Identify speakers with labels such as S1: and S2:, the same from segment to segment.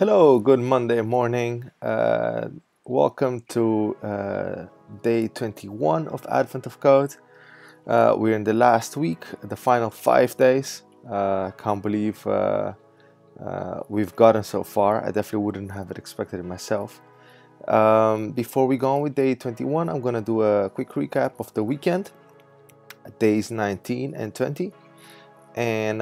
S1: Hello, good Monday morning. Uh, welcome to uh, day 21 of Advent of Code. Uh, we're in the last week, the final five days. Uh, can't believe uh, uh, we've gotten so far. I definitely wouldn't have expected it myself. Um, before we go on with day 21, I'm going to do a quick recap of the weekend, days 19 and 20. And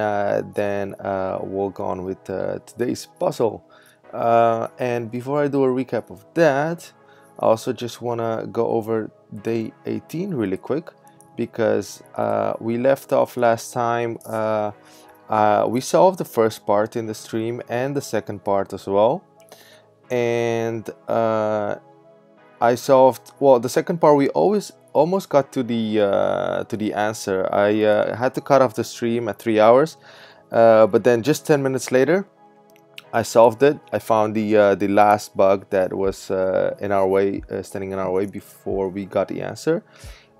S1: then we'll go on with today's puzzle. Uh, and before I do a recap of that, I also just want to go over day 18 really quick because uh, we left off last time. Uh, uh, we solved the first part in the stream and the second part as well. And uh, I solved well the second part. We always almost got to the uh, to the answer. I had to cut off the stream at three hours, but then just 10 minutes later I solved it. I found the uh, the last bug that was uh, in our way, uh, standing in our way before we got the answer,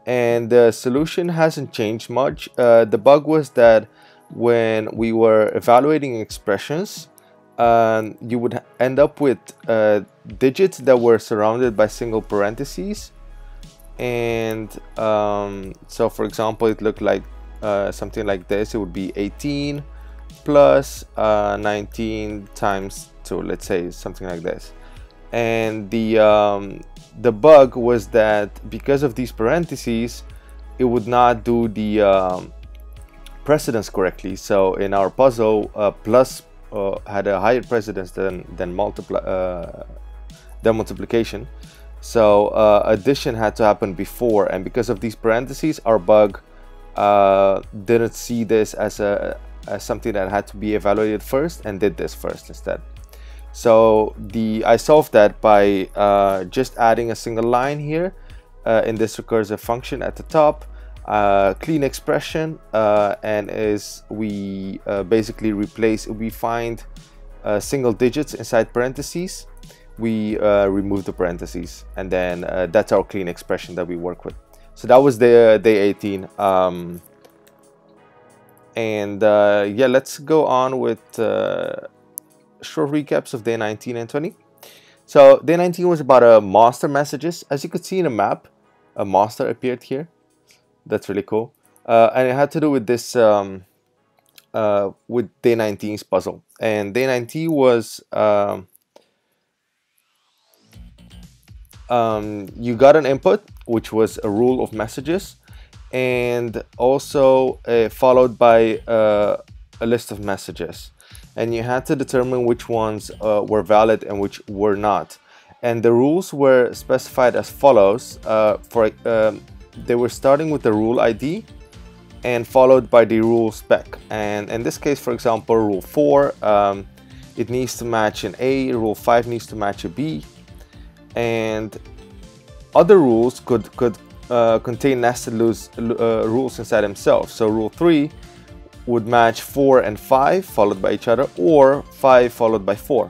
S1: and the solution hasn't changed much. Uh, the bug was that when we were evaluating expressions, um, you would end up with uh, digits that were surrounded by single parentheses, and um, so for example, it looked like uh, something like this. It would be 18 plus, uh, 19 times 2 let's say something like this. And the um, the bug was that because of these parentheses it would not do the um, precedence correctly. So in our puzzle uh, plus uh, had a higher precedence than than multiply uh, than multiplication. So uh, addition had to happen before. And because of these parentheses our bug uh, didn't see this as a as something that had to be evaluated first and did this first instead. So the I solved that by uh, just adding a single line here uh, in this recursive function at the top, uh, clean expression, uh, and is we uh, basically replace we find uh, single digits inside parentheses, we remove the parentheses, and then that's our clean expression that we work with. So that was the day 18. Um, and uh, yeah, let's go on with uh, short recaps of day 19 and 20. So day 19 was about uh, monster messages. As you could see in a map, a monster appeared here. That's really cool. Uh, and it had to do with this, um, uh, with day 19's puzzle. And day 19 was, um, um, you got an input, which was a rule of messages and also uh, followed by uh, a list of messages. And you had to determine which ones uh, were valid and which were not. And the rules were specified as follows uh, for um, they were starting with the rule ID and followed by the rule spec. And in this case for example rule 4 um, it needs to match an A rule 5 needs to match a B. And other rules could could uh, contain nested loose, uh, rules inside themselves. So rule 3 would match 4 and 5 followed by each other or 5 followed by 4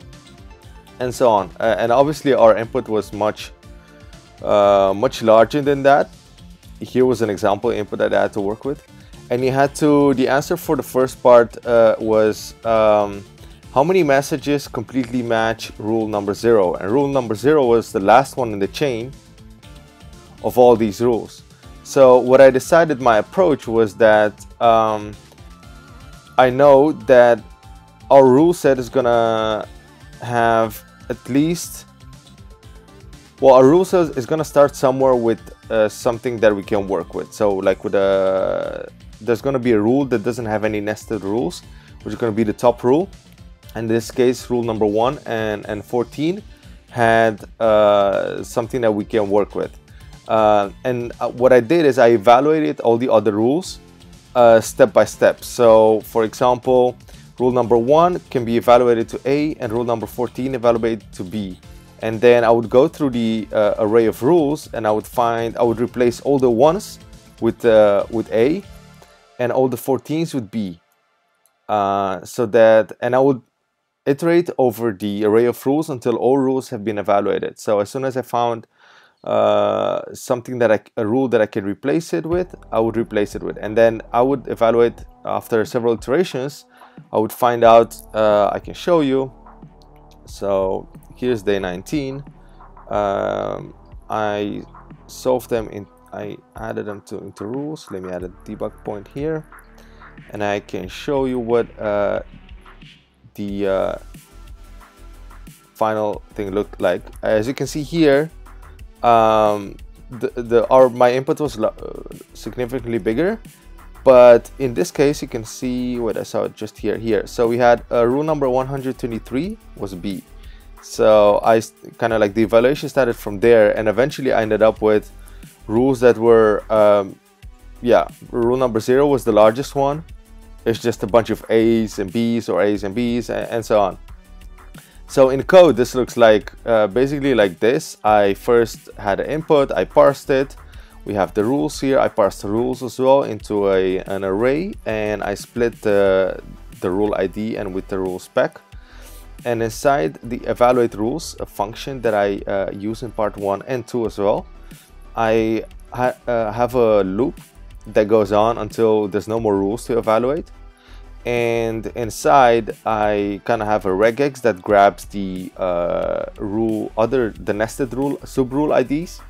S1: and so on. Uh, and obviously our input was much uh, much larger than that. Here was an example input that I had to work with. And you had to, the answer for the first part uh, was um, how many messages completely match rule number 0. And rule number 0 was the last one in the chain of all these rules. So what I decided my approach was that um, I know that our rule set is gonna have at least well our rule set is gonna start somewhere with uh, something that we can work with. So like with a there's gonna be a rule that doesn't have any nested rules which is gonna be the top rule. In this case rule number one and and 14 had uh, something that we can work with uh, and uh, what I did is I evaluated all the other rules uh, step by step. So for example, rule number one can be evaluated to A and rule number 14 evaluated to B. And then I would go through the uh, array of rules and I would find, I would replace all the ones with, uh, with A and all the 14s with B. Uh, so that, and I would iterate over the array of rules until all rules have been evaluated. So as soon as I found uh, something that I, a rule that I can replace it with, I would replace it with. And then I would evaluate after several iterations, I would find out, uh, I can show you. So here's day 19. Um, I solved them in, I added them to into rules. Let me add a debug point here. And I can show you what uh, the uh, final thing looked like. As you can see here, um, the, the our my input was significantly bigger but in this case you can see what I saw just here here. So we had uh, rule number 123 was B. So I kind of like the evaluation started from there and eventually I ended up with rules that were um, yeah rule number zero was the largest one. It's just a bunch of A's and B's or A's and B's and, and so on so in code this looks like uh, basically like this I first had an input I parsed it we have the rules here. I parsed the rules as well into a, an array and I split the, the rule ID and with the rule spec. And inside the evaluate rules, a function that I uh, use in part one and two as well, I ha uh, have a loop that goes on until there's no more rules to evaluate. And inside, I kind of have a regex that grabs the uh, rule, other the nested rule, sub rule IDs.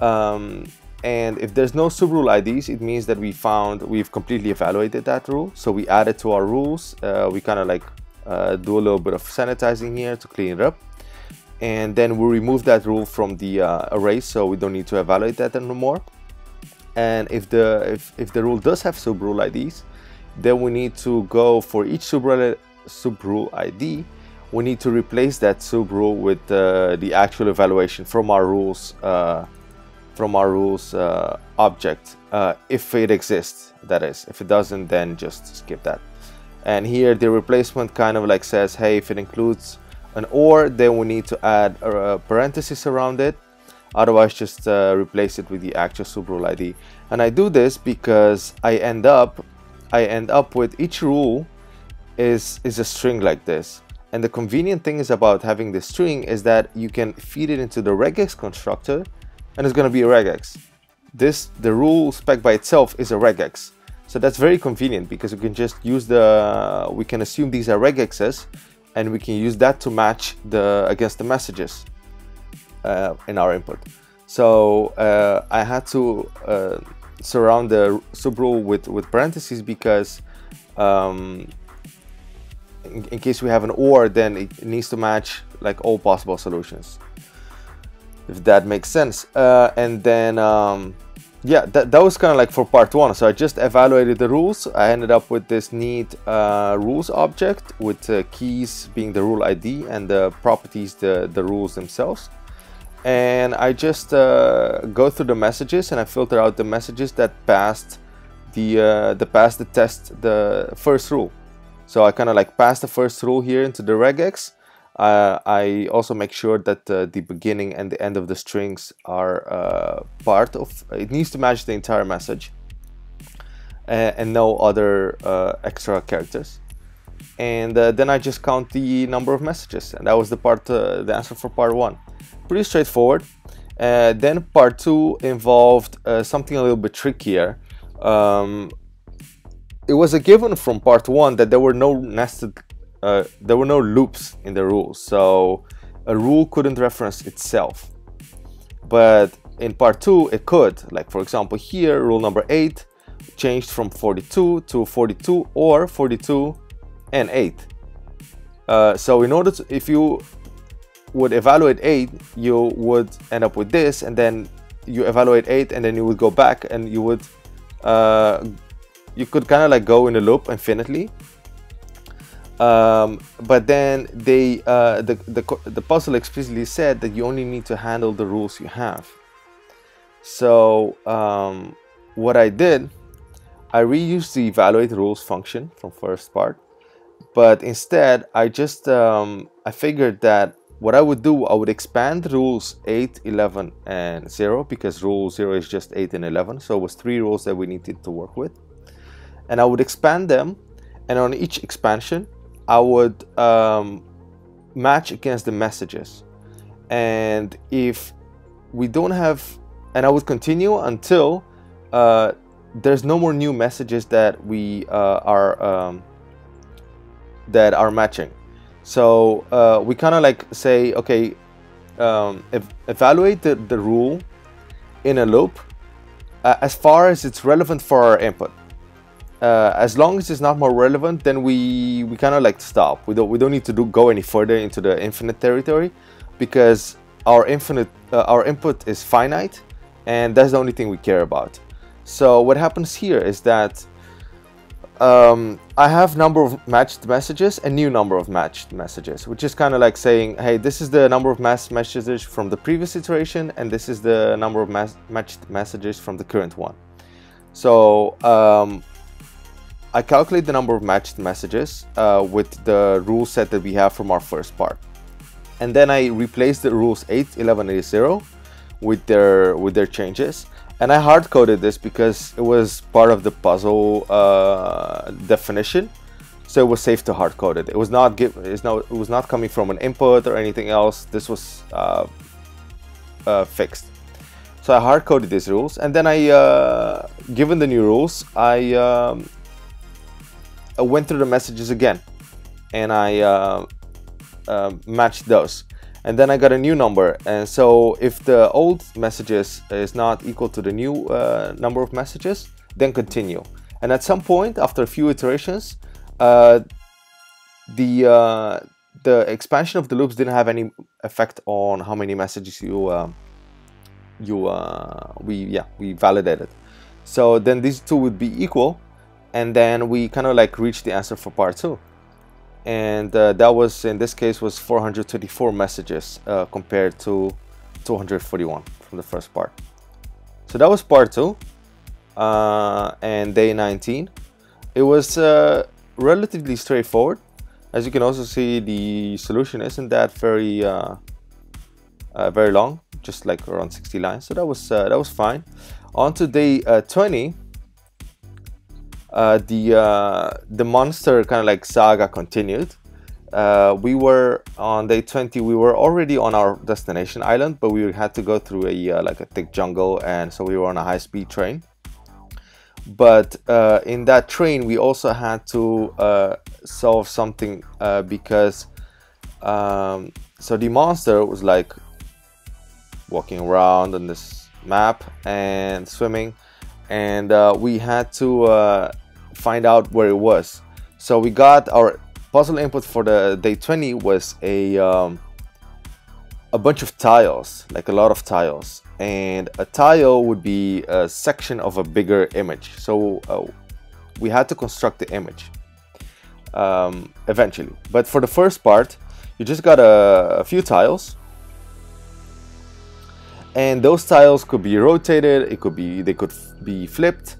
S1: Um, and if there's no subrule IDs, it means that we found, we've completely evaluated that rule. So we add it to our rules. Uh, we kind of like uh, do a little bit of sanitizing here to clean it up. And then we remove that rule from the uh, array so we don't need to evaluate that anymore. And if the, if, if the rule does have subrule IDs, then we need to go for each subrule, subrule ID, we need to replace that subrule with uh, the actual evaluation from our rules uh, from our rules uh, object uh, if it exists that is. If it doesn't then just skip that. And here the replacement kind of like says hey if it includes an or then we need to add a parenthesis around it. Otherwise just uh, replace it with the actual subrule ID and I do this because I end up I end up with each rule is is a string like this and the convenient thing is about having this string is that you can feed it into the regex constructor and it's going to be a regex. This, the rule spec by itself is a regex. So that's very convenient because we can just use the, we can assume these are regexes and we can use that to match the against the messages uh, in our input. So uh, I had to uh, surround the subrule with, with parentheses because um, in, in, case we have an OR, then it needs to match like all possible solutions if that makes sense. Uh, and then, um, yeah, that, that was kind of like for part one. So I just evaluated the rules. I ended up with this neat uh, rules object with uh, keys being the rule ID and the properties, the, the rules themselves. And I just uh, go through the messages and I filter out the messages that passed the, uh, the passed the test, the first rule. So I kind of like pass the first rule here into the regex uh, I also make sure that uh, the beginning and the end of the strings are uh, part of, it needs to match the entire message and no other uh, extra characters. And uh, then I just count the number of messages and that was the part, uh, the answer for part one. Pretty straightforward. then part two involved something a little bit trickier. Um, it was a given from part one that there were no nested uh, there were no loops in the rules, so a rule couldn't reference itself. But in part two, it could. Like for example, here, rule number eight changed from 42 to 42 or 42 and 8. Uh, so in order to, if you would evaluate 8, you would end up with this, and then you evaluate 8, and then you would go back, and you would, uh, you could kind of like go in a loop infinitely, um, but then they uh, the, the, the puzzle explicitly said that you only need to handle the rules you have. So um, what I did, I reused the evaluate rules function from first part, but instead I just um, I figured that what I would do, I would expand rules 8, 11, and 0 because rule 0 is just 8 and 11. So it was three rules that we needed to work with. And I would expand them and on each expansion, I would um, match against the messages. And if we don't have, and I would continue until uh, there's no more new messages that we uh, are um, that are matching. So uh, we kind of like say, okay, um, ev evaluate the, the rule in a loop uh, as far as it's relevant for our input. Uh, as long as it's not more relevant, then we we kind of like stop. We don't we don't need to do go any further into the infinite territory because our infinite uh, our input is finite, and that's the only thing we care about. So what happens here is that um, I have number of matched messages and new number of matched messages, which is kind of like saying, hey, this is the number of matched messages from the previous iteration, and this is the number of matched messages from the current one. So um, I calculate the number of matched messages uh, with the rule set that we have from our first part. And then I replace the rules 8, 11, 80 with their, with their changes and I hard coded this because it was part of the puzzle uh, definition. So it was safe to hard code it. It was not give it's not it was not coming from an input or anything else. This was uh, uh, fixed. So I hard coded these rules. And then I uh, given the new rules I, um, I went through the messages again. And I uh, uh, matched those and then I got a new number. And so if the old messages is not equal to the new uh, number of messages then continue. And at some point after a few iterations uh, the uh, the expansion of the loops didn't have any effect on how many messages you uh, you uh, we yeah we validated. So then these two would be equal. And then we kind of like reach the answer for part two and uh, that was in this case was 424 messages uh, compared to 241 from the first part. So that was part two uh, and day 19 it was uh, relatively straightforward. As you can also see the solution isn't that very uh, uh, very long just like around 60 lines. So that was that was fine. On to day 20 uh, the uh, the monster kind of like saga continued. Uh, we were on day 20. We were already on our destination island, but we had to go through a uh, like a thick jungle, and so we were on a high-speed train. But uh, in that train, we also had to solve something because um, so the monster was like walking around on this map and swimming and uh, we had to uh, find out where it was. So we got our puzzle input for the day 20 was a um, a bunch of tiles, like a lot of tiles. And a tile would be a section of a bigger image. So uh, we had to construct the image um, eventually. But for the first part, you just got a, a few tiles and those tiles could be rotated it could be they could be flipped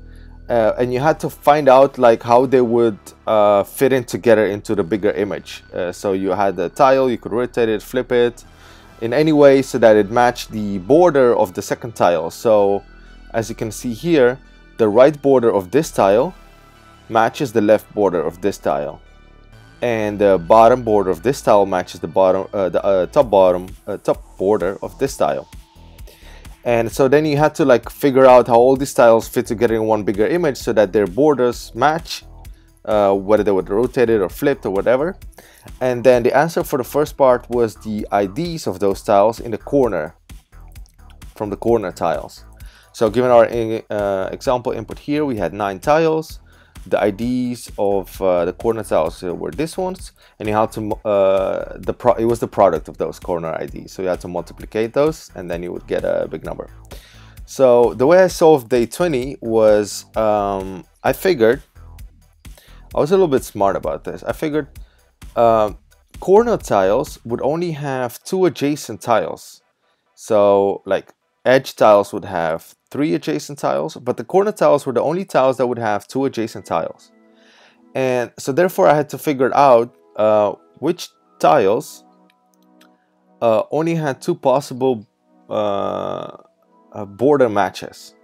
S1: uh, and you had to find out like how they would uh, fit in together into the bigger image. Uh, so you had the tile you could rotate it flip it in any way so that it matched the border of the second tile. So as you can see here the right border of this tile matches the left border of this tile. And the bottom border of this tile matches the bottom uh, the uh, top bottom uh, top border of this tile and so then you had to like figure out how all these tiles fit together in one bigger image so that their borders match uh, whether they were rotated or flipped or whatever. And then the answer for the first part was the IDs of those tiles in the corner from the corner tiles. So given our uh, example input here we had nine tiles the IDs of uh, the corner tiles were these ones and you had to uh, the pro it was the product of those corner IDs so you had to multiplicate those and then you would get a big number. So the way I solved day 20 was um, I figured I was a little bit smart about this. I figured uh, corner tiles would only have two adjacent tiles. So like edge tiles would have three adjacent tiles, but the corner tiles were the only tiles that would have two adjacent tiles. And so therefore I had to figure out uh, which tiles uh, only had two possible uh, uh border matches.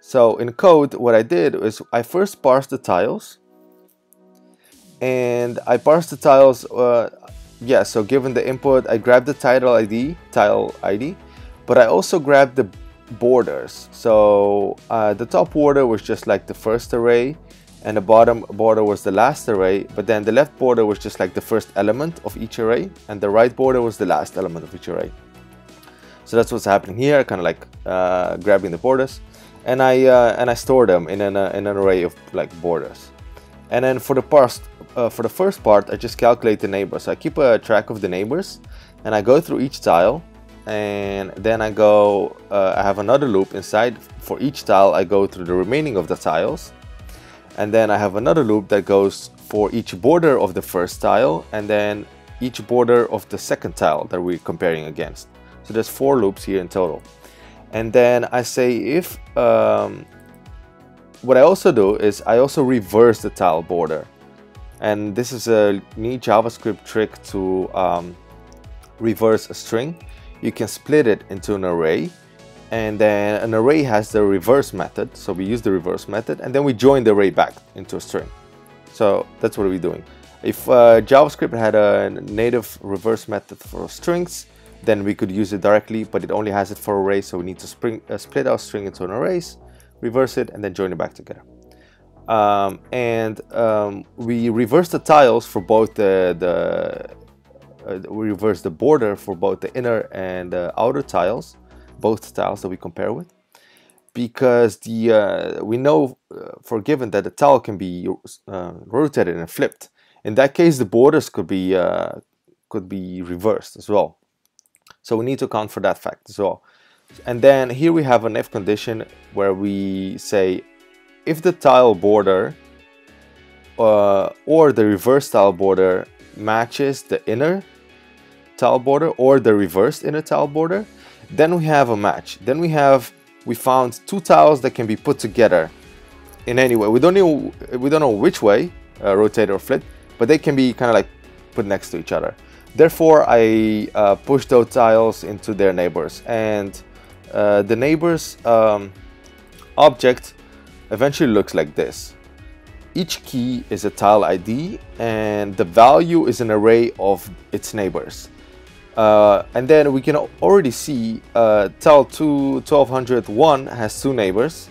S1: So in code, what I did is I first parsed the tiles and I parsed the tiles, uh, yeah, so given the input, I grabbed the title ID, tile ID, but I also grabbed the borders. So uh, the top border was just like the first array and the bottom border was the last array, but then the left border was just like the first element of each array, and the right border was the last element of each array. So that's what's happening here, kind of like uh, grabbing the borders, and I uh, and I store them in an uh, in an array of like borders. And then for the first uh, for the first part, I just calculate the neighbors. So I keep a track of the neighbors, and I go through each tile, and then I go. Uh, I have another loop inside. For each tile, I go through the remaining of the tiles, and then I have another loop that goes for each border of the first tile, and then each border of the second tile that we're comparing against. So there's four loops here in total. And then I say if, um, what I also do is I also reverse the tile border. And this is a neat JavaScript trick to um, reverse a string. You can split it into an array and then an array has the reverse method. So we use the reverse method and then we join the array back into a string. So that's what we're doing. If uh, JavaScript had a native reverse method for strings, then we could use it directly, but it only has it for arrays, so we need to spring, uh, split our string into an arrays, reverse it, and then join it back together. Um, and um, we reverse the tiles for both the, the uh, we reverse the border for both the inner and uh, outer tiles, both tiles that we compare with, because the uh, we know uh, for given that the tile can be uh, rotated and flipped. In that case, the borders could be could be reversed as well. So we need to account for that fact as well. And then here we have an if condition where we say if the tile border uh, or the reverse tile border matches the inner tile border or the reversed inner tile border, then we have a match. Then we have we found two tiles that can be put together in any way. We don't know we don't know which way, uh, rotate or flip, but they can be kind of like put next to each other. Therefore, I uh, push those tiles into their neighbors and uh, the neighbor's um, object eventually looks like this. Each key is a tile ID and the value is an array of its neighbors. Uh, and then we can already see uh, tile 2 1201 has two neighbors.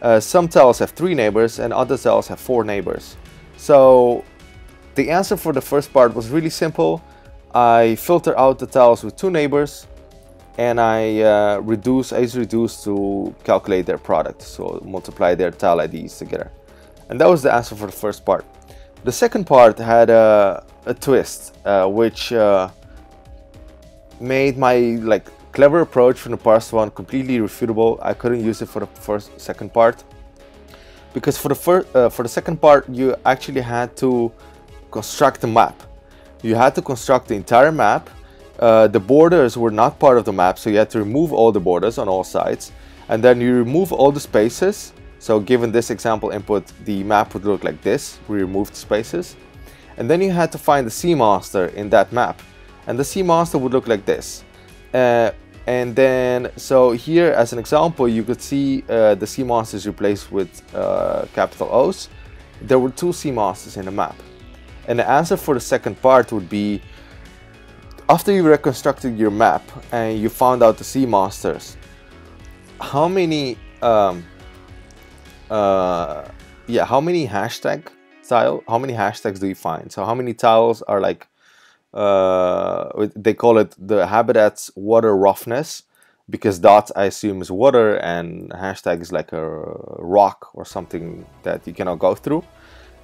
S1: Uh, some tiles have three neighbors and other tiles have four neighbors. So the answer for the first part was really simple. I filter out the tiles with two neighbors and I uh, reduce, I reduce to calculate their product. So multiply their tile IDs together. And that was the answer for the first part. The second part had a, a twist, uh, which uh, made my like clever approach from the first one completely refutable. I couldn't use it for the first, second part. Because for the first, uh, for the second part, you actually had to construct the map. You had to construct the entire map. Uh, the borders were not part of the map, so you had to remove all the borders on all sides. And then you remove all the spaces. So given this example input, the map would look like this. We removed spaces. And then you had to find the sea monster in that map. And the sea monster would look like this. Uh, and then, so here as an example, you could see uh, the sea monsters replaced with uh, capital O's. There were two sea monsters in the map. And the answer for the second part would be after you reconstructed your map and you found out the sea monsters, how many um, uh, yeah, how many hashtag tile, how many hashtags do you find? So how many tiles are like uh, they call it the habitat's water roughness because dot I assume is water and hashtag is like a rock or something that you cannot go through.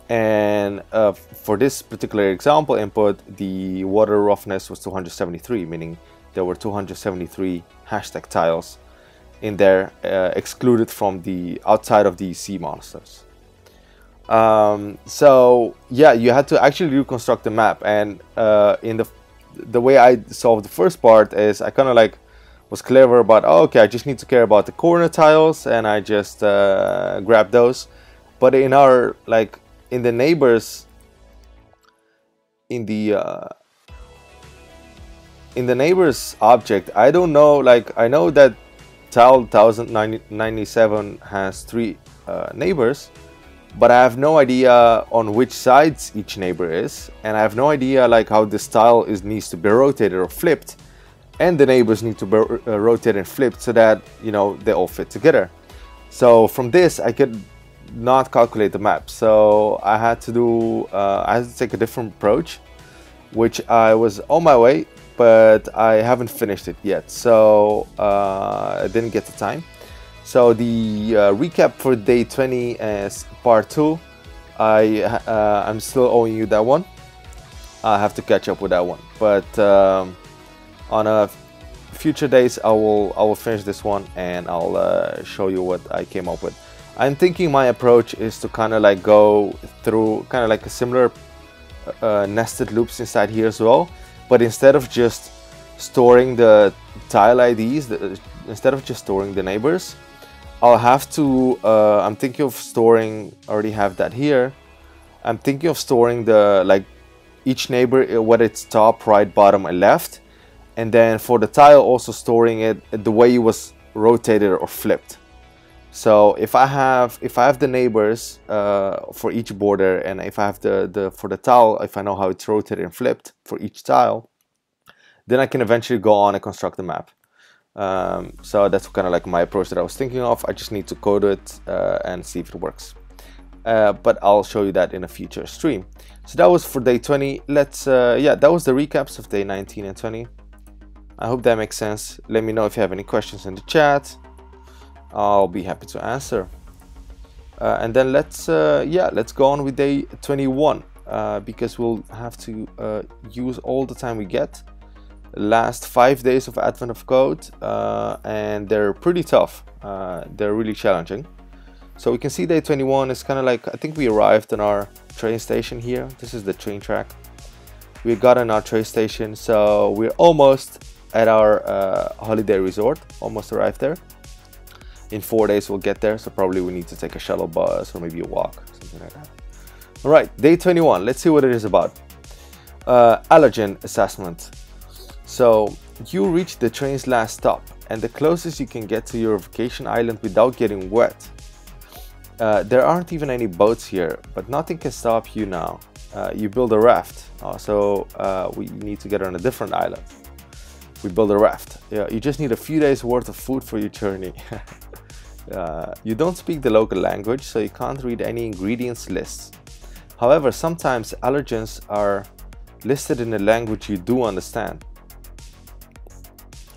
S1: And uh, for this particular example input, the water roughness was 273, meaning there were 273 hashtag tiles in there, uh, excluded from the outside of the sea monsters. Um, so yeah, you had to actually reconstruct the map, and uh, in the the way I solved the first part is I kind of like was clever about oh, okay, I just need to care about the corner tiles, and I just uh, grab those. But in our like in the neighbors in the uh, in the neighbors object I don't know like I know that tile 1097 has three uh, neighbors but I have no idea on which sides each neighbor is and I have no idea like how this tile is needs to be rotated or flipped and the neighbors need to be uh, rotated and flipped so that you know they all fit together so from this I could not calculate the map. So I had to do, uh, I had to take a different approach, which I was on my way, but I haven't finished it yet. So uh, I didn't get the time. So the uh, recap for day 20 is part two. I uh, I'm still owing you that one. I have to catch up with that one, but um, on a future days I will I will finish this one and I'll uh, show you what I came up with. I'm thinking my approach is to kind of like go through kind of like a similar uh, nested loops inside here as well, but instead of just storing the tile IDs, the, instead of just storing the neighbors, I'll have to, uh, I'm thinking of storing, I already have that here. I'm thinking of storing the, like, each neighbor, uh, what its top, right, bottom, and left. And then for the tile, also storing it the way it was rotated or flipped. So if I have if I have the neighbors uh, for each border, and if I have the the for the tile, if I know how it's rotated and flipped for each tile, then I can eventually go on and construct the map. Um, so that's kind of like my approach that I was thinking of. I just need to code it uh, and see if it works. Uh, but I'll show you that in a future stream. So that was for day 20. Let's, uh, yeah, that was the recaps of day 19 and 20. I hope that makes sense. Let me know if you have any questions in the chat. I'll be happy to answer. Uh, and then let's, uh, yeah, let's go on with day 21 uh, because we'll have to use all the time we get last five days of Advent of Code uh, and they're pretty tough. Uh, they're really challenging. So we can see day 21 is kind of like, I think we arrived on our train station here. This is the train track. We got on our train station, so we're almost at our uh, holiday resort, almost arrived there. In four days we'll get there, so probably we need to take a shuttle bus or maybe a walk, something like that. All right, day 21, let's see what it is about. Uh, allergen assessment. So you reach the train's last stop and the closest you can get to your vacation island without getting wet. Uh, there aren't even any boats here, but nothing can stop you now. Uh, you build a raft. Uh, so we need to get on a different island. We build a raft. Yeah, you just need a few days worth of food for your journey. Uh, you don't speak the local language, so you can't read any ingredients lists. However, sometimes allergens are listed in a language you do understand.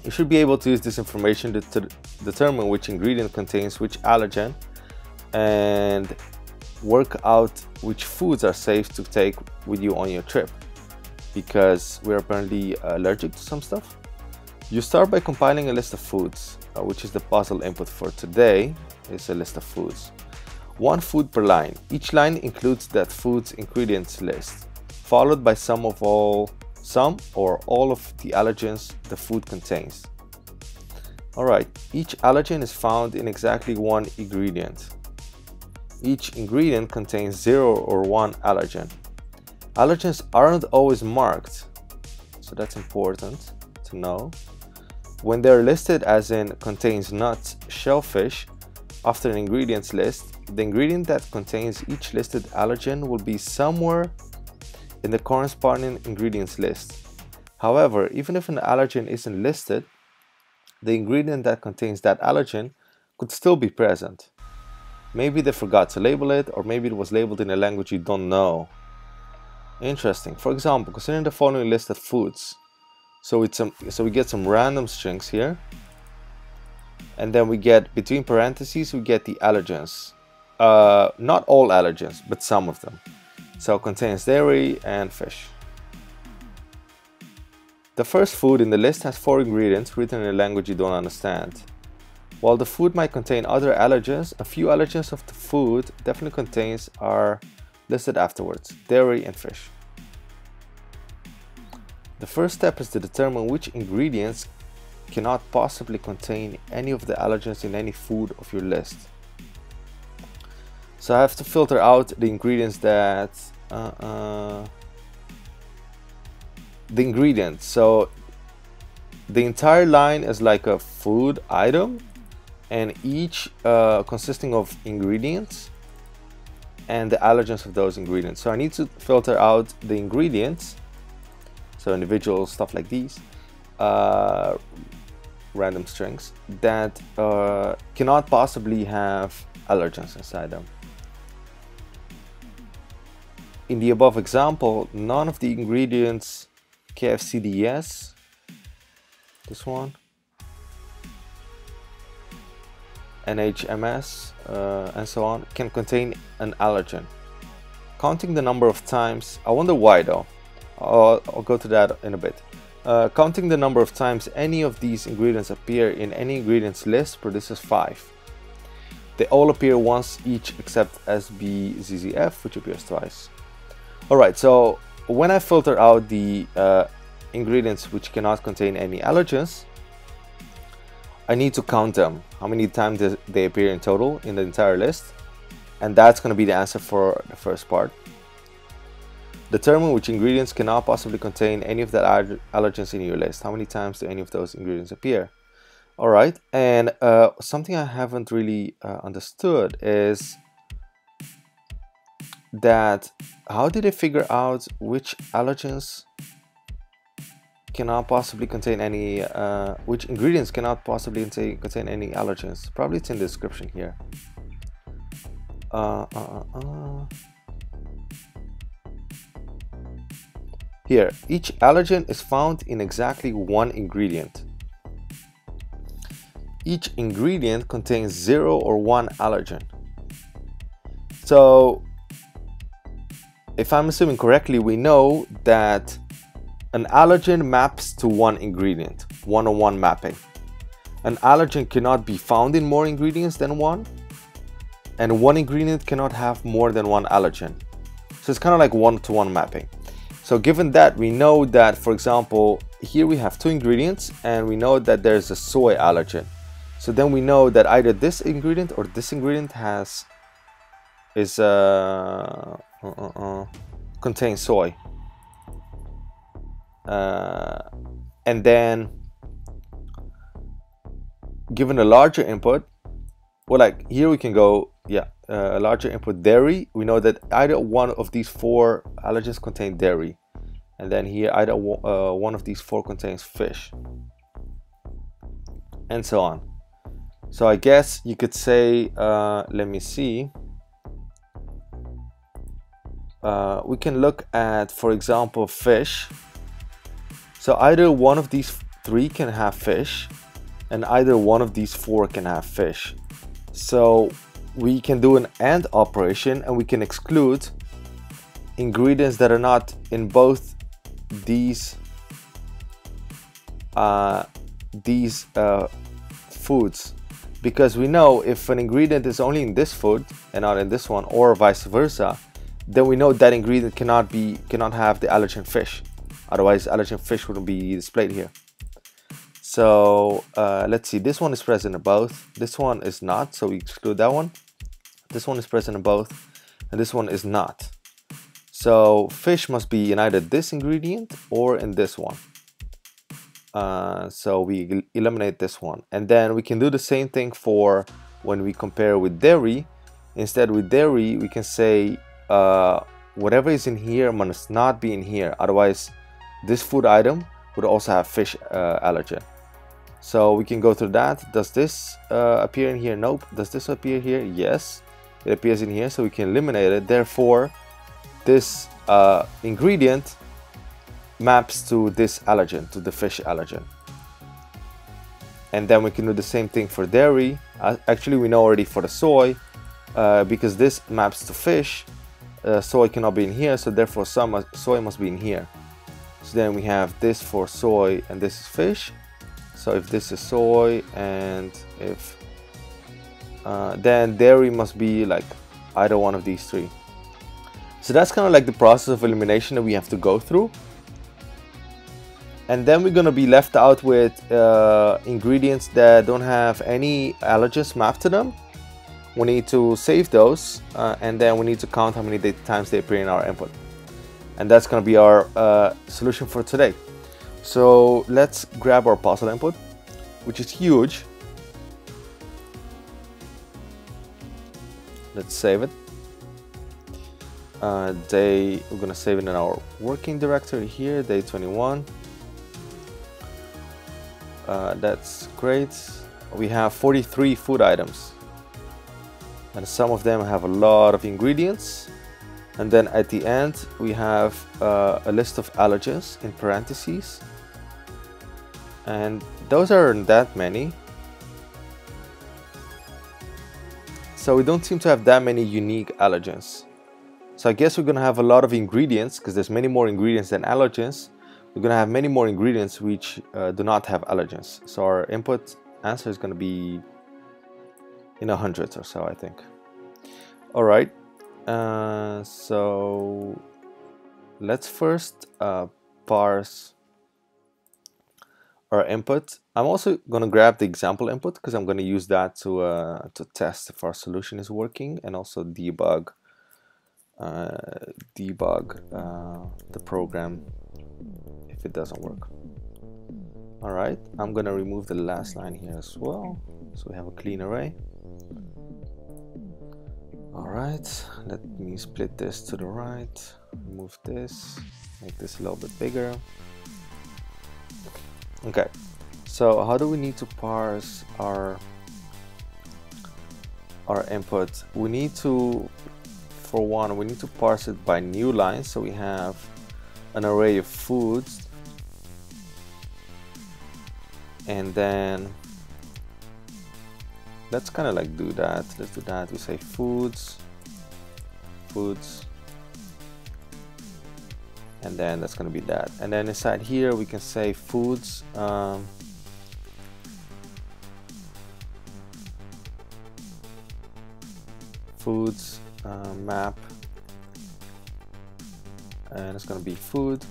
S1: You should be able to use this information to, determine which ingredient contains which allergen and work out which foods are safe to take with you on your trip because we're apparently allergic to some stuff. You start by compiling a list of foods, uh, which is the puzzle input for today, is a list of foods. One food per line. Each line includes that food's ingredients list, followed by some of all some or all of the allergens the food contains. Alright, each allergen is found in exactly one ingredient. Each ingredient contains 0 or 1 allergen. Allergens aren't always marked, so that's important to know. When they're listed as in contains nuts, shellfish, after an ingredients list, the ingredient that contains each listed allergen will be somewhere in the corresponding ingredients list. However, even if an allergen isn't listed, the ingredient that contains that allergen could still be present. Maybe they forgot to label it, or maybe it was labeled in a language you don't know. Interesting. For example, consider the following list of foods. So it's some, so we get some random strings here, and then we get between parentheses we get the allergens. Uh, not all allergens, but some of them. So contains dairy and fish. The first food in the list has four ingredients written in a language you don't understand. While the food might contain other allergens, a few allergens of the food definitely contains are listed afterwards, dairy and fish. The first step is to determine which ingredients cannot possibly contain any of the allergens in any food of your list. So I have to filter out the ingredients that uh, uh, the ingredients. So the entire line is like a food item and each uh, consisting of ingredients and the allergens of those ingredients. So I need to filter out the ingredients, so individual stuff like these, uh, random strings that uh, cannot possibly have allergens inside them. In the above example, none of the ingredients KFCDS, this one, NHMS, uh, and so on, can contain an allergen. Counting the number of times, I wonder why though. I'll, I'll go to that in a bit. Uh, counting the number of times any of these ingredients appear in any ingredients list produces 5. They all appear once each except SBZZF, which appears twice. Alright, so when I filter out the uh, ingredients which cannot contain any allergens, I need to count them, how many times they appear in total in the entire list, and that's going to be the answer for the first part. Determine which ingredients cannot possibly contain any of the allergens in your list. How many times do any of those ingredients appear? All right, and uh, something I haven't really uh, understood is that how did they figure out which allergens cannot possibly contain any, uh, which ingredients cannot possibly contain, contain any allergens? Probably it's in the description here. Uh, uh, uh, uh. Here, each allergen is found in exactly one ingredient. Each ingredient contains zero or one allergen. So, if I'm assuming correctly, we know that an allergen maps to one ingredient, one-on-one mapping. An allergen cannot be found in more ingredients than one, and one ingredient cannot have more than one allergen. So it's kind of like one-to-one -one mapping. So given that, we know that, for example, here we have two ingredients and we know that there's a soy allergen. So then we know that either this ingredient or this ingredient has is uh, uh, uh, uh contains soy. Uh, and then given a larger input, well, like here we can go, yeah, uh, a larger input dairy, we know that either one of these four allergens contain dairy. And then here either one of these four contains fish. And so on. So I guess you could say, let me see. Uh, we can look at, for example, fish. So either one of these three can have fish and either one of these four can have fish. So we can do an AND operation and we can exclude ingredients that are not in both these uh, these uh, foods because we know if an ingredient is only in this food and not in this one or vice versa then we know that ingredient cannot be cannot have the allergen fish otherwise allergen fish wouldn't be displayed here so uh, let's see this one is present in both this one is not so we exclude that one this one is present in both, and this one is not. So fish must be in either this ingredient or in this one. Uh, so we eliminate this one. And then we can do the same thing for when we compare with dairy. Instead with dairy, we can say uh, whatever is in here must not be in here. Otherwise, this food item would also have fish uh, allergen. So we can go through that. Does this uh, appear in here? Nope. Does this appear here? Yes it appears in here so we can eliminate it therefore this uh, ingredient maps to this allergen to the fish allergen and then we can do the same thing for dairy uh, actually we know already for the soy uh, because this maps to fish uh, soy cannot be in here so therefore some soy must be in here so then we have this for soy and this is fish so if this is soy and if uh, then dairy must be like either one of these three. So that's kind of like the process of elimination that we have to go through. And then we're going to be left out with uh, ingredients that don't have any allergens mapped to them. We need to save those uh, and then we need to count how many times they appear in our input. And that's going to be our uh, solution for today. So let's grab our puzzle input, which is huge. let's save it uh, day we're gonna save it in our working directory here day 21 uh, that's great we have 43 food items and some of them have a lot of ingredients And then at the end, we have uh, a list of allergens in parentheses. And those aren't that many. So we don't seem to have that many unique allergens. So I guess we're gonna have a lot of ingredients because there's many more ingredients than allergens. We're gonna have many more ingredients which uh, do not have allergens. So our input answer is gonna be in a hundreds or so, I think. All right, uh, so let's first uh, parse our input. I'm also going to grab the example input because I'm going to use that to, uh, to test if our solution is working and also debug uh, debug uh, the program if it doesn't work. Alright, I'm going to remove the last line here as well so we have a clean array. Alright, let me split this to the right, move this, make this a little bit bigger. Okay, so how do we need to parse our our input? We need to, for one, we need to parse it by new lines. So we have an array of foods and then let's kind of like do that. Let's do that. We say foods foods. And then that's going to be that. And then inside here we can say foods um, foods uh, map. And it's going to be food.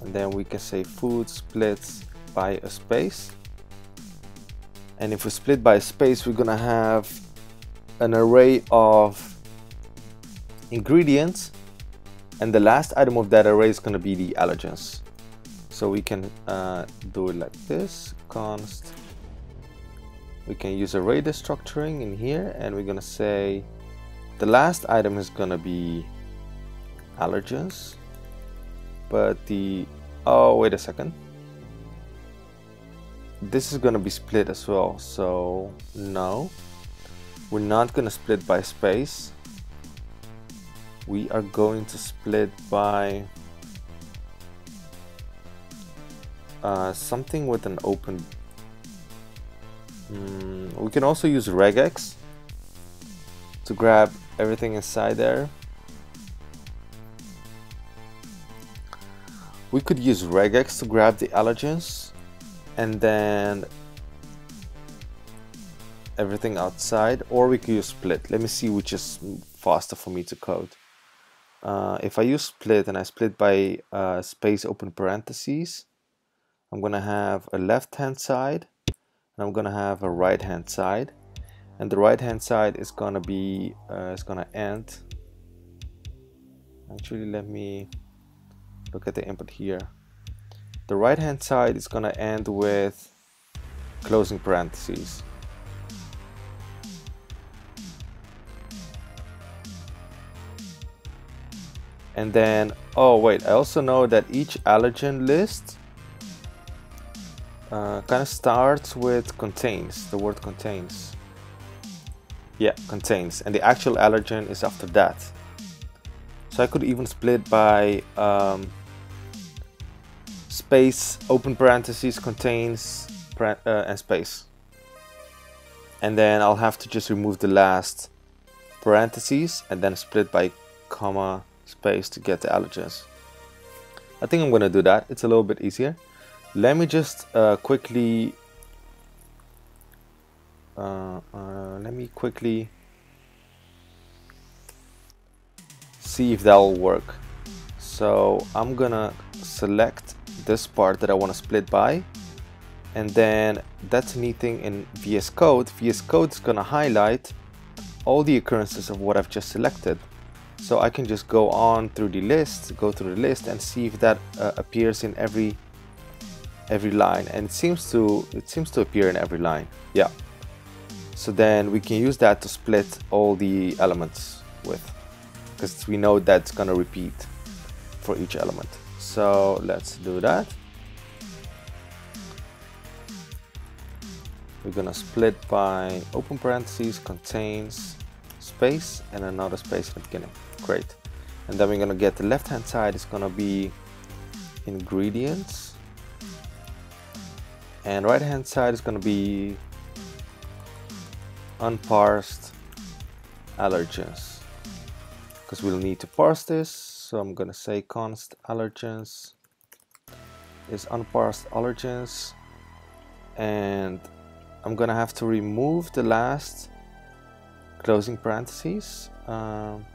S1: And then we can say food splits by a space and if we split by space we're gonna have an array of ingredients. And the last item of that array is to be the allergens so we can uh, do it like this const. We can use array destructuring in here and we're to say the last item is to be allergens but the oh wait a second this is going to be split as well so no. We're not going to split by space. We are going to split by uh, something with an open mm, we can also use regex to grab everything inside there. We could use regex to grab the allergens and then everything outside or we could use split. Let me see which is faster for me to code. Uh, if I use split and I split by uh, space open parentheses, I'm gonna have a left hand side and I'm gonna have a right hand side. And the right hand side is gonna be uh, is gonna end. Actually let me look at the input here the right hand side is gonna end with closing parentheses. And then oh wait I also know that each allergen list uh, kind of starts with contains the word contains. Yeah contains and the actual allergen is after that. So I could even split by um, space open parentheses contains uh, and space and then I'll have to just remove the last parentheses and then split by comma space to get the allergens. I think I'm gonna do that. It's a little bit easier. Let me just uh, quickly uh, uh, let me quickly see if that'll work. So I'm gonna select this part that I want to split by and then that's a neat thing in VS Code. VS Code is gonna highlight all the occurrences of what I've just selected. So I can just go on through the list, go through the list and see if that uh, appears in every every line and it seems to it seems to appear in every line. Yeah. So then we can use that to split all the elements with because we know that's going to repeat for each element. So let's do that. We're to split by open parentheses contains space and another space in the beginning. Great. And then we're gonna get the left hand side is gonna be ingredients. And right hand side is gonna be unparsed allergens. Because we'll need to parse this. So I'm gonna say const allergens is unparsed allergens. And I'm gonna have to remove the last closing parentheses um,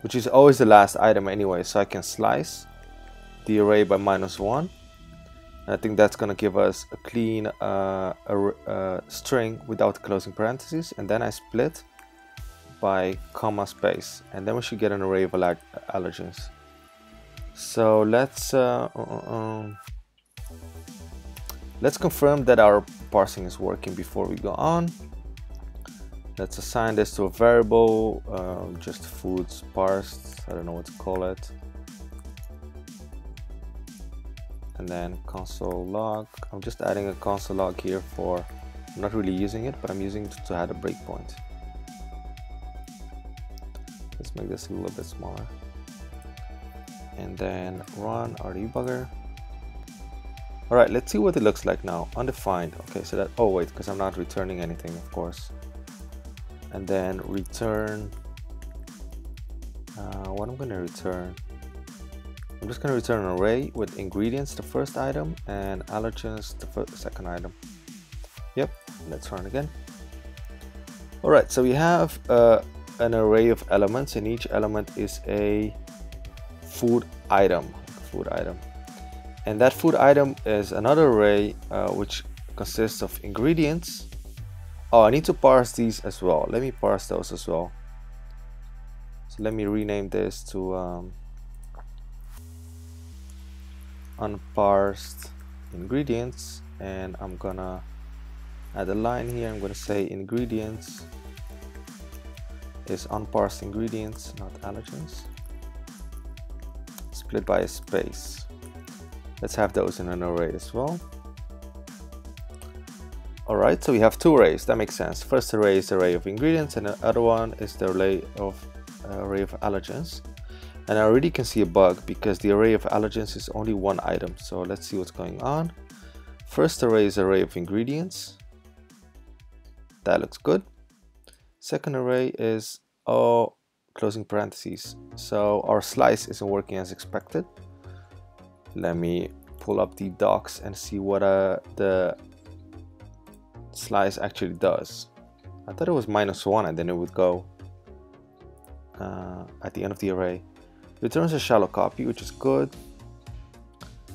S1: which is always the last item anyway so I can slice the array by minus one. And I think that's gonna give us a clean uh, a, string without closing parentheses and then I split by comma space and then we should get an array of allergens so let's uh, uh um, Let's confirm that our parsing is working before we go on. Let's assign this to a variable, uh, just foods parsed, I don't know what to call it. And then console log, I'm just adding a console log here for, I'm not really using it, but I'm using it to add a breakpoint. Let's make this a little bit smaller. And then run our debugger. All right, let's see what it looks like now. Undefined. Okay, so that, oh wait, because I'm not returning anything, of course. And then return, uh, what I'm gonna return. I'm just gonna return an array with ingredients, the first item, and allergens, the second item. Yep, let's run again. All right, so we have uh, an array of elements and each element is a food item, food item. And that food item is another array uh, which consists of ingredients. Oh I need to parse these as well. Let me parse those as well. So let me rename this to um, unparsed ingredients. And I'm gonna add a line here. I'm gonna say ingredients is unparsed ingredients not allergens split by a space Let's have those in an array as well. Alright, so we have two arrays, that makes sense. First array is the array of ingredients and the other one is the array of uh, array of allergens. And I already can see a bug because the array of allergens is only one item. So let's see what's going on. First array is array of ingredients. That looks good. Second array is oh closing parentheses. So our slice isn't working as expected let me pull up the docs and see what uh, the slice actually does. I thought it was minus one and then it would go uh, at the end of the array. Returns a shallow copy, which is good.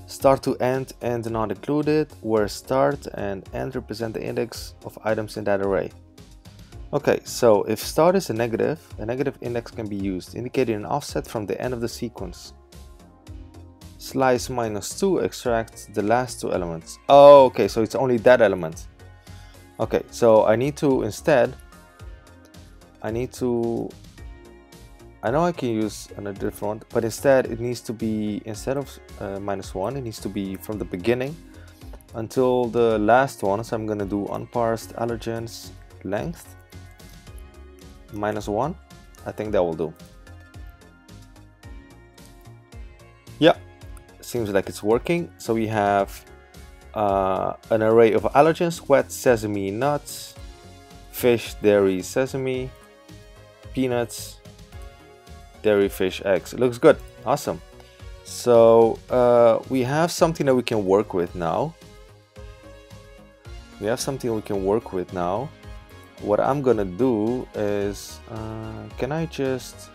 S1: Start to end and not included, where start and end represent the index of items in that array. Okay, so if start is a negative, a negative index can be used, indicating an offset from the end of the sequence slice minus 2 extracts the last two elements. Oh, okay, so it's only that element. Okay, so I need to instead, I need to, I know I can use another different, but instead it needs to be, instead of uh, minus 1, it needs to be from the beginning until the last one. So I'm going to do unparsed allergens length minus 1. I think that will do. Yeah, seems like it's working. So we have uh, an array of allergens, wet sesame nuts, fish, dairy, sesame, peanuts, dairy, fish, eggs. It looks good. Awesome. So uh, we have something that we can work with now. We have something we can work with now. What I'm gonna do is, uh, can I just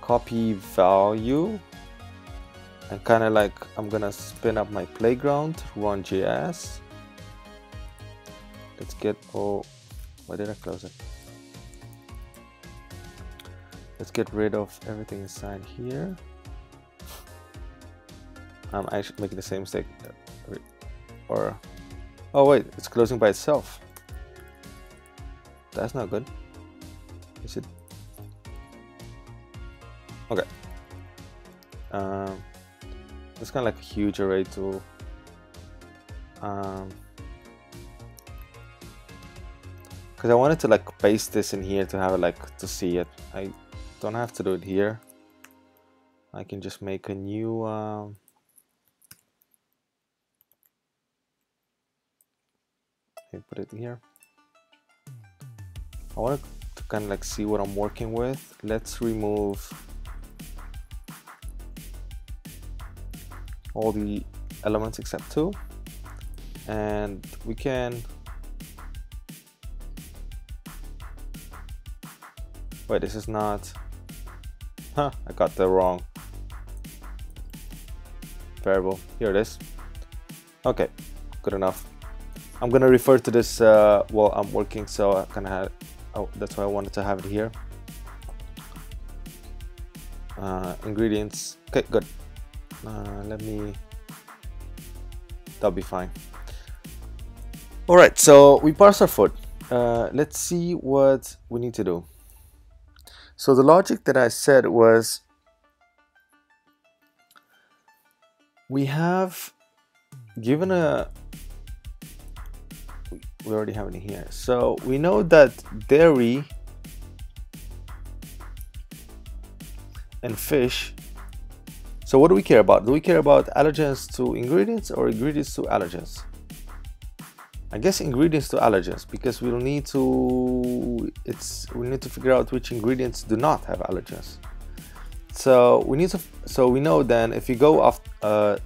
S1: copy value and kind of like I'm gonna spin up my playground RunJS let's get oh why did I close it? Let's get rid of everything inside here. I'm actually making the same mistake. Or oh wait it's closing by itself that's not good. Is it? Okay. Um, it's kind of like a huge array tool. Um, because I wanted to like paste this in here to have it like to see it. I don't have to do it here. I can just make a new um, put it here I want to kind of like see what I'm working with. Let's remove all the elements except two. And we can wait this is not huh I got the wrong variable. Here it is. Okay good enough. I'm gonna refer to this uh, while I'm working so I can have oh, that's why I wanted to have it here. Uh, ingredients. Okay good. Uh, let me that'll be fine. All right so we parse our food uh, let's see what we need to do. So the logic that I said was we have given a we already have it here. So we know that dairy and fish so what do we care about? Do we care about allergens to ingredients or ingredients to allergens? I guess ingredients to allergens because we'll need to it's we need to figure out which ingredients do not have allergens. So we need to so we know then if you go off uh,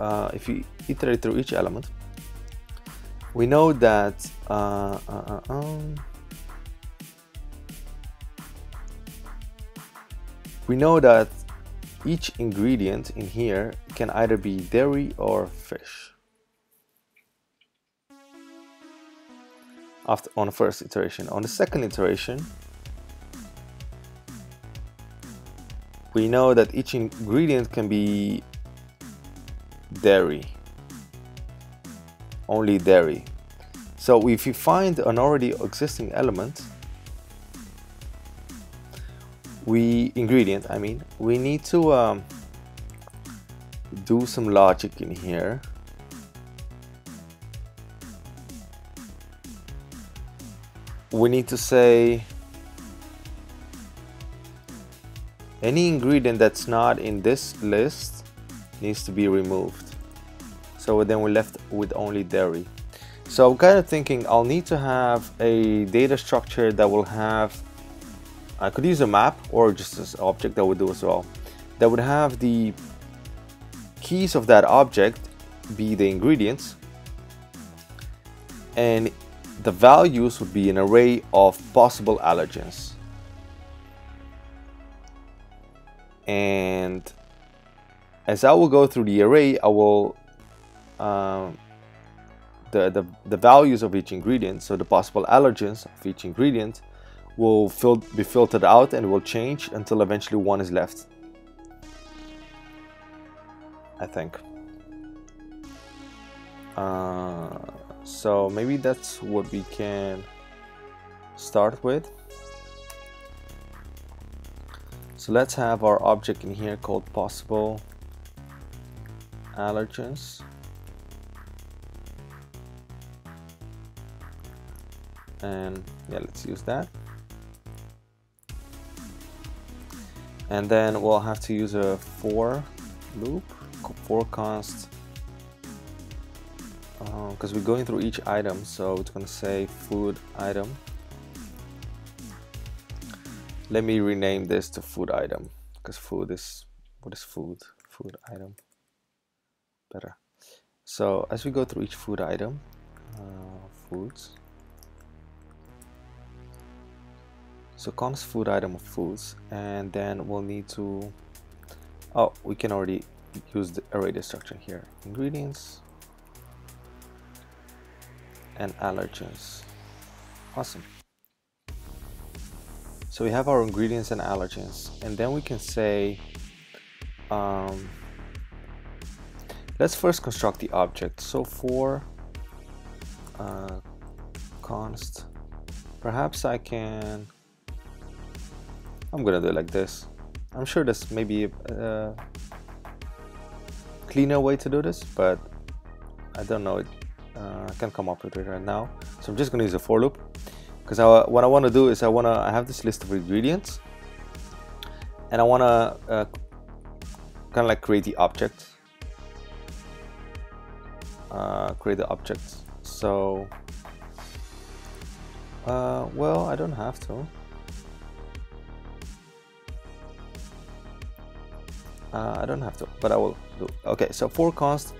S1: uh, if you iterate through each element we know that uh, uh, uh, um, we know that each ingredient in here can either be dairy or fish. After on the first iteration. On the second iteration we know that each ingredient can be dairy only dairy. So if you find an already existing element, we ingredient, I mean, we need to um, do some logic in here. We need to say any ingredient that's not in this list needs to be removed so then we're left with only dairy. So I'm kind of thinking I'll need to have a data structure that will have I could use a map or just an object that would do as well that would have the keys of that object be the ingredients and the values would be an array of possible allergens. And as I will go through the array I will um, the, the, the values of each ingredient, so the possible allergens of each ingredient, will fil be filtered out and will change until eventually one is left. I think. Uh, so maybe that's what we can start with. So let's have our object in here called possible allergens. And yeah let's use that. And then we'll have to use a for loop for const because uh, we're going through each item so it's going to say food item. Let me rename this to food item because food is what is food? Food item. Better. So as we go through each food item uh, foods so const food item of foods and then we'll need to oh we can already use the array destruction here. Ingredients and allergens. Awesome. So we have our ingredients and allergens and then we can say um, let's first construct the object. So for uh, const perhaps I can I'm gonna do it like this. I'm sure there's maybe a, cleaner way to do this, but I don't know it. Uh, I can't come up with it right now. So I'm just to use a for loop because what I want to do is I want to I have this list of ingredients and I want to uh, kind of like create the object. Uh, create the object. So, uh, well, I don't have to. Uh, I don't have to, but I will do. Okay, so for const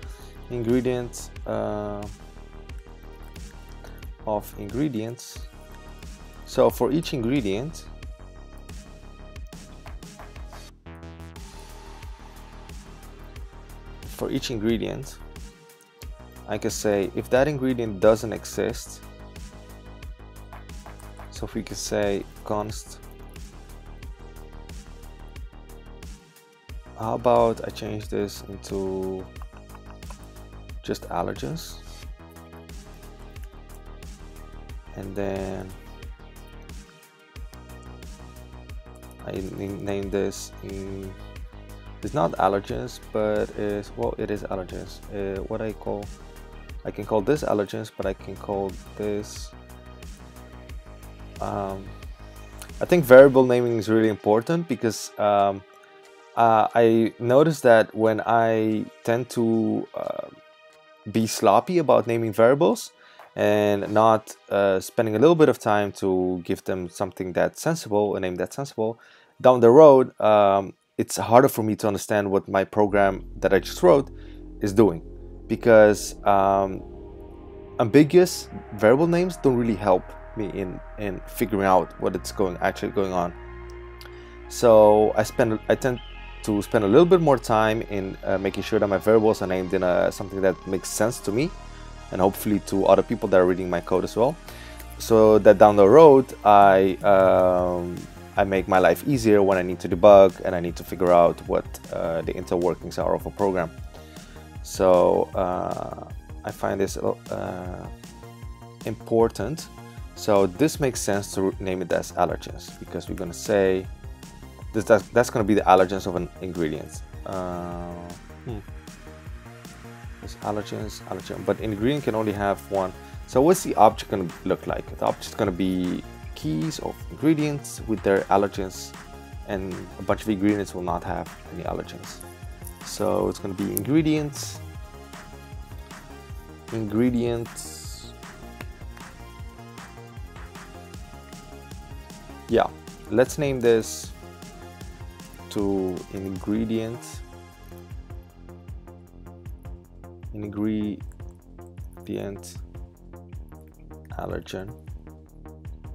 S1: ingredients uh, of ingredients. So for each ingredient, for each ingredient, I can say if that ingredient doesn't exist, so if we could say const how about I change this into just allergens? And then I name this in it's not allergens but is well it is allergens. Uh, what I call I can call this allergens but I can call this um, I think variable naming is really important because um, uh, I noticed that when I tend to uh, be sloppy about naming variables and not uh, spending a little bit of time to give them something that's sensible, a name that's sensible, down the road, um, it's harder for me to understand what my program that I just wrote is doing because um, ambiguous variable names don't really help me in in figuring out what it's going actually going on. So I spend I tend to spend a little bit more time in uh, making sure that my variables are named in a, something that makes sense to me and hopefully to other people that are reading my code as well. So that down the road I um, I make my life easier when I need to debug and I need to figure out what uh, the inner workings are of a program. So uh, I find this uh, important. So this makes sense to name it as allergens because we're going to say this, that's, that's going to be the allergens of an ingredient. Uh, hmm. There's allergens, allergen, but ingredient can only have one. So what's the object going to look like? The object is going to be keys of ingredients with their allergens and a bunch of ingredients will not have any allergens. So it's going to be ingredients, ingredients, yeah, let's name this to ingredient ingredient allergen.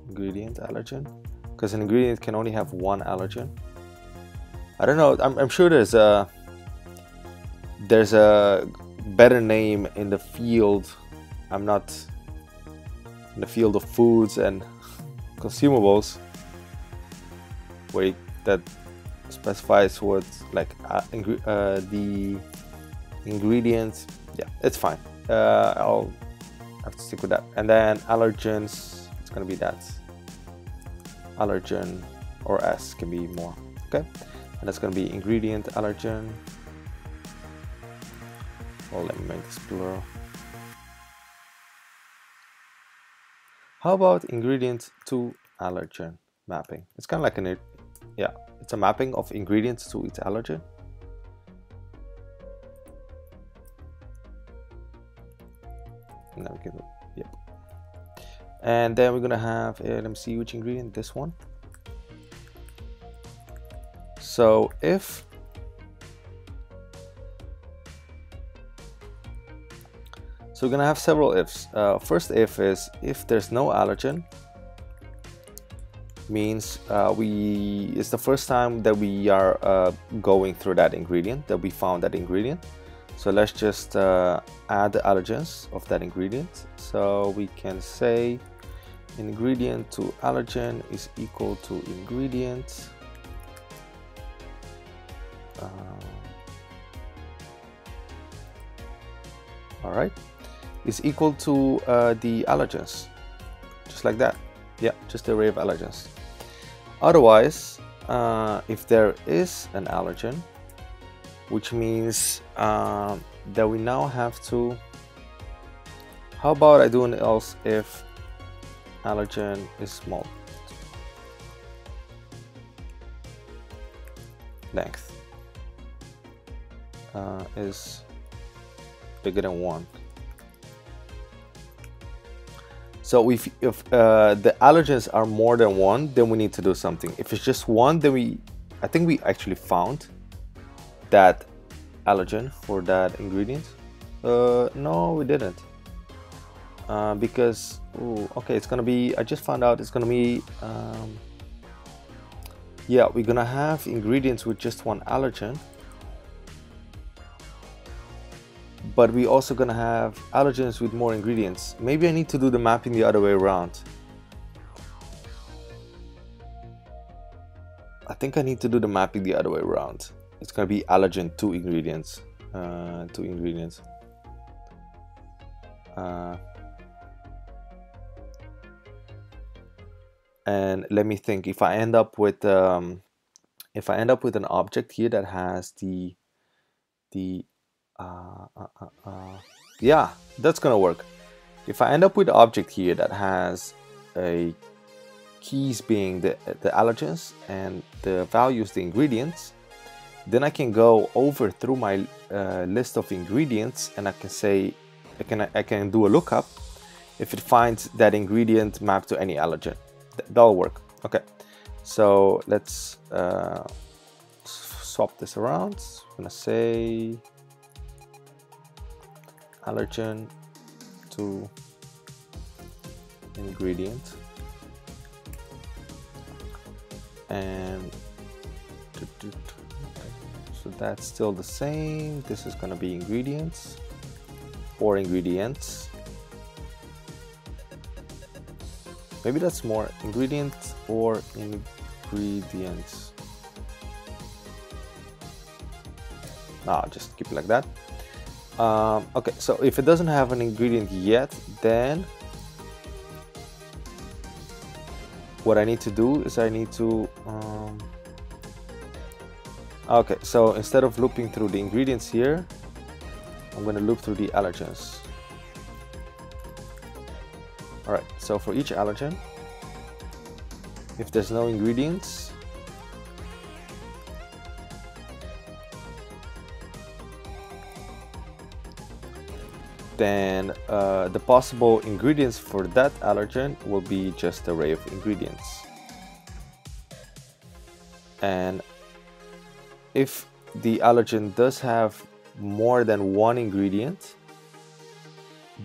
S1: Ingredient allergen? Because an ingredient can only have one allergen. I don't know. I'm, I'm sure there's a there's a better name in the field. I'm not in the field of foods and consumables. Where that specifies what like uh, uh, the ingredients. Yeah it's fine. Uh, I'll have to stick with that. And then allergens it's gonna be that. Allergen or S can be more okay? And that's gonna be ingredient allergen. Well let me make this plural. How about ingredient to allergen mapping? It's kind of like an yeah it's a mapping of ingredients to each allergen. Now we can, yep. And then we're gonna have, uh, let me see which ingredient, this one. So if So we're gonna have several ifs. Uh, first if is if there's no allergen, means uh, we it's the first time that we are uh, going through that ingredient that we found that ingredient. So let's just uh, add the allergens of that ingredient. So we can say ingredient to allergen is equal to ingredient uh, all right is equal to uh, the allergens. Just like that. Yeah just the array of allergens Otherwise, uh, if there is an allergen, which means uh, that we now have to, how about I do an else if allergen is small? Length uh, is bigger than one so if, if uh, the allergens are more than one then we need to do something. If it's just one then we I think we actually found that allergen for that ingredient. Uh, no we didn't. Uh, because ooh, okay it's gonna be I just found out it's gonna be um, yeah we're gonna have ingredients with just one allergen but we also gonna have allergens with more ingredients. Maybe I need to do the mapping the other way around. I think I need to do the mapping the other way around. It's gonna be allergen to ingredients uh, to ingredients. Uh, and let me think if I end up with um, if I end up with an object here that has the the uh, uh, uh, uh. Yeah that's gonna work. If I end up with object here that has a keys being the, the allergens and the values the ingredients then I can go over through my uh, list of ingredients and I can say I can I can do a lookup. If it finds that ingredient mapped to any allergen that'll work. Okay. So let's swap this around. I'm gonna say allergen to ingredient and so that's still the same. This is gonna be ingredients. Four ingredients. Maybe that's more ingredients or ingredients. Nah, just keep it like that. Um, okay, so if it doesn't have an ingredient yet, then what I need to do is I need to um, okay so instead of looping through the ingredients here I'm going to loop through the allergens. Alright, so for each allergen, if there's no ingredients, then uh, the possible ingredients for that allergen will be just a array of ingredients. And if the allergen does have more than one ingredient,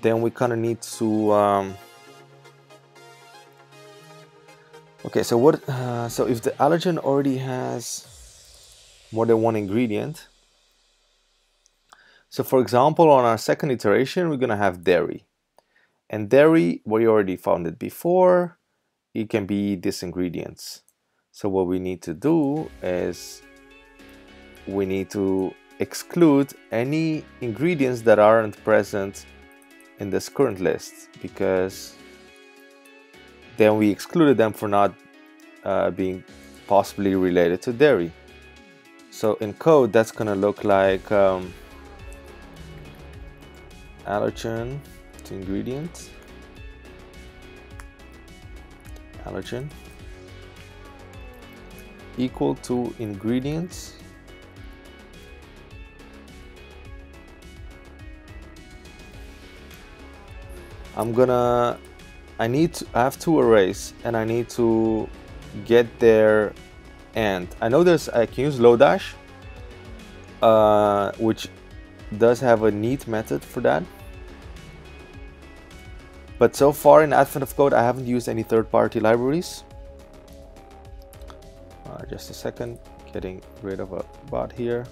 S1: then we kind of need to um, Okay, so what? Uh, so if the allergen already has more than one ingredient, so for example, on our second iteration, we're gonna have dairy, and dairy we already found it before. It can be these ingredients. So what we need to do is we need to exclude any ingredients that aren't present in this current list because then we excluded them for not uh, being possibly related to dairy. So in code, that's gonna look like um, allergen to ingredients. Allergen equal to ingredients. I'm gonna I need to I have two arrays and I need to get there and I know there's I can use Lodash uh, which does have a neat method for that but so far in Advent of Code I haven't used any third-party libraries. Uh, just a second getting rid of a bot here.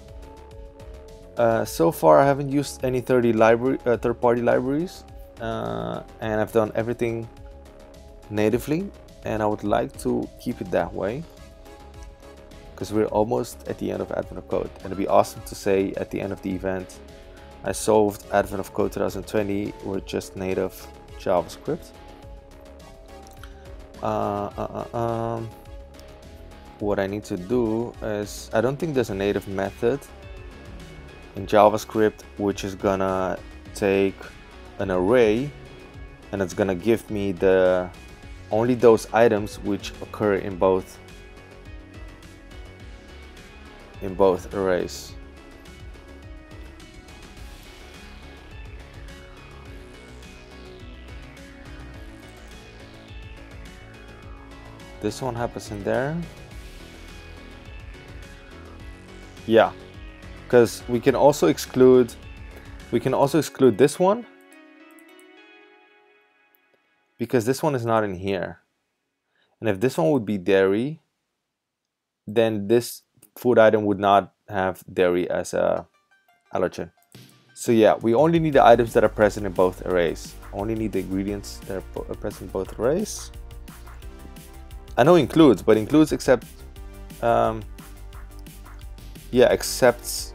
S1: Uh, so far I haven't used any 30 library uh, third-party libraries uh, and I've done everything natively and I would like to keep it that way because we're almost at the end of Advent of Code and it'd be awesome to say at the end of the event I solved Advent of Code 2020 with just native JavaScript. Uh, uh, uh, um, what I need to do is I don't think there's a native method in JavaScript which is gonna take an array and it's gonna give me the only those items which occur in both in both arrays. This one happens in there. Yeah, because we can also exclude we can also exclude this one because this one is not in here. And if this one would be dairy, then this food item would not have dairy as a allergen. So yeah, we only need the items that are present in both arrays. Only need the ingredients that are present in both arrays. I know includes, but includes except, um, yeah, accepts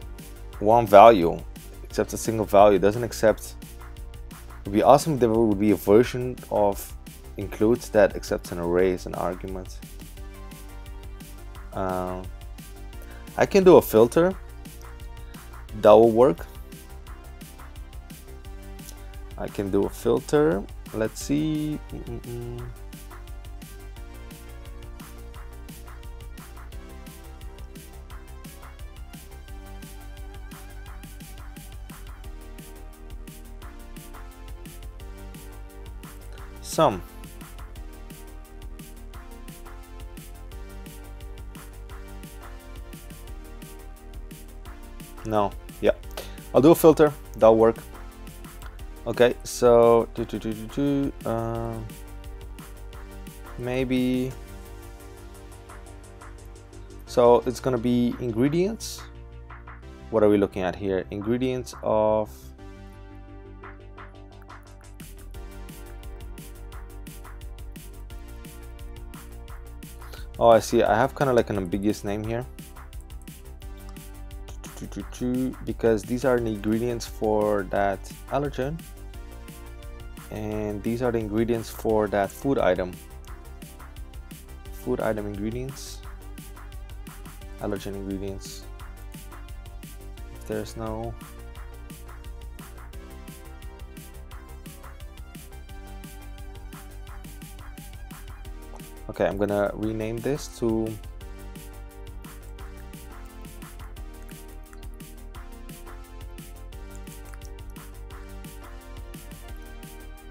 S1: one value, accepts a single value, doesn't accept it would be awesome if there would be a version of includes that accepts an array as an argument. Uh, I can do a filter. That will work. I can do a filter. Let's see. Mm -mm. Some. No, yeah. I'll do a filter, that'll work. Okay, so do, do, do, uh, maybe so it's gonna be ingredients. What are we looking at here? Ingredients of Oh, I see. I have kind of like an ambiguous name here. Because these are the ingredients for that allergen. And these are the ingredients for that food item. Food item ingredients. Allergen ingredients. If there's no okay I'm gonna rename this to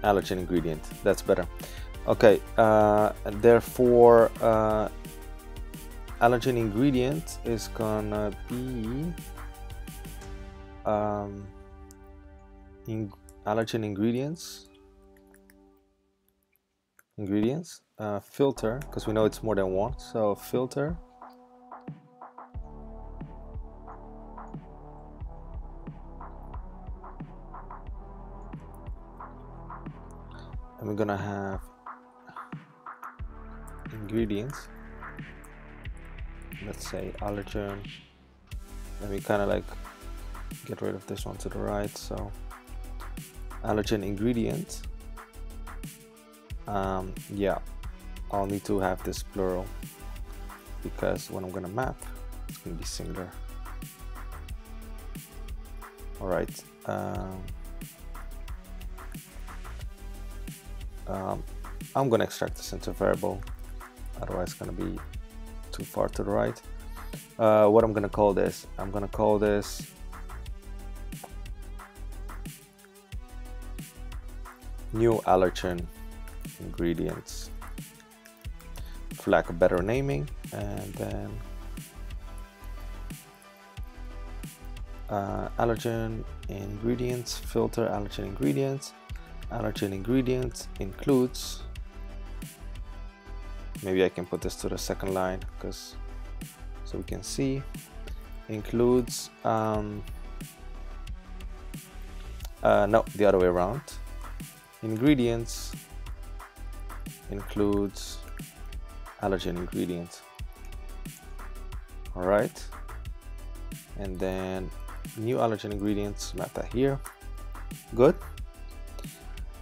S1: allergen ingredient. That's better. Okay uh, therefore uh, allergen ingredient is gonna be um, in allergen ingredients ingredients uh, filter because we know it's more than one so filter. And we're gonna have ingredients. Let's say allergen. Let me kind of like get rid of this one to the right so allergen ingredient um, yeah I'll need to have this plural because when I'm gonna map it's gonna be singular. All right um, um, I'm gonna extract this into a variable. Otherwise it's gonna be too far to the right. Uh, what I'm gonna call this I'm gonna call this new allergen ingredients. For lack of better naming and then uh, allergen ingredients filter allergen ingredients. Allergen ingredients includes maybe I can put this to the second line because so we can see includes um, uh, no the other way around. Ingredients includes allergen ingredients. All right. And then new allergen ingredients that here. Good.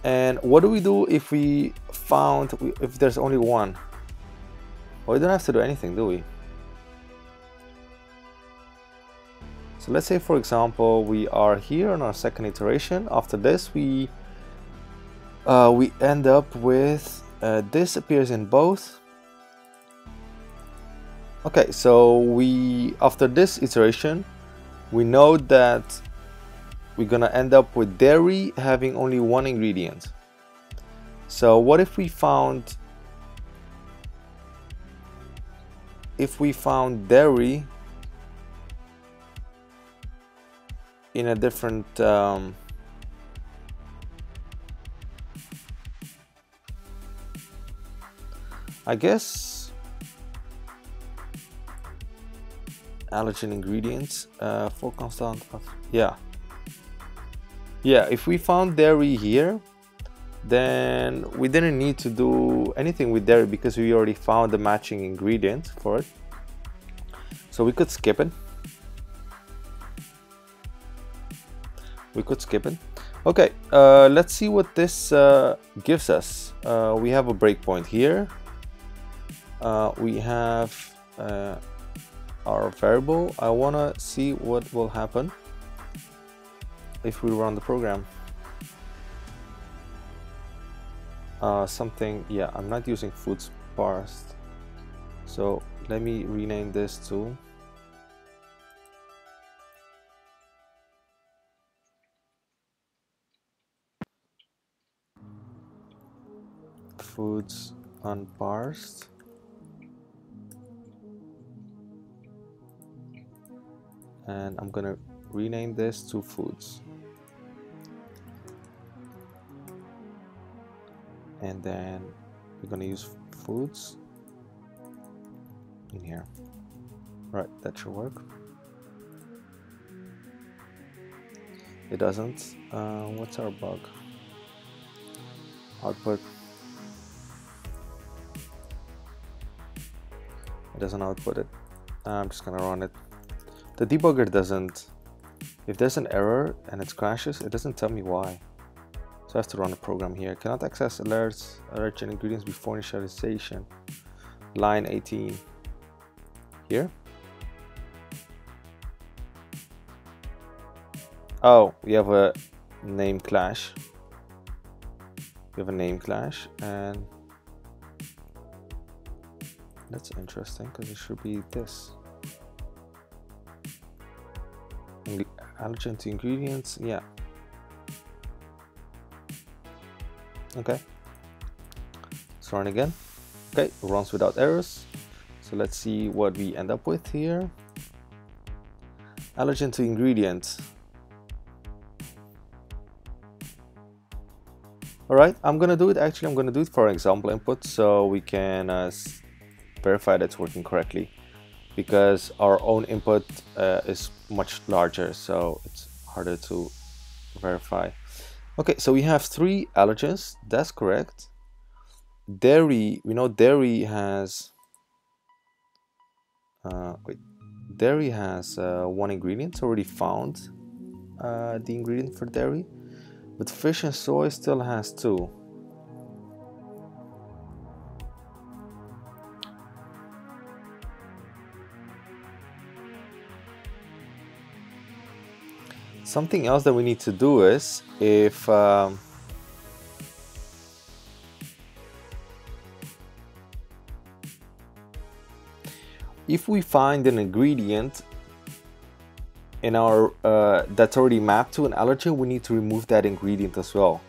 S1: And what do we do if we found if there's only one? Well we don't have to do anything do we? So let's say for example we are here on our second iteration. After this we uh, we end up with uh, this appears in both. Okay so we after this iteration we know that we're gonna end up with dairy having only one ingredient. So what if we found if we found dairy in a different um, I guess allergen ingredients uh, for constant yeah. Yeah if we found dairy here then we didn't need to do anything with dairy because we already found the matching ingredient for it. So we could skip it. We could skip it. Okay uh, let's see what this uh, gives us. Uh, we have a breakpoint here we have uh, our variable. I want to see what will happen if we run the program. Uh, something yeah I'm not using foods parsed so let me rename this to foods unparsed and I'm gonna rename this to foods. And then we're gonna use foods in here. Right that should work. It doesn't. Uh, what's our bug? Output. It doesn't output it. I'm just gonna run it the debugger doesn't if there's an error and it crashes it doesn't tell me why. So I have to run a program here. Cannot access alerts allergen ingredients before initialization. Line 18 here. Oh we have a name clash. We have a name clash and that's interesting because it should be this allergen to ingredients yeah. Okay. Let's run again. Okay runs without errors. So let's see what we end up with here. Allergen to ingredients. All right i'm gonna do it. Actually i'm gonna do it for example input so we can uh, verify that it's working correctly. Because our own input uh, is much larger so it's harder to verify. Okay so we have three allergens. That's correct. Dairy we know dairy has uh, wait dairy has uh, one ingredient it's already found uh, the ingredient for dairy but fish and soy still has two Something else that we need to do is if um, if we find an ingredient in our uh, that's already mapped to an allergen, we need to remove that ingredient as well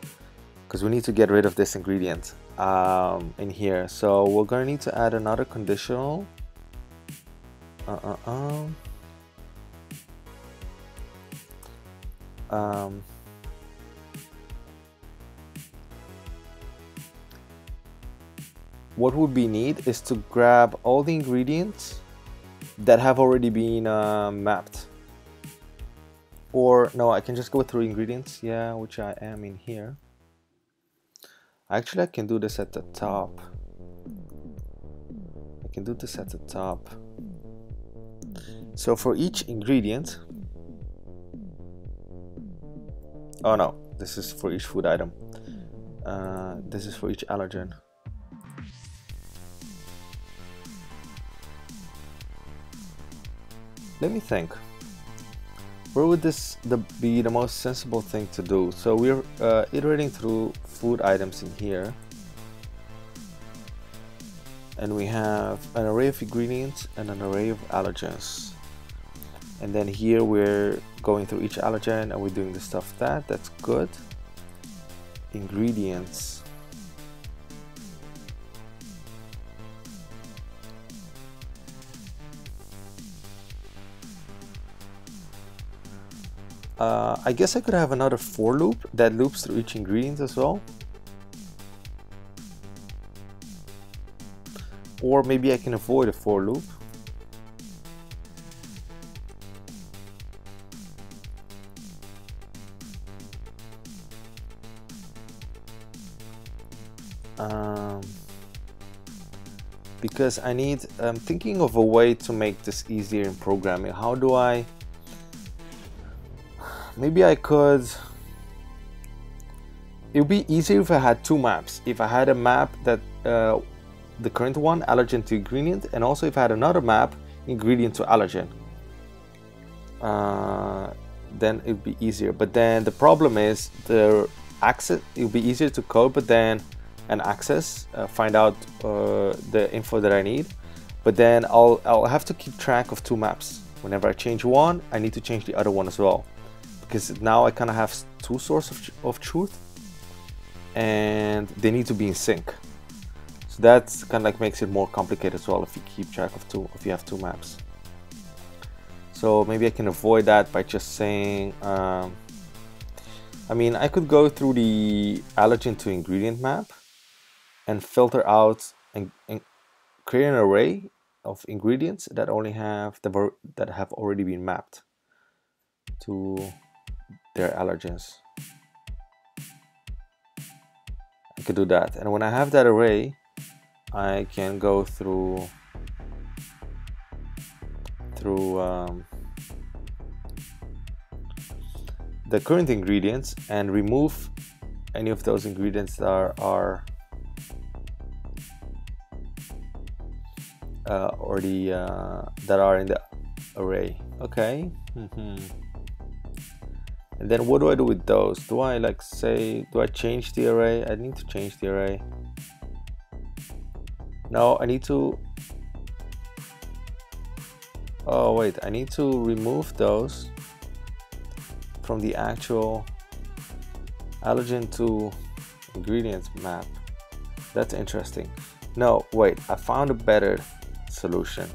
S1: because we need to get rid of this ingredient um, in here. So we're going to need to add another conditional. Uh, uh, um. what would be neat is to grab all the ingredients that have already been uh, mapped. Or no I can just go through ingredients yeah which I am in here. Actually I can do this at the top. I can do this at the top. So for each ingredient Oh no, this is for each food item. Uh, this is for each allergen. Let me think. where would this the, be the most sensible thing to do? So we're uh, iterating through food items in here. And we have an array of ingredients and an array of allergens. And then here we're going through each allergen and we're doing the stuff that, that's good. Ingredients. Uh, I guess I could have another for loop that loops through each ingredient as well. Or maybe I can avoid a for loop. Because I need, I'm thinking of a way to make this easier in programming. How do I maybe I could it would be easier if I had two maps. If I had a map that uh, the current one allergen to ingredient and also if I had another map ingredient to allergen. Uh, then it would be easier. But then the problem is the access it would be easier to code but then and access uh, find out uh, the info that I need but then I'll, I'll have to keep track of two maps whenever I change one I need to change the other one as well because now I kind of have two sources of, of truth and they need to be in sync. So that's kind of like makes it more complicated as well if you keep track of two, if you have two maps. So maybe I can avoid that by just saying, um, I mean, I could go through the allergen to ingredient map and filter out and, and create an array of ingredients that only have the that have already been mapped to their allergens. I could do that. And when I have that array, I can go through through um, the current ingredients and remove any of those ingredients that are, are uh, or the uh, that are in the array. Okay. Mm -hmm. And then what do I do with those? Do I like say, do I change the array? I need to change the array. No, I need to, oh wait, I need to remove those from the actual allergen to ingredients map. That's interesting. No, wait, I found a better solution.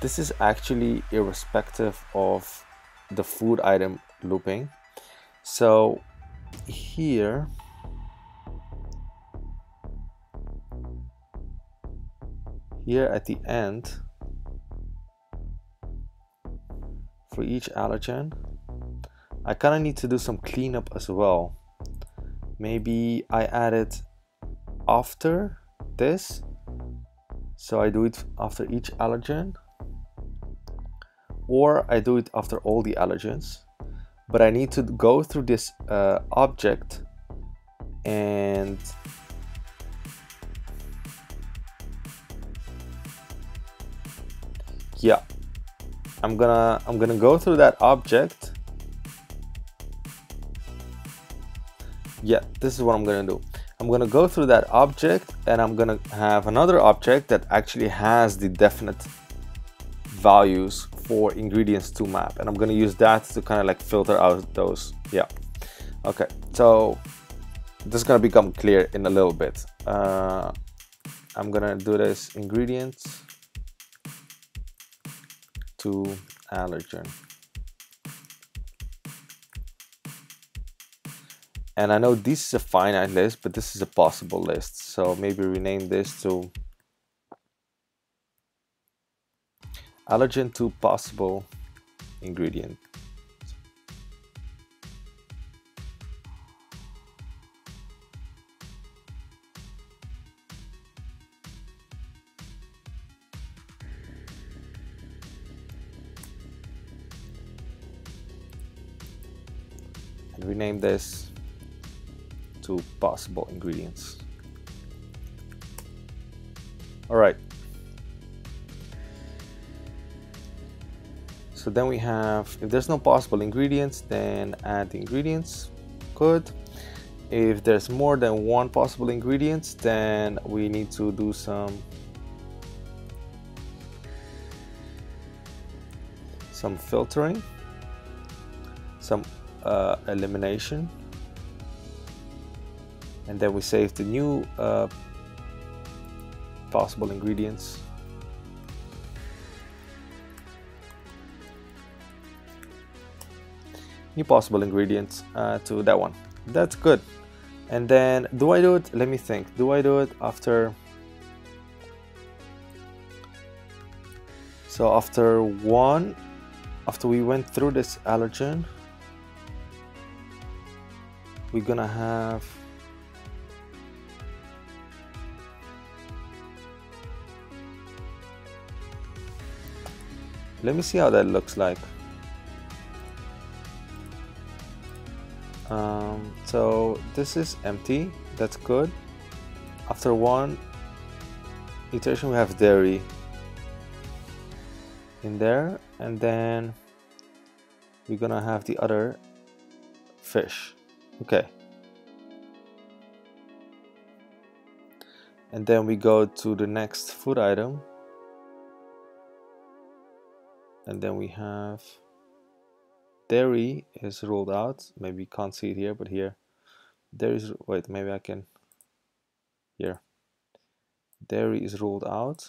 S1: This is actually irrespective of the food item looping. So here, here at the end, for each allergen, I kind of need to do some cleanup as well. Maybe I add it after this. So I do it after each allergen or I do it after all the allergens. But I need to go through this uh, object and yeah I'm gonna I'm gonna go through that object. Yeah this is what I'm gonna do I'm gonna go through that object and I'm gonna have another object that actually has the definite values for ingredients to map. And I'm gonna use that to kind of like filter out those. Yeah. Okay so this is gonna become clear in a little bit. Uh, I'm gonna do this ingredients to allergen and I know this is a finite list but this is a possible list so maybe rename this to allergen to possible ingredient. And rename this possible ingredients. All right, so then we have if there's no possible ingredients then add the ingredients. Good. If there's more than one possible ingredients then we need to do some some filtering some uh, elimination and then we save the new uh, possible ingredients. New possible ingredients uh, to that one. That's good. And then do I do it? Let me think. Do I do it after so after one after we went through this allergen we're gonna have let me see how that looks like. Um, so this is empty. That's good. After one iteration we have dairy in there. And then we're gonna have the other fish. Okay. And then we go to the next food item and then we have dairy is ruled out. Maybe you can't see it here but here. There is wait maybe I can here. Dairy is ruled out.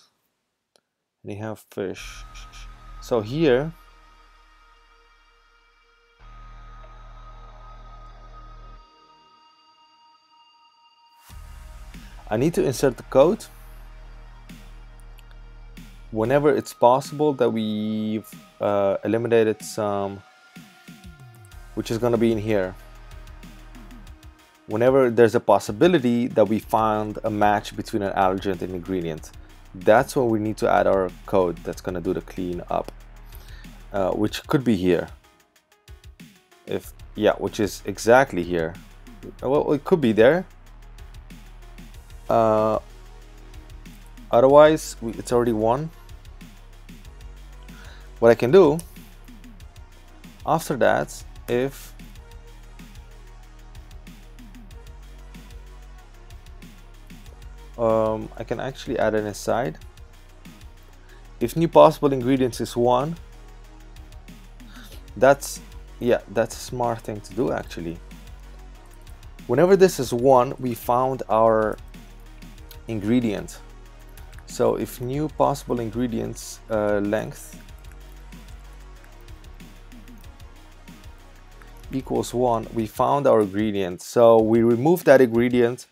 S1: And you have fish. So here I need to insert the code whenever it's possible that we've uh, eliminated some which is going to be in here. Whenever there's a possibility that we found a match between an allergen and an ingredient that's when we need to add our code that's going to do the clean up uh, which could be here. If yeah which is exactly here. Well it could be there. Uh, otherwise it's already one what I can do after that if um, I can actually add an aside. If new possible ingredients is one that's yeah that's a smart thing to do actually. Whenever this is one we found our ingredient. So if new possible ingredients uh, length equals 1, we found our ingredient. So we remove that ingredient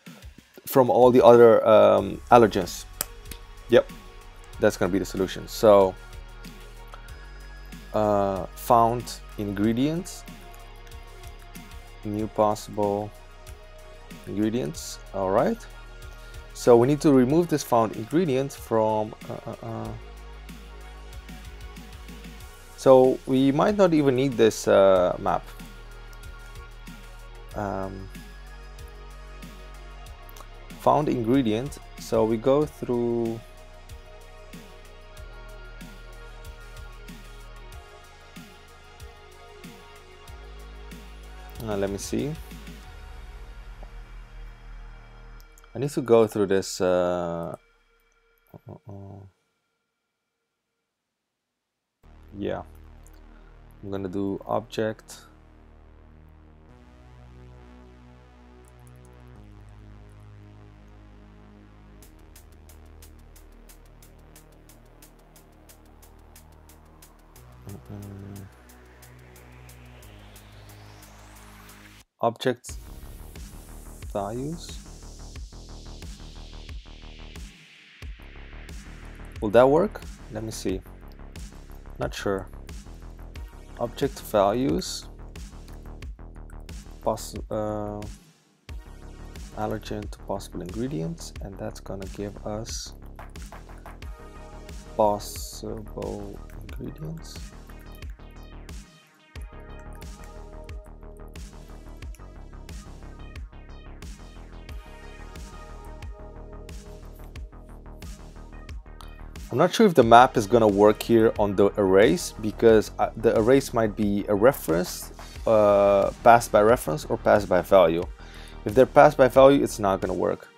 S1: from all the other um, allergens. Yep, that's to be the solution. So uh, found ingredients, new possible ingredients. All right. So we need to remove this found ingredient from. Uh, uh, uh. so we might not even need this uh, map um, found ingredient. So we go through uh, let me see. I need to go through this uh, uh, uh yeah. I'm gonna do object object values. Will that work? Let me see. Not sure. Object values. Poss uh, allergen to possible ingredients and that's gonna give us possible ingredients I'm not sure if the map is gonna work here on the arrays because uh, the arrays might be a reference, uh, passed by reference or passed by value. If they're passed by value, it's not gonna work.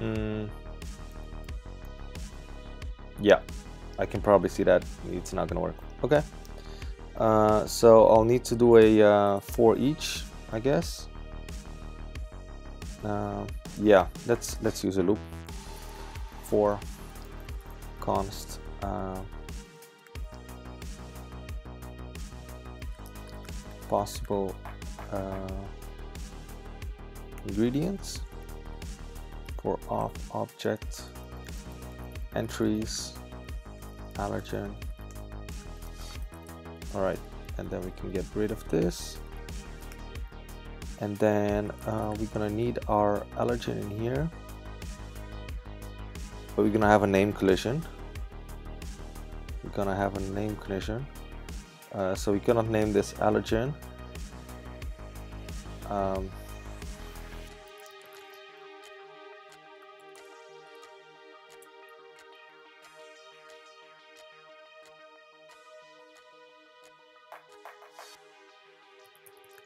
S1: Mm. Yeah, I can probably see that it's not gonna work. Okay, uh, so I'll need to do a uh, for each, I guess. Uh, yeah, let's let's use a loop for const uh, possible uh, ingredients for off object entries allergen. All right and then we can get rid of this. And then uh, we're gonna need our allergen in here. But we're gonna have a name collision we're gonna have a name collision uh, so we cannot name this allergen um,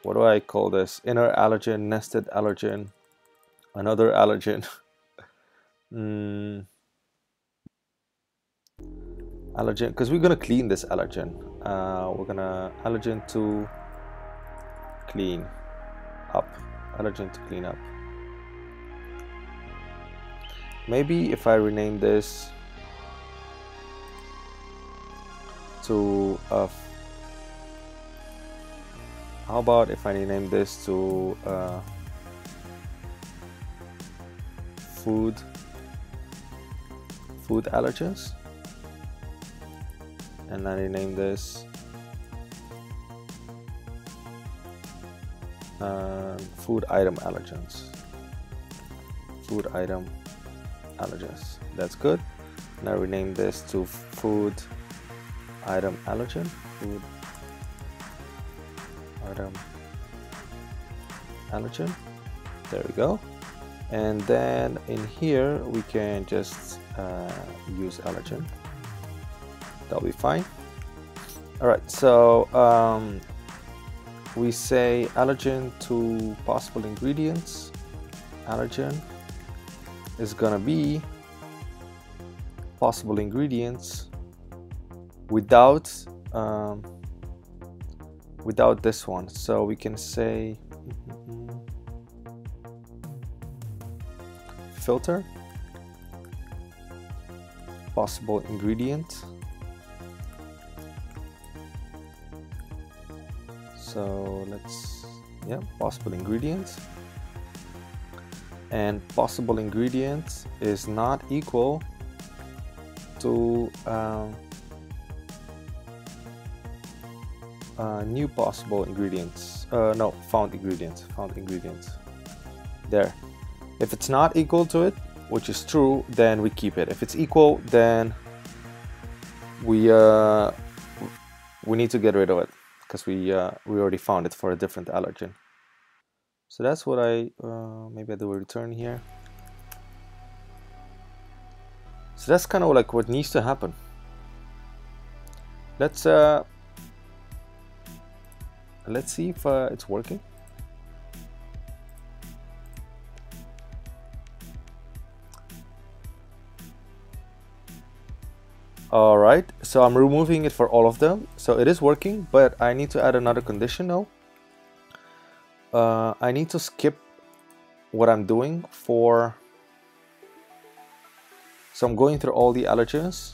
S1: what do I call this? Inner allergen, nested allergen, another allergen. mm. Allergen, because we're gonna clean this allergen. Uh, we're gonna allergen to clean up. Allergen to clean up. Maybe if I rename this to a how about if I rename this to uh, food food allergens and I rename this. Uh, food item allergens. Food item allergens. That's good. Now rename this to food item allergen. Food item allergen. There we go. And then in here we can just uh, use allergen that'll be fine. All right so um, we say allergen to possible ingredients. Allergen is gonna be possible ingredients without um, without this one. So we can say filter possible ingredient so let's yeah possible ingredients. And possible ingredients is not equal to um, uh, new possible ingredients uh, no found ingredients found ingredients. There. If it's not equal to it which is true then we keep it. If it's equal then we uh, we need to get rid of it because we uh, we already found it for a different allergen. So that's what I uh, maybe I do a return here. So that's kind of like what needs to happen. Let's uh, let's see if uh, it's working all right so I'm removing it for all of them so it is working but I need to add another condition now uh, I need to skip what I'm doing for so I'm going through all the allergens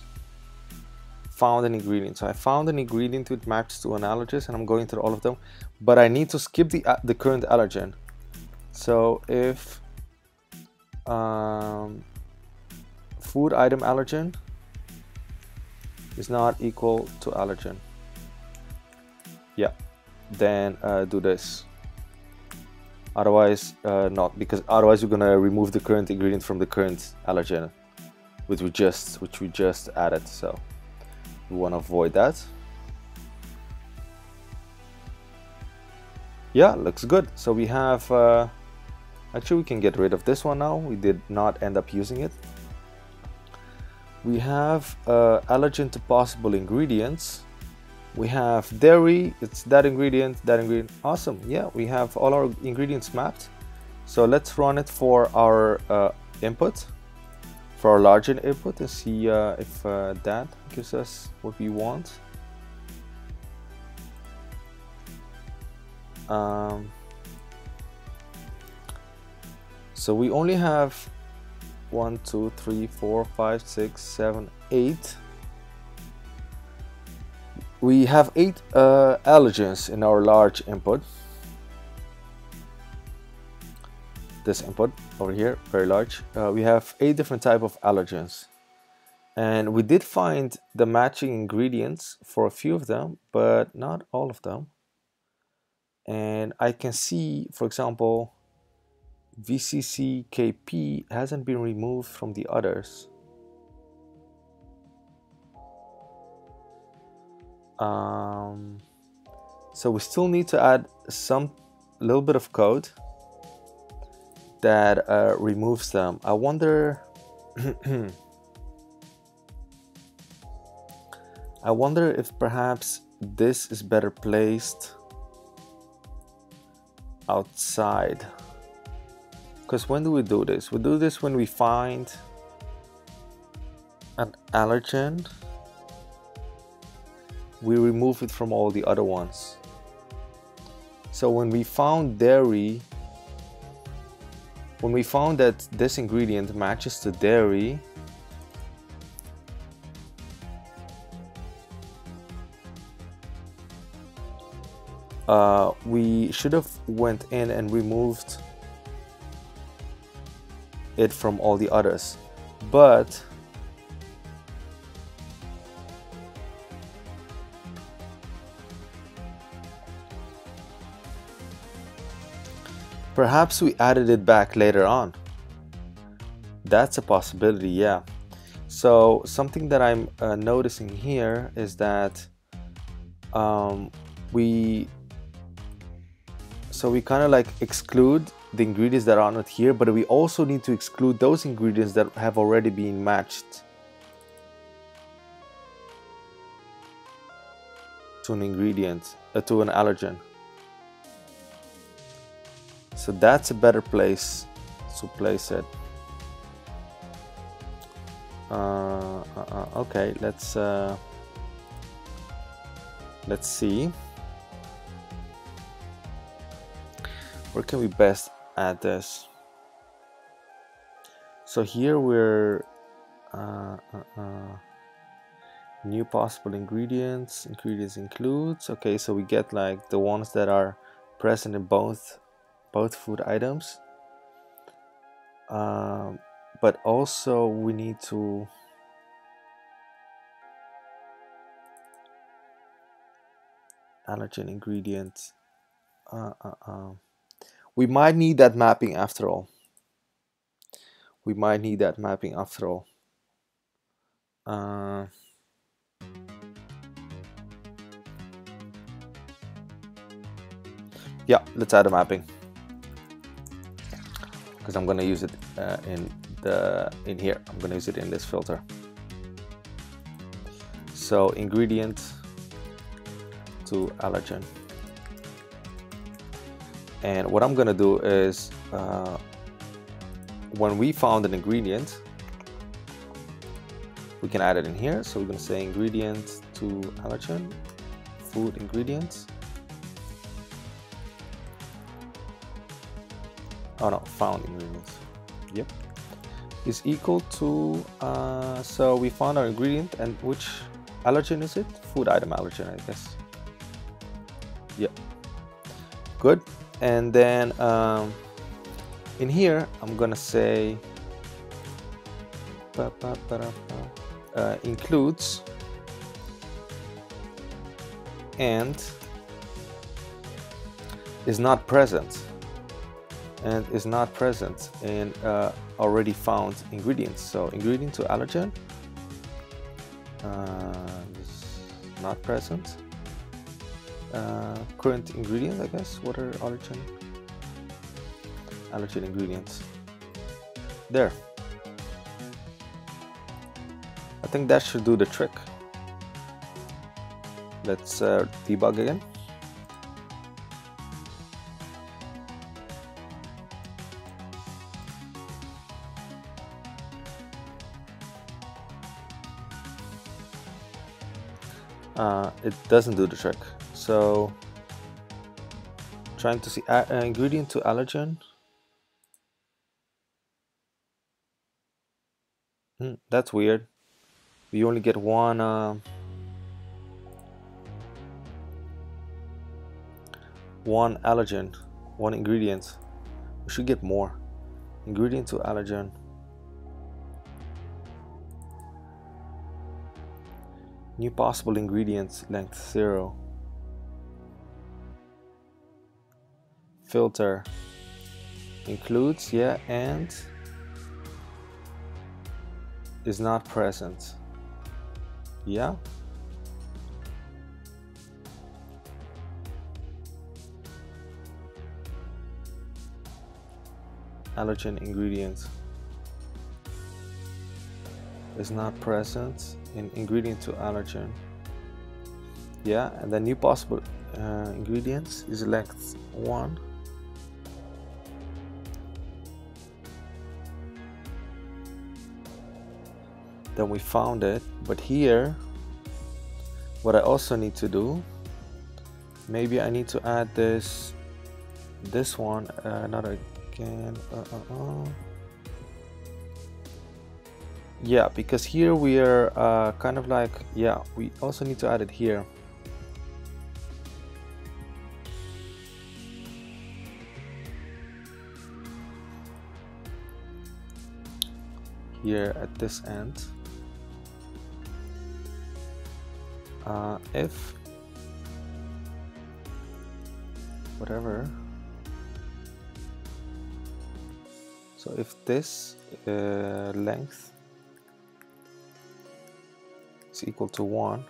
S1: found an ingredient. So I found an ingredient which matches to an allergen and I'm going through all of them, but I need to skip the, uh, the current allergen. So if um, food item allergen is not equal to allergen, yeah, then uh, do this. Otherwise, uh, not because otherwise we're gonna remove the current ingredient from the current allergen, which we just which we just added. So we want to avoid that. Yeah looks good. So we have uh, actually we can get rid of this one now. We did not end up using it we have uh, allergen to possible ingredients. We have dairy it's that ingredient that ingredient. Awesome yeah we have all our ingredients mapped. So let's run it for our uh, input. For our allergen input and see uh, if uh, that gives us what we want. Um, so we only have one two three four five six seven eight. We have eight uh, allergens in our large input. This input over here very large. Uh, we have eight different type of allergens. And we did find the matching ingredients for a few of them but not all of them. And I can see for example VCCKP hasn't been removed from the others. Um, so we still need to add some little bit of code that uh, removes them. I wonder. I wonder if perhaps this is better placed outside. Because when do we do this? We do this when we find an allergen. We remove it from all the other ones. So when we found dairy, when we found that this ingredient matches to dairy, uh, we should have went in and removed it from all the others. But perhaps we added it back later on. That's a possibility yeah. So something that I'm uh, noticing here is that um, we so we kind of like exclude the ingredients that are not here, but we also need to exclude those ingredients that have already been matched to an ingredient, uh, to an allergen. So that's a better place to place it. Uh, uh, uh okay, let's uh, let's see. Where can we best add this. So here we're uh, uh, uh, new possible ingredients. Ingredients includes okay so we get like the ones that are present in both both food items. Um, but also we need to allergen ingredients. Uh, uh, uh we might need that mapping after all. We might need that mapping after all. Uh, yeah, let's add a mapping because I'm gonna use it uh, in the in here. I'm gonna use it in this filter. So ingredient to allergen and what I'm gonna do is uh, when we found an ingredient we can add it in here. So we're gonna say ingredient to allergen food ingredients. Oh no found ingredients. Yep. Is equal to uh, so we found our ingredient and which allergen is it? Food item allergen I guess. Yep. Good and then um, in here I'm gonna say uh, includes and is not present. And is not present in uh, already found ingredients. So ingredient to allergen uh, not present uh, current ingredient, I guess. What are allergen? Allergen ingredients. There. I think that should do the trick. Let's uh, debug again. Uh, it doesn't do the trick. So trying to see uh, ingredient to allergen. Hmm, that's weird. We only get one. Uh, one allergen, one ingredient. We should get more. Ingredient to allergen. New possible ingredients length zero. Filter includes, yeah, and is not present. Yeah. Allergen ingredients is not present in ingredient to allergen. Yeah, and the new possible uh, ingredients is length one. Then we found it, but here, what I also need to do, maybe I need to add this, this one, uh, not again. Uh, uh, uh. Yeah, because here we are uh, kind of like, yeah, we also need to add it here. Here at this end. Uh, if whatever. So if this uh, length is equal to 1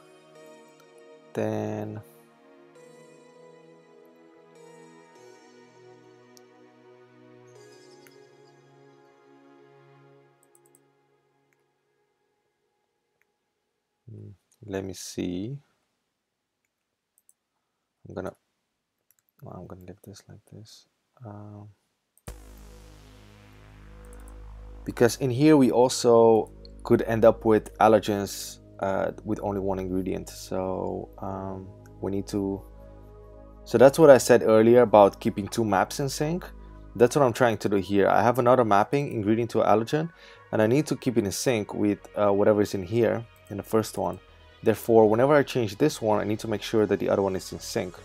S1: then let me see. I'm gonna well, I'm gonna leave this like this. Um, because in here we also could end up with allergens uh, with only one ingredient. So um, we need to so that's what I said earlier about keeping two maps in sync. That's what I'm trying to do here. I have another mapping ingredient to allergen and I need to keep it in sync with uh, whatever is in here in the first one therefore whenever I change this one I need to make sure that the other one is in sync.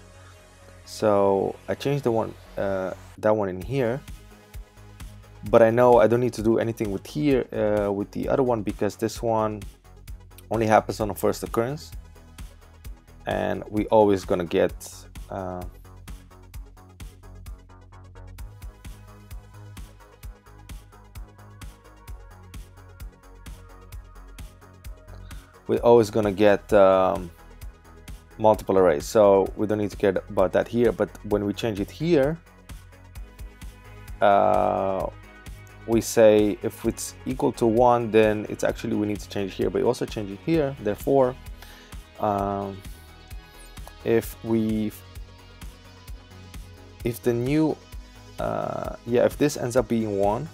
S1: So I changed the one uh, that one in here but I know I don't need to do anything with here uh, with the other one because this one only happens on the first occurrence and we always gonna get uh, we're always gonna get um, multiple arrays so we don't need to care about that here but when we change it here uh, we say if it's equal to one then it's actually we need to change here but we also change it here therefore um, if we if the new uh, yeah if this ends up being one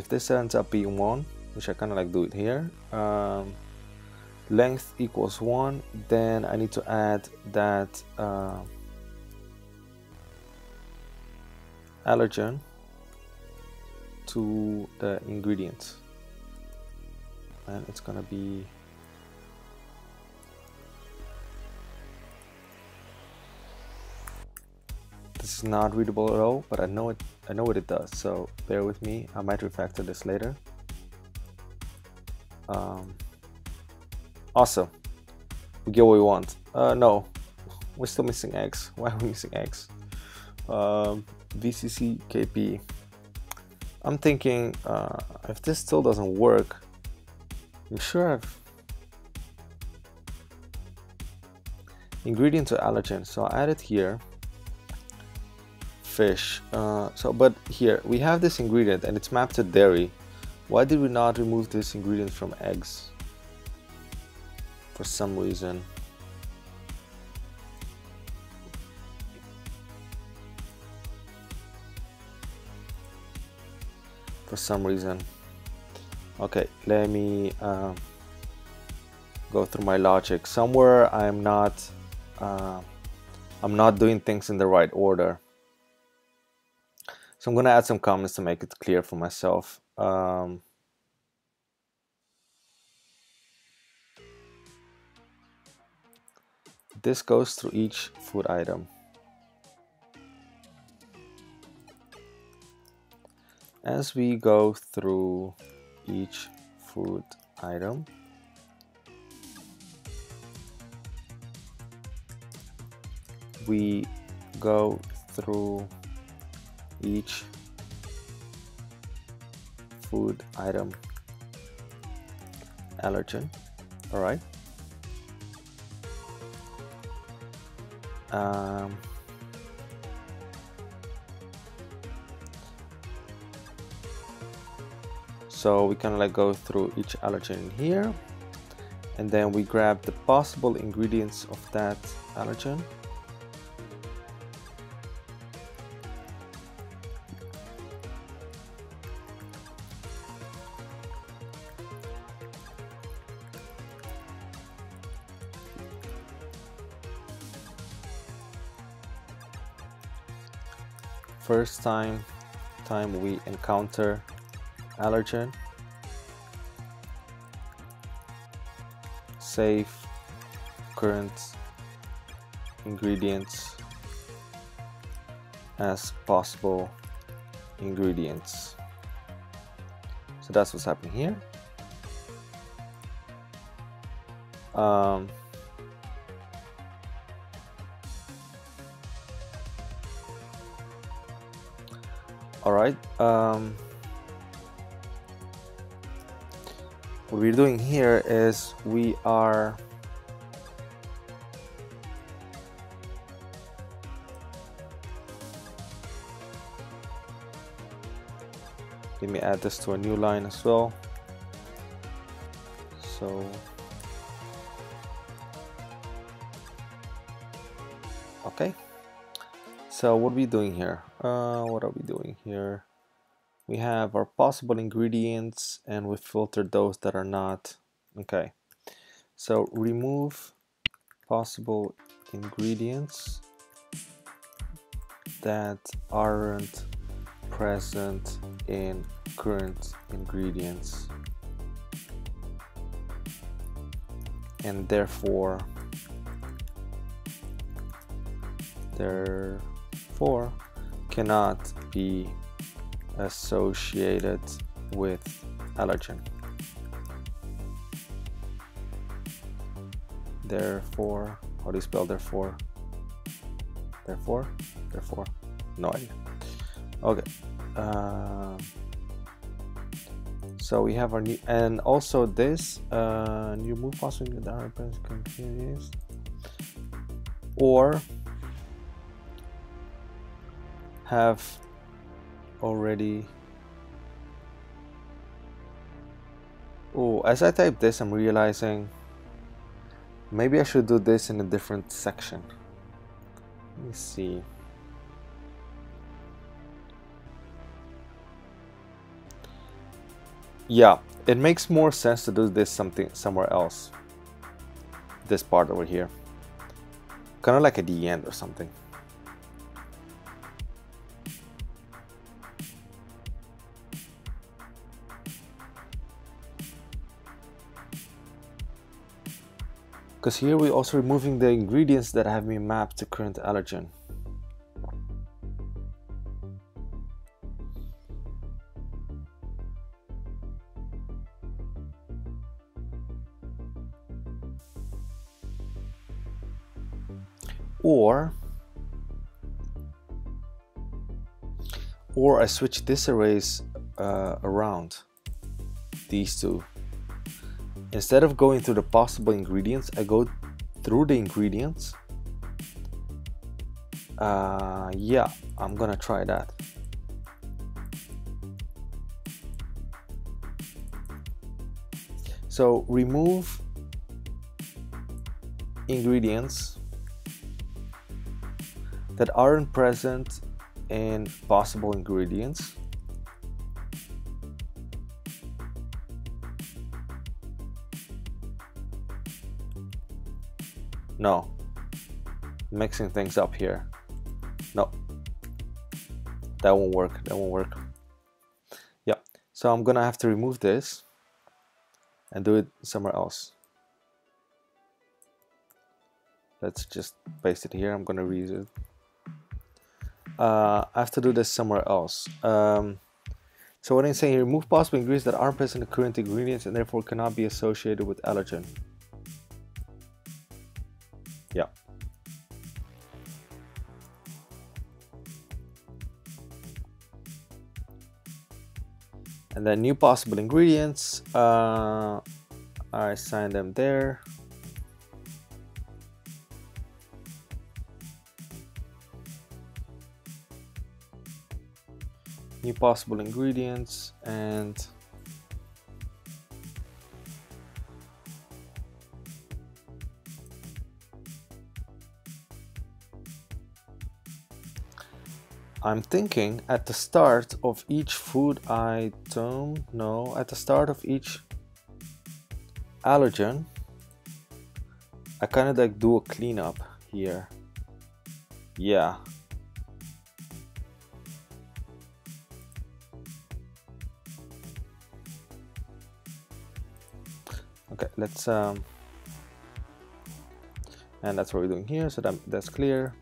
S1: if this ends up being 1 which I kind of like do it here um, length equals 1 then I need to add that uh, allergen to the ingredients. And it's gonna be this is not readable at all but I know it I know what it does, so bear with me. I might refactor this later. Um, awesome. We get what we want. Uh, no, we're still missing X. Why are we missing X? Um, VCC KP. I'm thinking uh, if this still doesn't work, I'm sure I've ingredient to allergen so I add it here fish uh, so but here we have this ingredient and it's mapped to dairy. Why did we not remove this ingredient from eggs? For some reason. For some reason. Okay let me uh, go through my logic. Somewhere I'm not uh, I'm not doing things in the right order so I'm gonna add some comments to make it clear for myself. Um, this goes through each food item. As we go through each food item we go through each food item allergen. All right. Um, so we kind of like go through each allergen here and then we grab the possible ingredients of that allergen first time time we encounter allergen. Save current ingredients as possible ingredients. So that's what's happening here. Um, all right um, what we're doing here is we are let me add this to a new line as well. So okay. So what are we doing here uh, what are we doing here? We have our possible ingredients and we filter those that are not. Okay. So remove possible ingredients that aren't present in current ingredients. And therefore therefore cannot be associated with allergen. Therefore, how do you spell therefore? Therefore, therefore, no idea. Okay. Uh, so we have our new, and also this uh, new move possible with our communities, or have already. Oh as I type this I'm realizing maybe I should do this in a different section. Let me see. Yeah it makes more sense to do this something somewhere else. This part over here. Kind of like at the end or something because here we're also removing the ingredients that have been mapped to current allergen. Or or I switch this arrays uh, around these two instead of going through the possible ingredients I go through the ingredients. Uh, yeah I'm gonna try that. So remove ingredients that aren't present in possible ingredients No. Mixing things up here. No. That won't work. That won't work. Yeah. So I'm gonna have to remove this and do it somewhere else. Let's just paste it here. I'm gonna reuse it. Uh, I have to do this somewhere else. Um, so what I'm saying, remove possible ingredients that aren't present in the current ingredients and therefore cannot be associated with allergen. Yeah. And then new possible ingredients, uh, I assign them there. New possible ingredients and I'm thinking at the start of each food item, no, at the start of each allergen, I kind of like do a cleanup here. Yeah. Okay, let's um and that's what we're doing here so that that's clear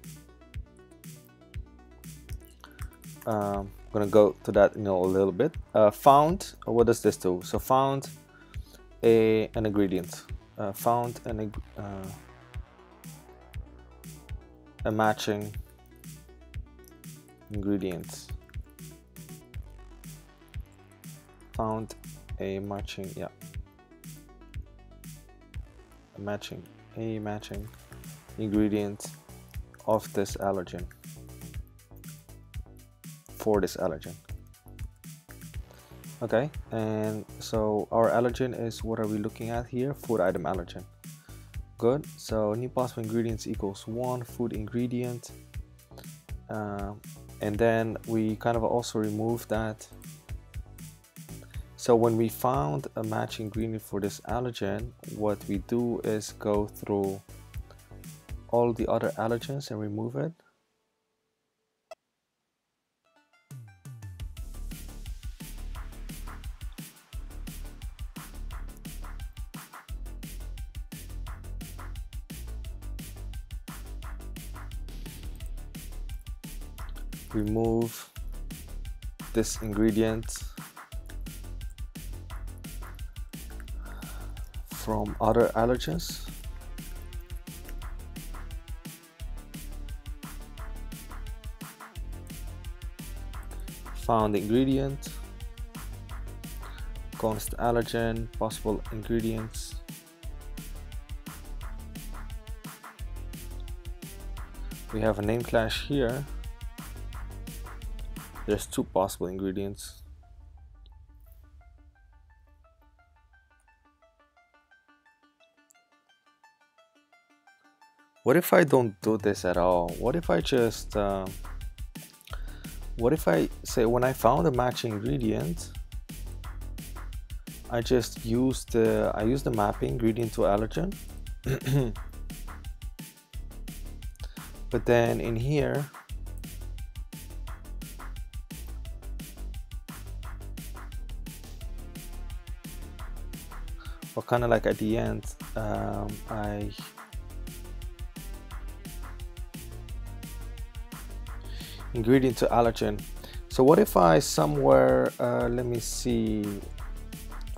S1: um, I'm gonna go to that in a little bit. Uh, found, what does this do? So found a an ingredient. Uh, found an uh, a matching ingredient. Found a matching, yeah, a matching, a matching ingredient of this allergen for this allergen. Okay, and so our allergen is what are we looking at here? Food item allergen. Good, so new possible ingredients equals one food ingredient. Uh, and then we kind of also remove that. So when we found a matching ingredient for this allergen, what we do is go through all the other allergens and remove it. Remove this ingredient from other allergens. Found ingredient const allergen possible ingredients. We have a name clash here there's two possible ingredients. What if I don't do this at all? What if I just, uh, what if I say when I found a matching ingredient, I just use the, I use the mapping ingredient to allergen. but then in here, kind of like at the end um, I ingredient to allergen. So what if I somewhere uh, let me see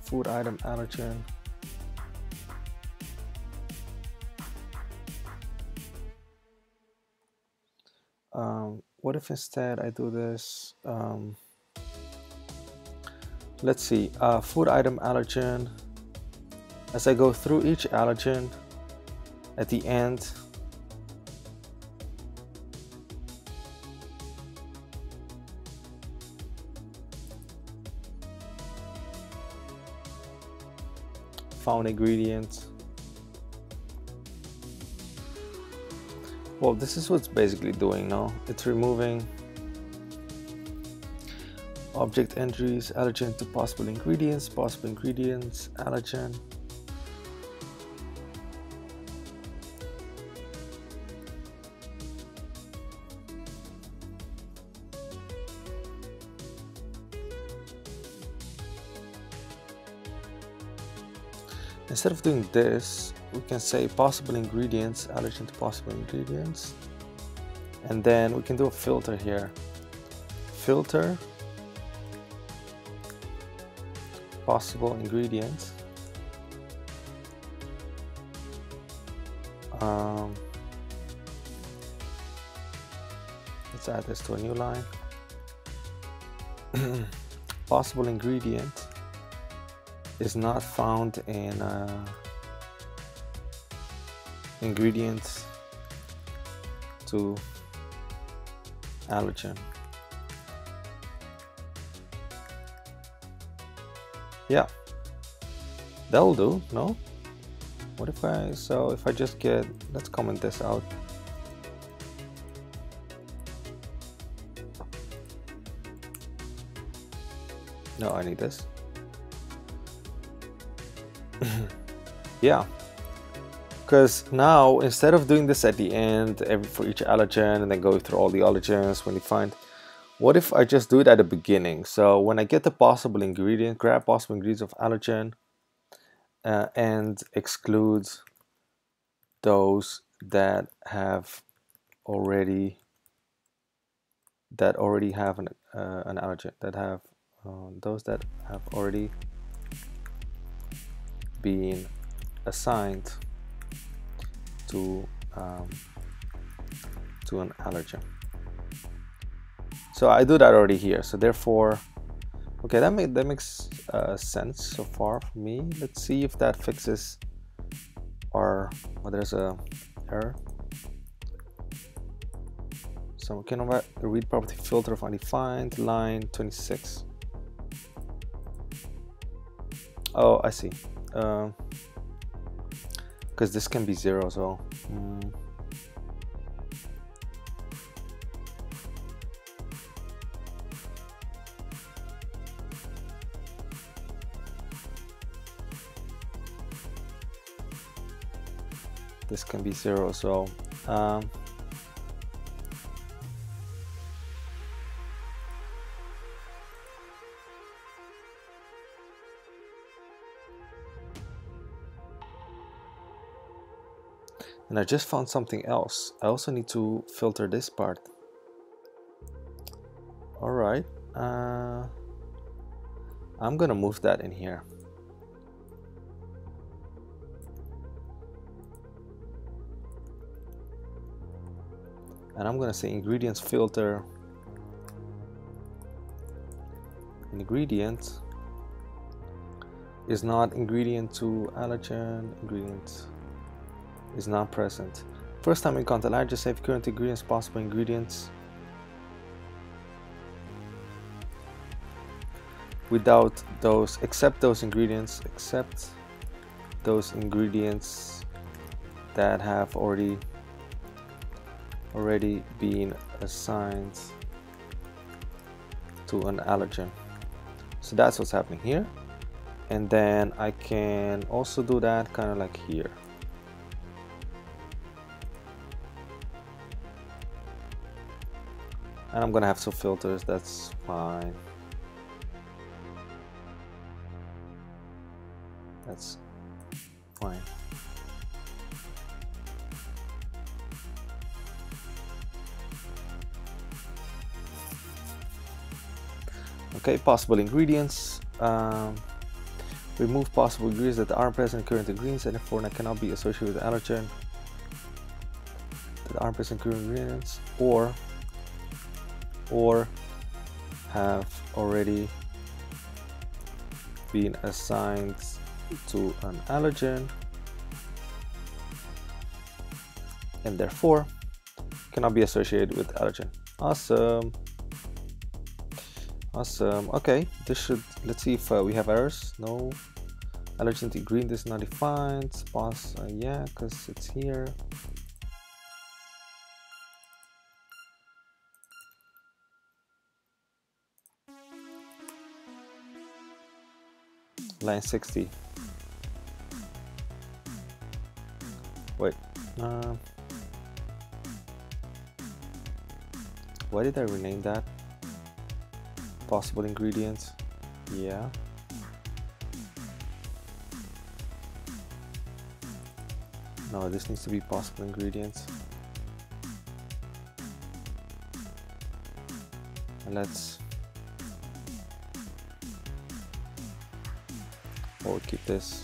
S1: food item allergen? Um, what if instead I do this um, let's see uh, food item allergen as I go through each allergen at the end found ingredients. Well this is what's basically doing now it's removing object entries allergen to possible ingredients possible ingredients allergen instead of doing this we can say possible ingredients allergen to possible ingredients. And then we can do a filter here. Filter. Possible ingredients. Um, let's add this to a new line. Possible ingredient is not found in uh, ingredients to allergen. Yeah, that'll do, no? What if I, so if I just get, let's comment this out. No, I need this. Yeah. Because now instead of doing this at the end every for each allergen and then go through all the allergens when you find what if I just do it at the beginning? So when I get the possible ingredient grab possible ingredients of allergen uh, and exclude those that have already that already have an, uh, an allergen that have uh, those that have already been assigned to um, to an allergen. So I do that already here. So therefore, okay, that make, that makes uh, sense so far for me. Let's see if that fixes our. Well, there's a error. So we can read property filter of undefined line 26. Oh, I see because this can be zero as well. Mm. This can be zero as well. Um, And I just found something else. I also need to filter this part. All right. Uh, I'm gonna move that in here. And I'm gonna say ingredients filter ingredient is not ingredient to allergen ingredient is not present. First time in content, I just save current ingredients, possible ingredients. Without those, except those ingredients, except those ingredients that have already already been assigned to an allergen. So that's what's happening here. And then I can also do that kind of like here. And I'm gonna have some filters that's fine. That's fine. Okay possible ingredients um, remove possible ingredients that aren't present in current ingredients. And therefore cannot be associated with allergen that aren't present in current ingredients or or have already been assigned to an allergen and therefore cannot be associated with allergen. Awesome. Awesome. Okay, this should, let's see if uh, we have errors. No. Allergen to green is not defined. Spas, uh, yeah, because it's here. Line 60 wait uh, why did I rename that? Possible ingredients yeah. No this needs to be possible ingredients. And let's We'll keep this.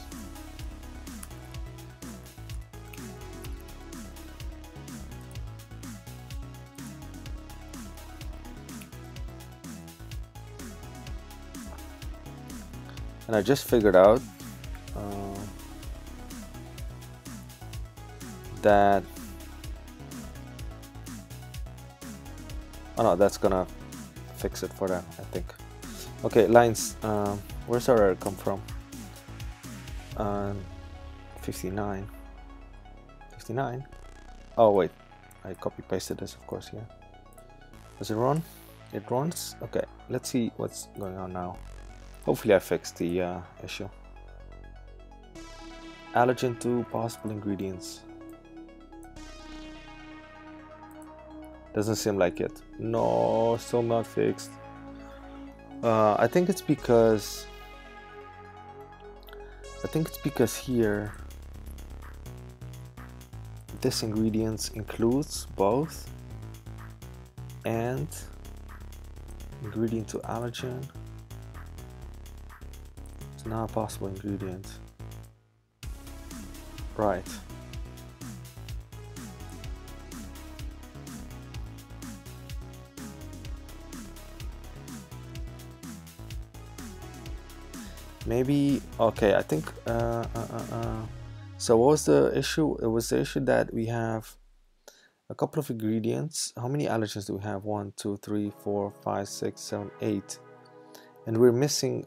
S1: And I just figured out uh, that oh no that's gonna fix it for that I think okay lines um, where's our error come from uh, 59 59 oh wait. I copy pasted this of course here does it run? It runs? Okay let's see what's going on now. Hopefully I fixed the uh, issue. Allergen to possible ingredients. Doesn't seem like it. No still not fixed. Uh, I think it's because I think it's because here this ingredients includes both and ingredient to allergen. It's not a possible ingredient. Right maybe okay i think uh, uh, uh, uh, so what was the issue? It was the issue that we have a couple of ingredients. How many allergens do we have? One two three four five six seven eight. And we're missing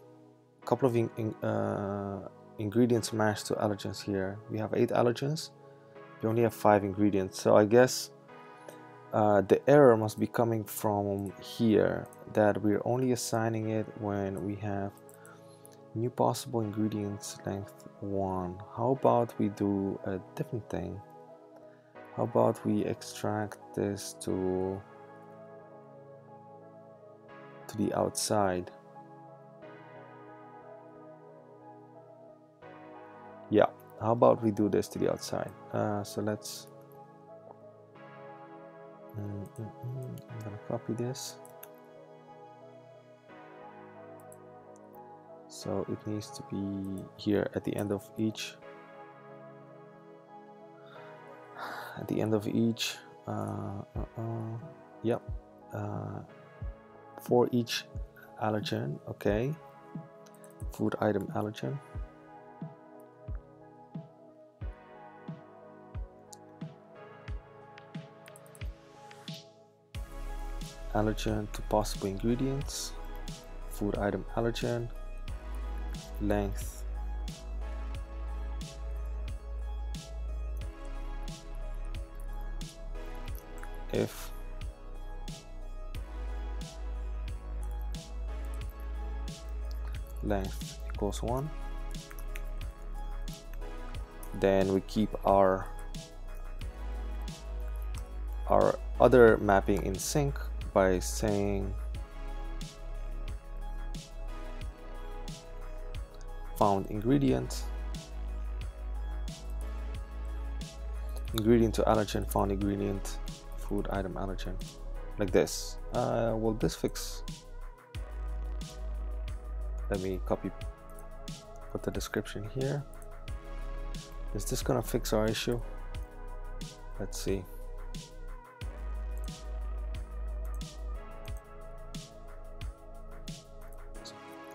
S1: a couple of in, in, uh, ingredients matched to allergens here. We have eight allergens. We only have five ingredients. So i guess uh, the error must be coming from here that we're only assigning it when we have new possible ingredients length 1 how about we do a different thing? How about we extract this to to the outside? Yeah how about we do this to the outside? Uh, so let's mm, mm, mm. I'm gonna copy this so it needs to be here at the end of each. At the end of each uh, uh, uh, yep uh, for each allergen okay. Food item allergen. Allergen to possible ingredients. Food item allergen length. If length equals 1 then we keep our our other mapping in sync by saying found ingredient ingredient to allergen found ingredient food item allergen. Like this. Uh, will this fix. Let me copy put the description here. Is this gonna fix our issue? Let's see.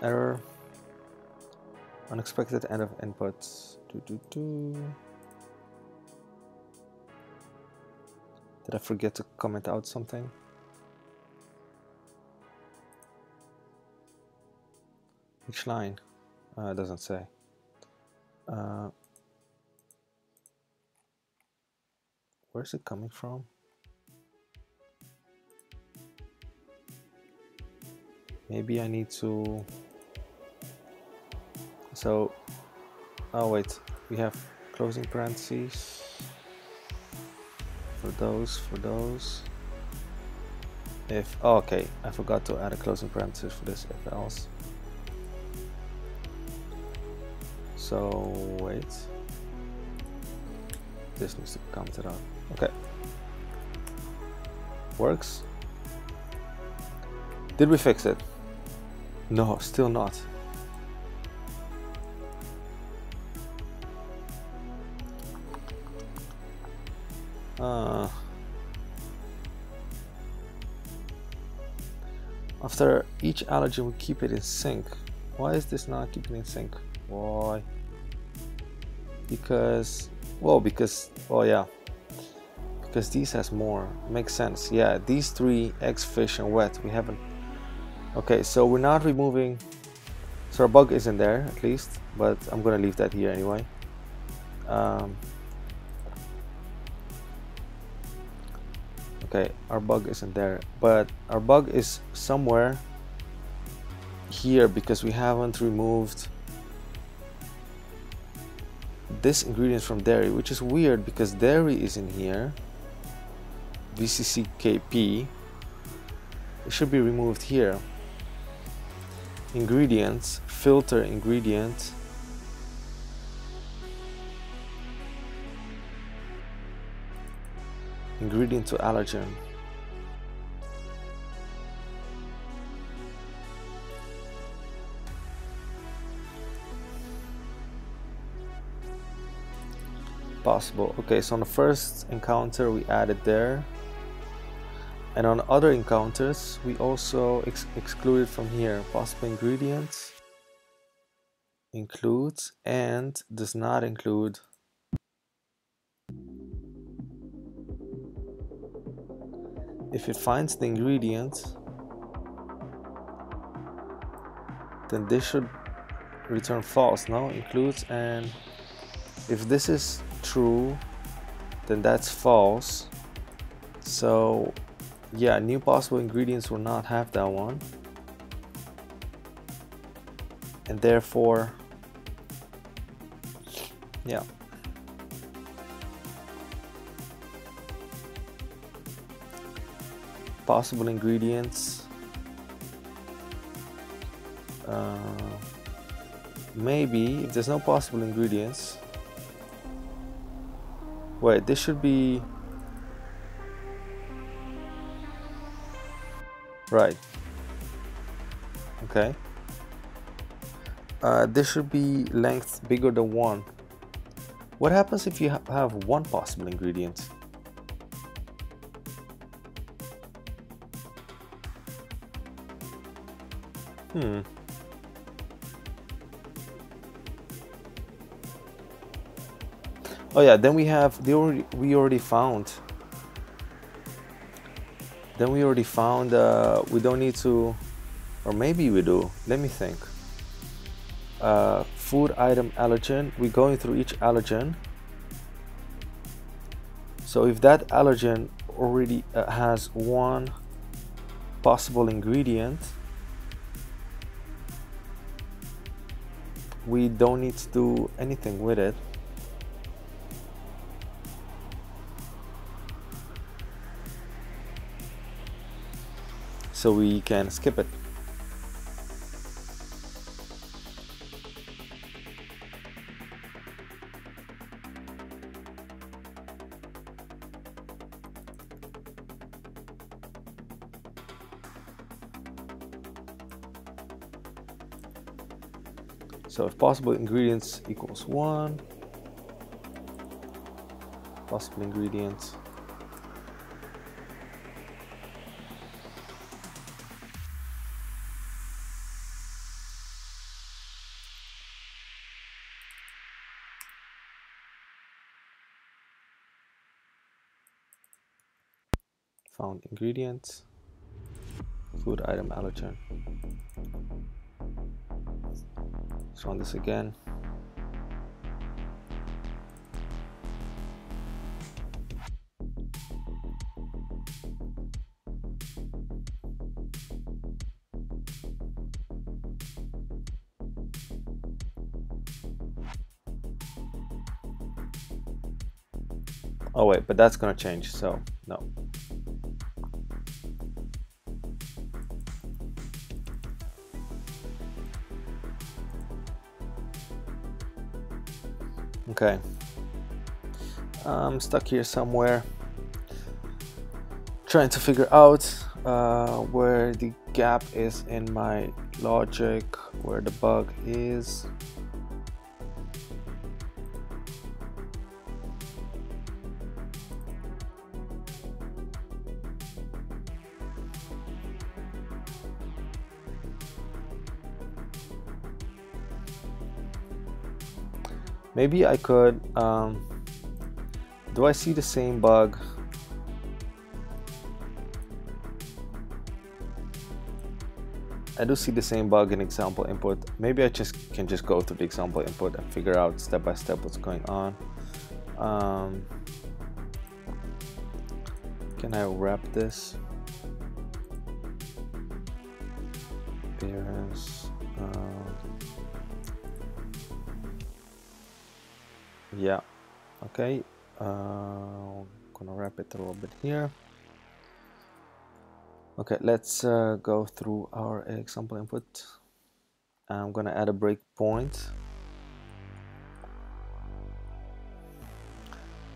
S1: Error Unexpected end of inputs. Did I forget to comment out something? Which line? Uh, doesn't say. Uh, where's it coming from? Maybe I need to... So, oh wait, we have closing parentheses for those, for those. If, oh, okay, I forgot to add a closing parenthesis for this if else. So, wait. This needs to be commented out. Okay. Works. Did we fix it? No, still not. Uh, after each allergen we keep it in sync. Why is this not keeping in sync? Why? Because, well, because, oh yeah, because these has more. Makes sense. Yeah, these three, eggs, fish, and wet, we haven't Okay, so we're not removing, so our bug isn't there at least, but I'm gonna leave that here anyway. Um, okay, our bug isn't there, but our bug is somewhere here because we haven't removed this ingredient from dairy, which is weird because dairy is in here. VCCKP. It should be removed here ingredients, filter ingredient, ingredient to allergen. Possible. Okay, so on the first encounter we added there. And on other encounters, we also ex excluded from here possible ingredients, includes, and does not include. If it finds the ingredient, then this should return false, no? Includes and if this is true, then that's false. So yeah new possible ingredients will not have that one and therefore yeah possible ingredients uh, maybe if there's no possible ingredients wait this should be Right. Okay. Uh, this should be length bigger than one. What happens if you ha have one possible ingredient? Hmm. Oh yeah, then we have the already we already found. Then we already found uh, we don't need to or maybe we do let me think. Uh, food item allergen we're going through each allergen. So if that allergen already uh, has one possible ingredient we don't need to do anything with it so we can skip it. possible ingredients equals one. Possible ingredients. Found ingredients. Food item allergen let's this again Oh wait, but that's gonna change, so no. Okay. I'm stuck here somewhere trying to figure out uh, where the gap is in my logic, where the bug is. Maybe I could, um, do I see the same bug? I do see the same bug in example input. Maybe I just can just go through the example input and figure out step by step what's going on. Um, can I wrap this? Okay uh, gonna wrap it a little bit here. Okay let's uh, go through our example input. I'm gonna add a breakpoint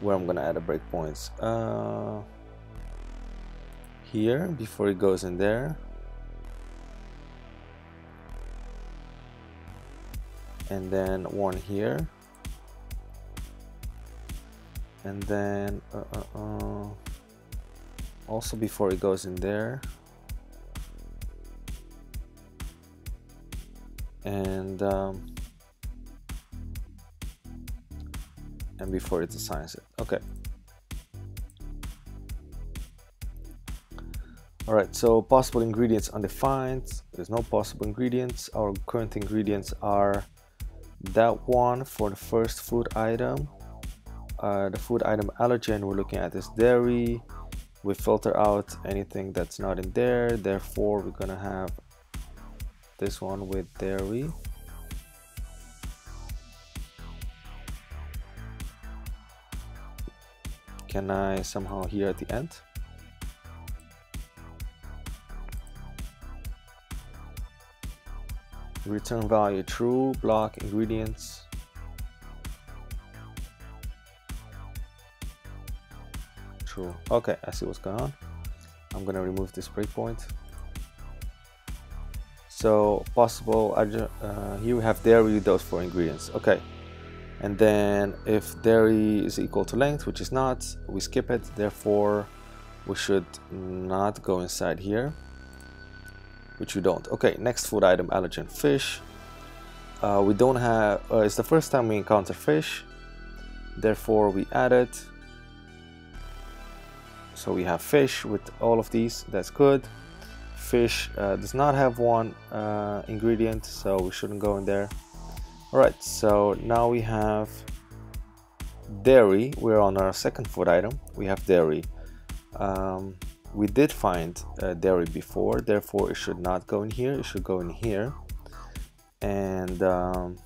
S1: where I'm gonna add a breakpoint uh, here before it goes in there. And then one here and then uh, uh, uh, also before it goes in there. And um, and before it assigns it. Okay. All right so possible ingredients undefined. There's no possible ingredients. Our current ingredients are that one for the first food item uh, the food item allergen we're looking at is dairy. We filter out anything that's not in there. Therefore we're gonna have this one with dairy. Can I somehow here at the end? Return value true block ingredients okay I see what's going on. I'm gonna remove this breakpoint. So possible uh, here we have dairy those four ingredients. Okay. And then if dairy is equal to length which is not we skip it. Therefore we should not go inside here which we don't. Okay next food item allergen fish. Uh, we don't have uh, it's the first time we encounter fish. Therefore we add it so we have fish with all of these. That's good. Fish uh, does not have one uh, ingredient so we shouldn't go in there. All right so now we have dairy. We're on our second food item. We have dairy. Um, we did find uh, dairy before therefore it should not go in here. It should go in here. And um,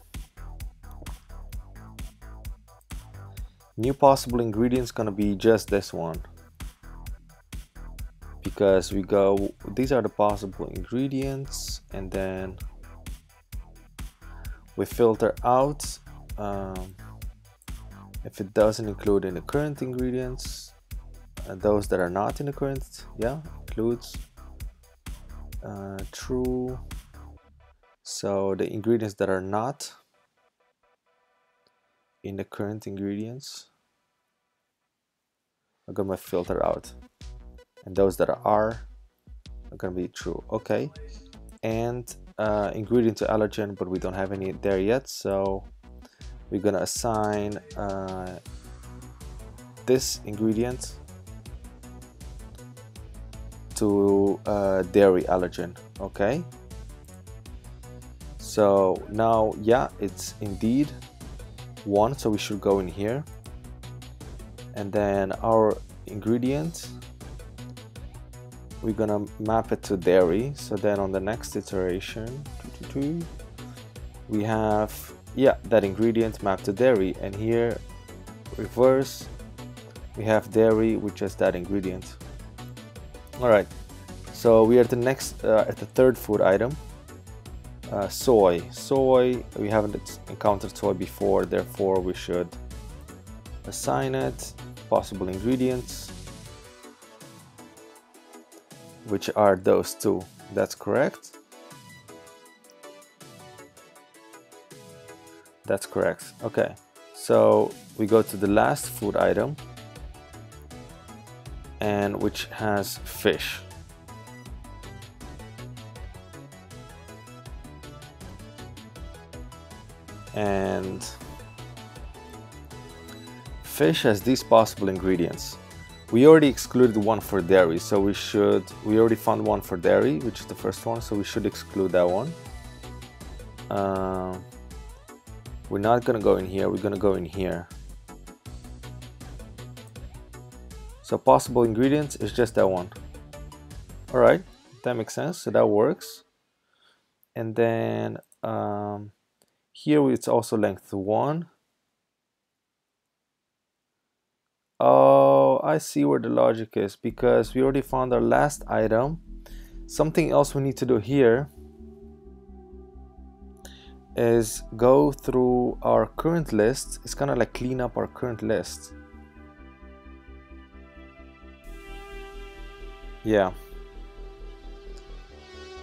S1: new possible ingredients gonna be just this one because we go these are the possible ingredients and then we filter out um, if it doesn't include in the current ingredients uh, those that are not in the current yeah includes uh, true. So the ingredients that are not in the current ingredients I'm gonna filter out and those that are are going to be true. Okay. And uh, ingredient to allergen but we don't have any there yet. So we're gonna assign uh, this ingredient to uh, dairy allergen. Okay. So now yeah it's indeed one so we should go in here. And then our ingredient we're gonna map it to dairy so then on the next iteration we have yeah that ingredient mapped to dairy and here reverse we have dairy with just that ingredient. All right. So we are the next uh, at the third food item uh, soy. Soy we haven't encountered soy before therefore we should assign it possible ingredients which are those two. That's correct? That's correct. Okay. So we go to the last food item and which has fish. And fish has these possible ingredients we already excluded one for dairy so we should we already found one for dairy which is the first one so we should exclude that one. Uh, we're not gonna go in here we're gonna go in here. So possible ingredients is just that one. All right that makes sense so that works. And then um, here it's also length 1 oh I see where the logic is because we already found our last item. Something else we need to do here is go through our current list. It's kind of like clean up our current list. Yeah.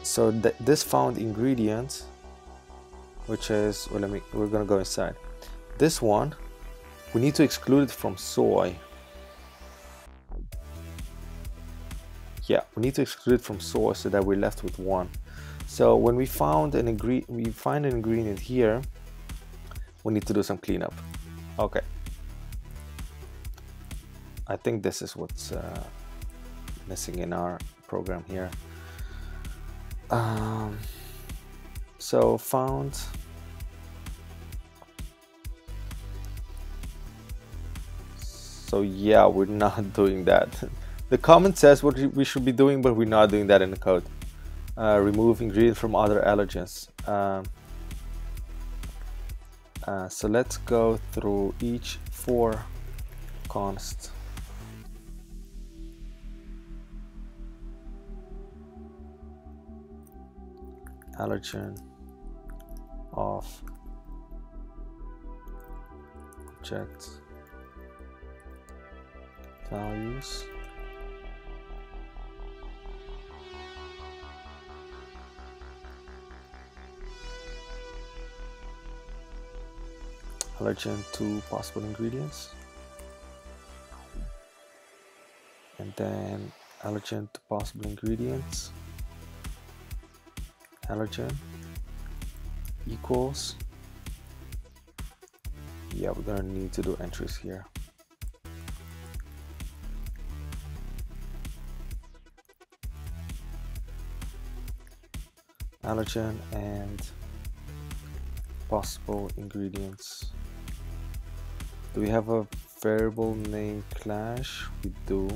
S1: So th this found ingredient which is well let me we're gonna go inside. This one we need to exclude it from soy yeah we need to exclude it from soy so that we're left with one so when we found an ingredient, we find an ingredient here, we need to do some cleanup. Okay. I think this is what's uh, missing in our program here. Um, so found so yeah we're not doing that the comment says what we should be doing but we're not doing that in the code uh, remove ingredients from other allergens. Um, uh, so let's go through each for const. allergen of object values. Allergen to possible ingredients. And then allergen to possible ingredients. Allergen equals yeah we're gonna need to do entries here allergen and possible ingredients do we have a variable name clash? We do.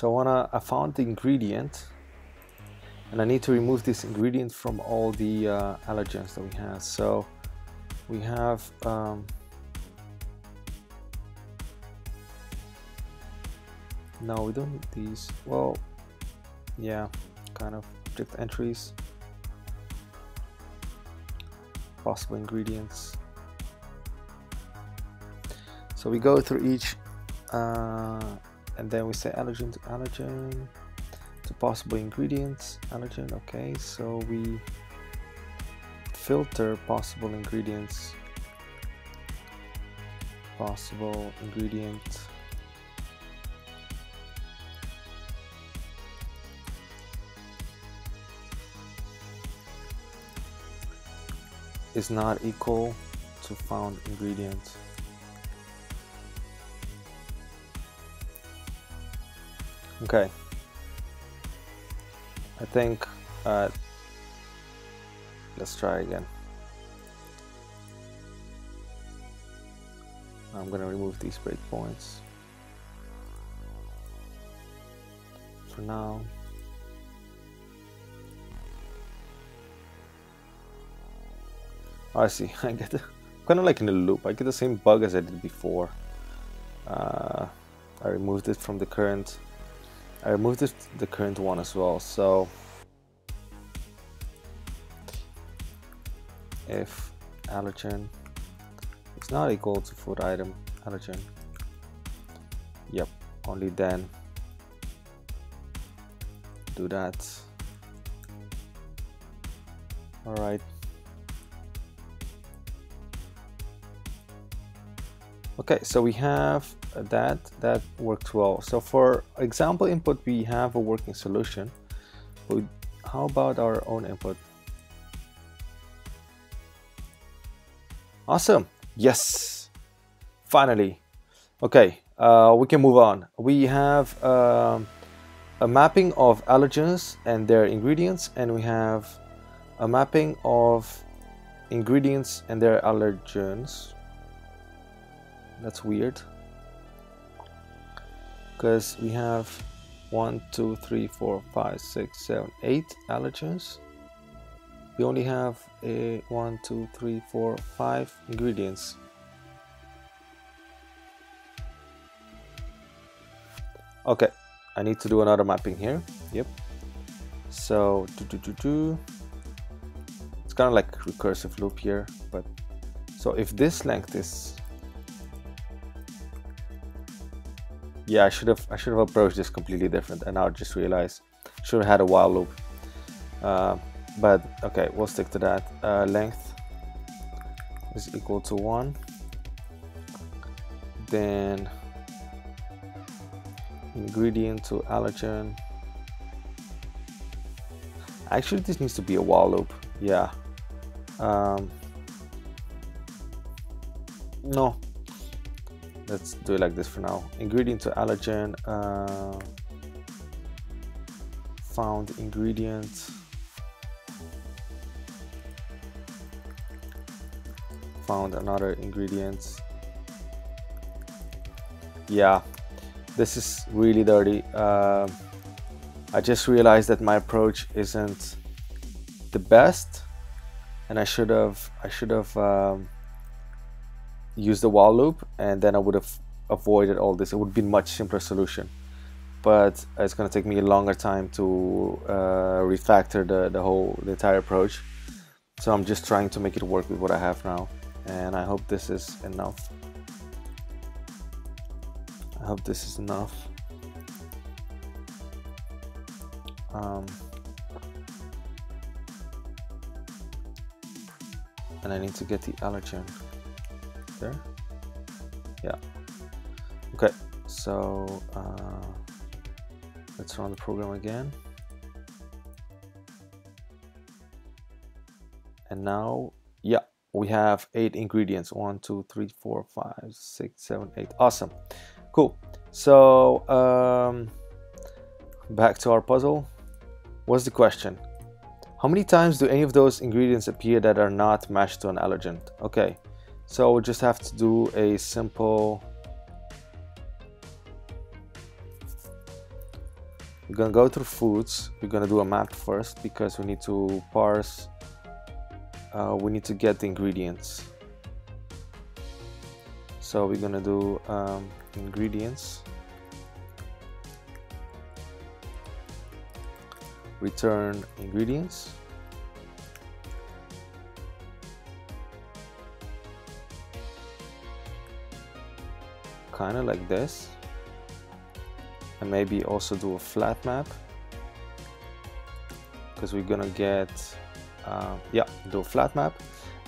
S1: So I wanna, I found the ingredient and I need to remove this ingredient from all the uh, allergens that we have. So we have um, no, we don't need these. Well, yeah, kind of object entries, possible ingredients. So we go through each uh, and then we say allergen to allergen to possible ingredients allergen okay. So we filter possible ingredients possible ingredient is not equal to found ingredient okay. I think uh, let's try again. I'm gonna remove these breakpoints for now. Oh, I see. I get kind of like in a loop. I get the same bug as I did before. Uh, I removed it from the current I removed it, the current one as well so if allergen is not equal to food item allergen. Yep only then do that. All right. Okay so we have that that works well. So for example input we have a working solution. But how about our own input? Awesome. Yes. Finally. Okay uh, we can move on. We have um, a mapping of allergens and their ingredients and we have a mapping of ingredients and their allergens. That's weird because we have one, two, three, four, five, six, seven, eight allergens. We only have a one, two, three, four, five ingredients. Okay, I need to do another mapping here. Yep. So do do do do. It's kind of like recursive loop here, but so if this length is yeah, I should have I should have approached this completely different, and now I just realized should have had a while loop. Uh, but okay, we'll stick to that. Uh, length is equal to one. Then ingredient to allergen. Actually, this needs to be a while loop. Yeah. Um, no, let's do it like this for now. Ingredient to allergen uh, found ingredient. Found another ingredient. Yeah this is really dirty. Uh, I just realized that my approach isn't the best and I should have I should have um, use the while loop and then I would have avoided all this. It would be much simpler solution. But it's going to take me a longer time to uh, refactor the, the whole the entire approach. So I'm just trying to make it work with what I have now. And I hope this is enough. I hope this is enough. Um, and I need to get the allergen there. Yeah. Okay so uh, let's run the program again. And now yeah we have eight ingredients. One two three four five six seven eight. Awesome. Cool. So um, back to our puzzle. What's the question? How many times do any of those ingredients appear that are not matched to an allergen? Okay so we just have to do a simple we're gonna go through foods. We're gonna do a map first because we need to parse uh, we need to get the ingredients. So we're gonna do um, ingredients. Return ingredients kind of like this. And maybe also do a flat map. Because we're gonna get uh, yeah do a flat map.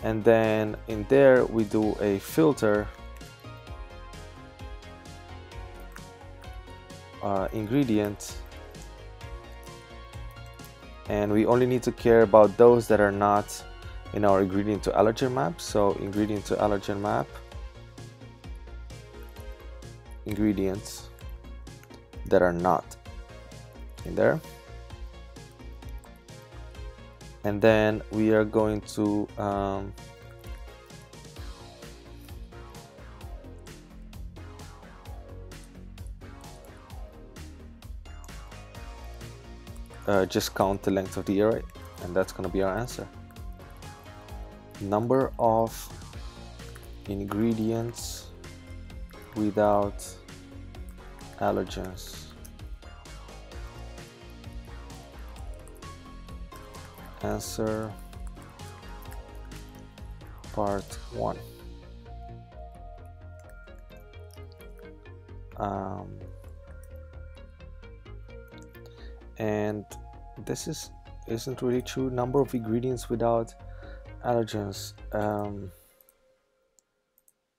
S1: And then in there we do a filter. Uh, ingredient. And we only need to care about those that are not in our ingredient to allergen map. So ingredient to allergen map ingredients that are not in there. And then we are going to um, uh, just count the length of the array and that's going to be our answer. Number of ingredients without allergens. Answer part one. Um, and this is isn't really true. Number of ingredients without allergens. Um,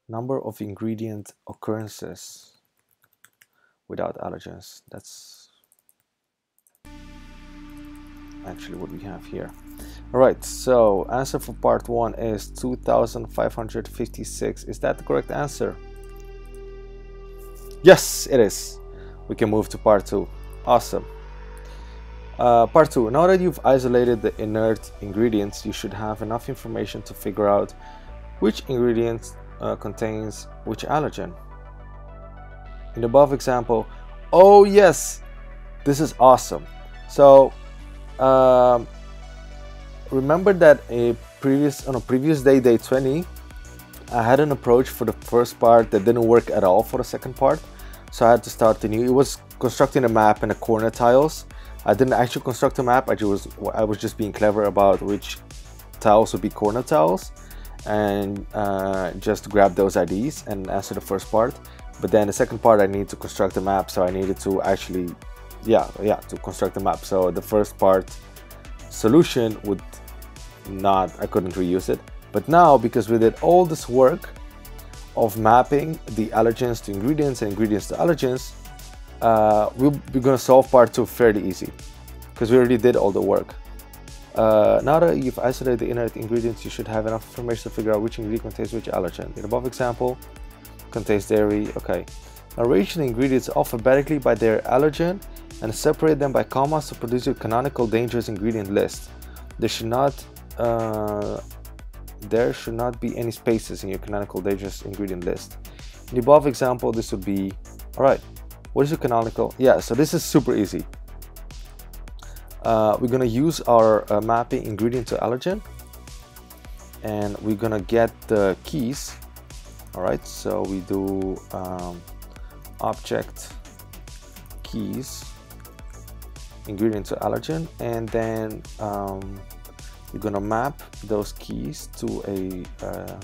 S1: number of ingredient occurrences without allergens. That's actually what we have here. All right so answer for part one is 2556 is that the correct answer? Yes it is. We can move to part two. Awesome. Uh, part 2. Now that you've isolated the inert ingredients, you should have enough information to figure out which ingredient uh, contains which allergen. In the above example, oh yes, this is awesome. So um, remember that a previous on a previous day, day 20, I had an approach for the first part that didn't work at all for the second part. So I had to start the new. It was constructing a map and the corner tiles I didn't actually construct a map. I just I was just being clever about which tiles would be corner tiles, and uh, just grab those IDs and answer the first part. But then the second part, I need to construct a map, so I needed to actually, yeah, yeah, to construct a map. So the first part solution would not, I couldn't reuse it. But now, because we did all this work of mapping the allergens to ingredients and ingredients to allergens, uh, we're, to solve part two fairly easy because we already did all the work. Uh, now that you've isolated the inert ingredients, you should have enough information to figure out which ingredient contains which allergen. In the above example contains dairy. Okay. Now arrange the ingredients alphabetically by their allergen and separate them by commas to produce your canonical dangerous ingredient list. There should not uh, there should not be any spaces in your canonical dangerous ingredient list. In the above example, this would be all right. What is a canonical? Yeah, so this is super easy. Uh, we're gonna use our uh, mapping ingredient to allergen. And we're gonna get the keys. All right, so we do um, object keys ingredient to allergen. And then um, we're gonna map those keys to a uh,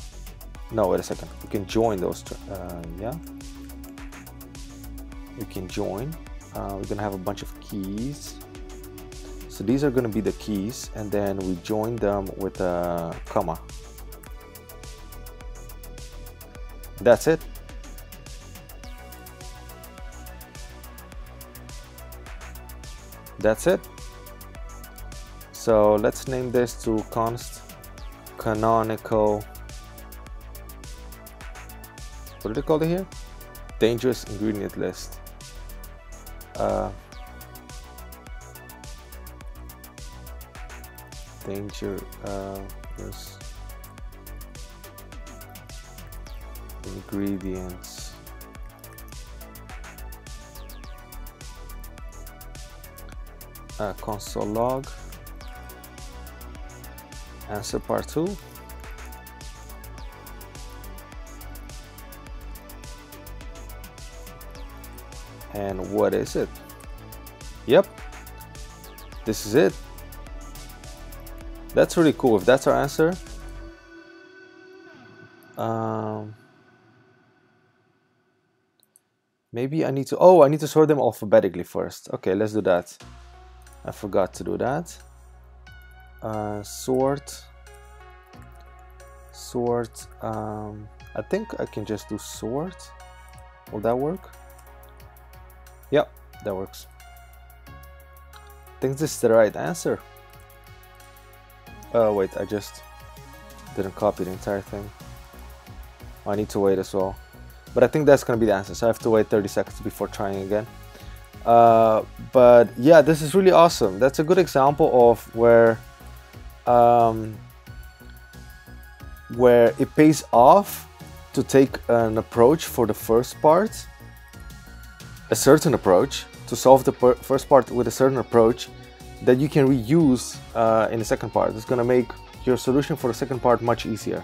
S1: no wait a second. We can join those uh, yeah. We can join. Uh, we're gonna have a bunch of keys so these are gonna be the keys and then we join them with a comma. That's it. That's it. So let's name this to const canonical. What did it call it here? Dangerous ingredient list. Uh, danger uh, ingredients uh, console log answer part 2 And what is it? Yep, this is it. That's really cool. If that's our answer, um, maybe I need to, oh, I need to sort them alphabetically first. Okay, let's do that. I forgot to do that. uh, sort sort um, I think I can just do sort will that work yep that works I think this is the right answer oh wait I just didn't copy the entire thing. I need to wait as well. But I think that's gonna be the answer so I have to wait 30 seconds before trying again. Uh, but yeah this is really awesome. That's a good example of where um, where it pays off to take an approach for the first part a certain approach to solve the first part with a certain approach that you can reuse uh, in the second part. It's gonna make your solution for the second part much easier.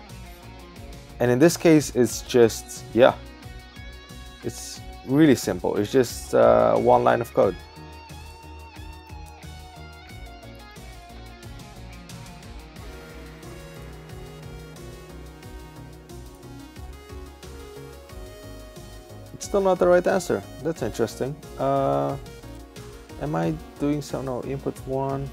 S1: And in this case, it's just, yeah, it's really simple. It's just uh, one line of code. It's still not the right answer. That's interesting. Uh, am I doing some, no, input one.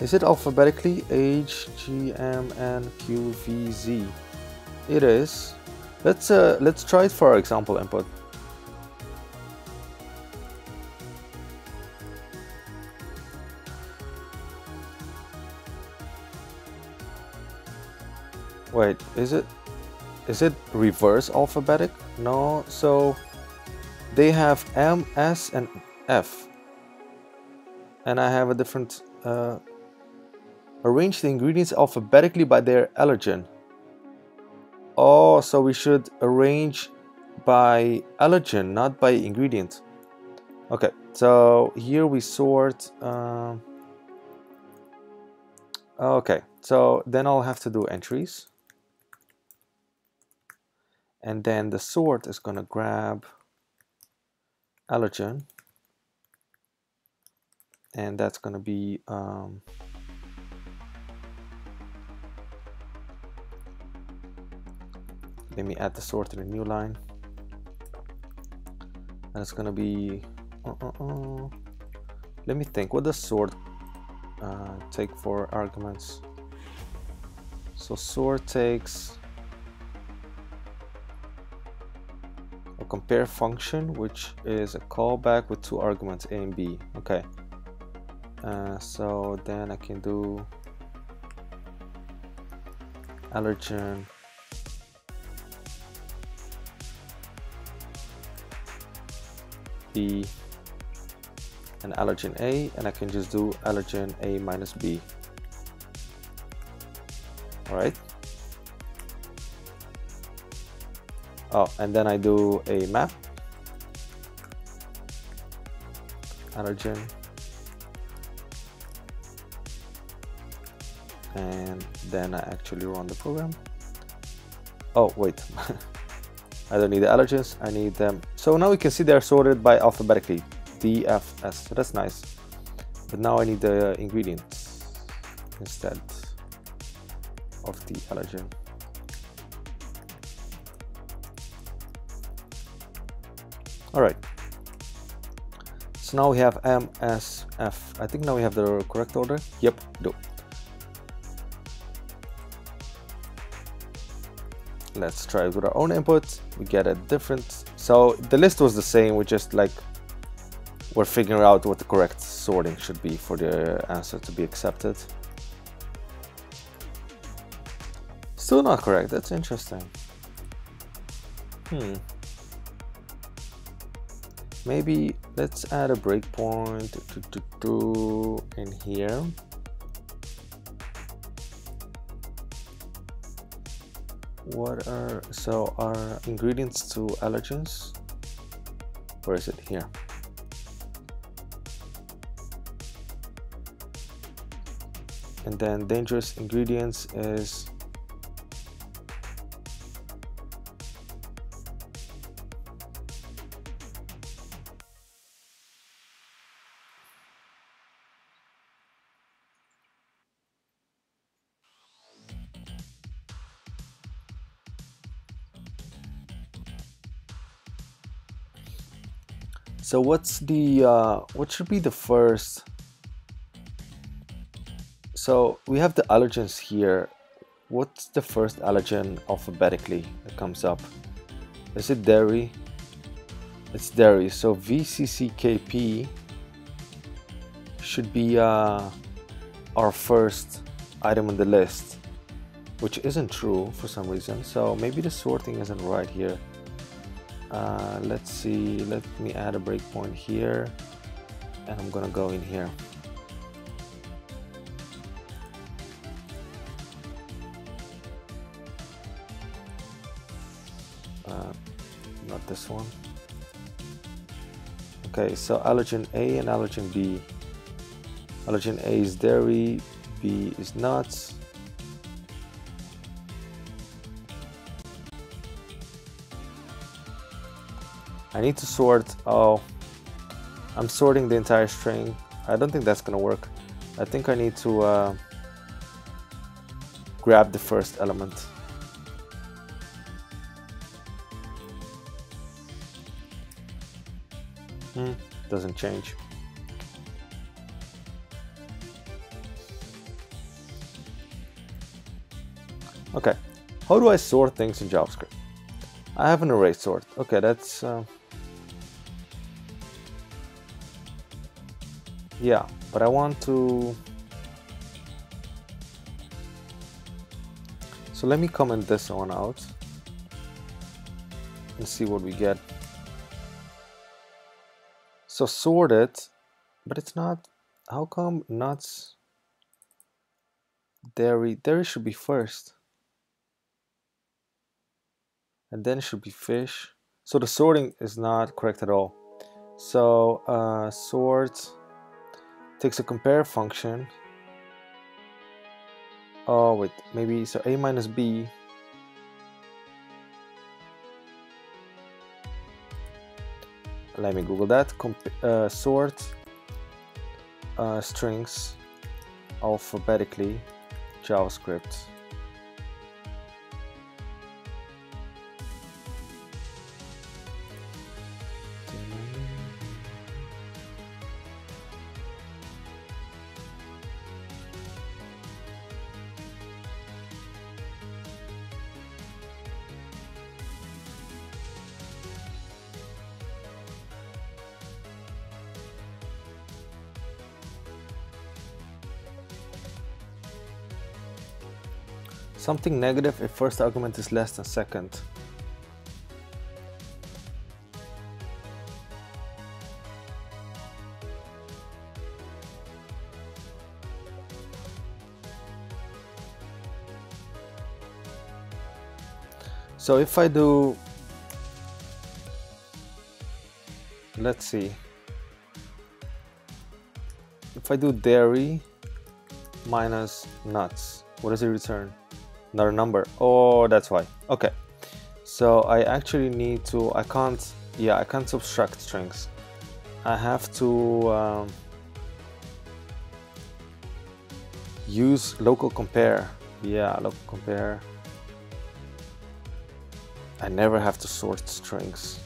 S1: Is it alphabetically H, G, M, N, Q, V, Z? It is. Let's uh, let's try it for our example input. Wait, is it is it reverse alphabetic? No, so they have M, S, and F, and I have a different uh, Arrange the ingredients alphabetically by their allergen. Oh, so we should arrange by allergen, not by ingredient. Okay, so here we sort. Um, okay, so then I'll have to do entries. And then the sort is going to grab allergen. And that's going to be um, let me add the sort to the new line and it's gonna be uh, uh, uh. let me think what does sort uh, take for arguments so sort takes compare function which is a callback with two arguments a and b okay uh, so then I can do allergen B and allergen A and I can just do allergen A minus B. Alright. Oh, and then I do a map. Allergen. And then I actually run the program. Oh, wait. I don't need the allergens, I need them. So now we can see they're sorted by alphabetically, D, F, S, that's nice. But now I need the ingredients instead of the allergen. All right. So now we have M, S, F. I think now we have the correct order. Yep, do. let's try it with our own input we get a different so the list was the same we just like we're figuring out what the correct sorting should be for the answer to be accepted still not correct that's interesting hmm maybe let's add a breakpoint in here. What are so our ingredients to allergens? Where is it? Here. And then dangerous ingredients is So what's the uh, what should be the first? So we have the allergens here. What's the first allergen alphabetically that comes up? Is it dairy? It's dairy. So VCCKP should be uh, our first item on the list, which isn't true for some reason. So maybe the sorting isn't right here. Uh, let's see, let me add a breakpoint here and I'm gonna go in here. Uh, not this one. Okay, so allergen A and allergen B. Allergen A is dairy, B is nuts. I need to sort, oh, I'm sorting the entire string. I don't think that's gonna work. I think I need to uh, grab the first element. Hmm, doesn't change. Okay, how do I sort things in JavaScript? I have an array sort. Okay, that's... Uh, yeah, but I want to... So let me comment this one out and see what we get. So sorted, but it's not, how come nuts, dairy, dairy should be first and then it should be fish. So the sorting is not correct at all. So uh, sort takes a compare function. Oh wait, maybe so a minus b. Let me Google that. Comp uh, sort uh, strings alphabetically JavaScript. Something negative if first argument is less than second. So if I do, let's see, if I do dairy minus nuts, what does it return? Another number. Oh that's why. Okay. So I actually need to I can't yeah I can't subtract strings. I have to um, use localeCompare. Yeah localeCompare. I never have to sort strings.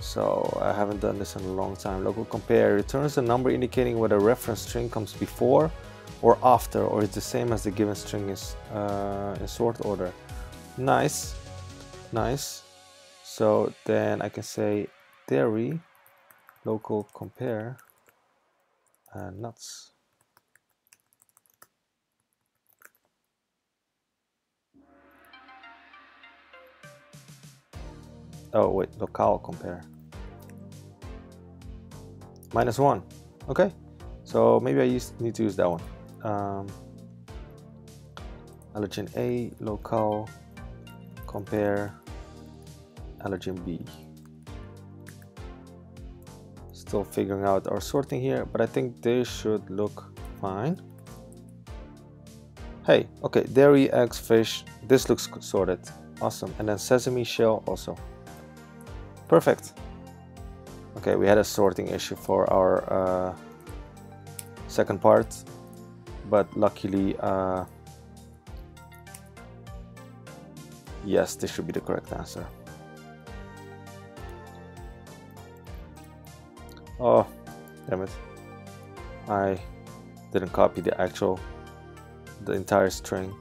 S1: So I haven't done this in a long time. localeCompare returns the number indicating whether reference string comes before or after or it's the same as the given string is uh, in sort order. Nice. Nice. So then I can say dairy localeCompare uh, nuts. Oh wait localeCompare. Minus one. Okay. So maybe I need to use that one um, allergen A, local, compare, allergen B. Still figuring out our sorting here, but I think they should look fine. Hey, okay, dairy, eggs, fish, this looks sorted. Awesome. And then sesame shell also. Perfect. Okay, we had a sorting issue for our uh, second part but luckily uh, yes this should be the correct answer Oh, damn it. I didn't copy the actual, the entire string.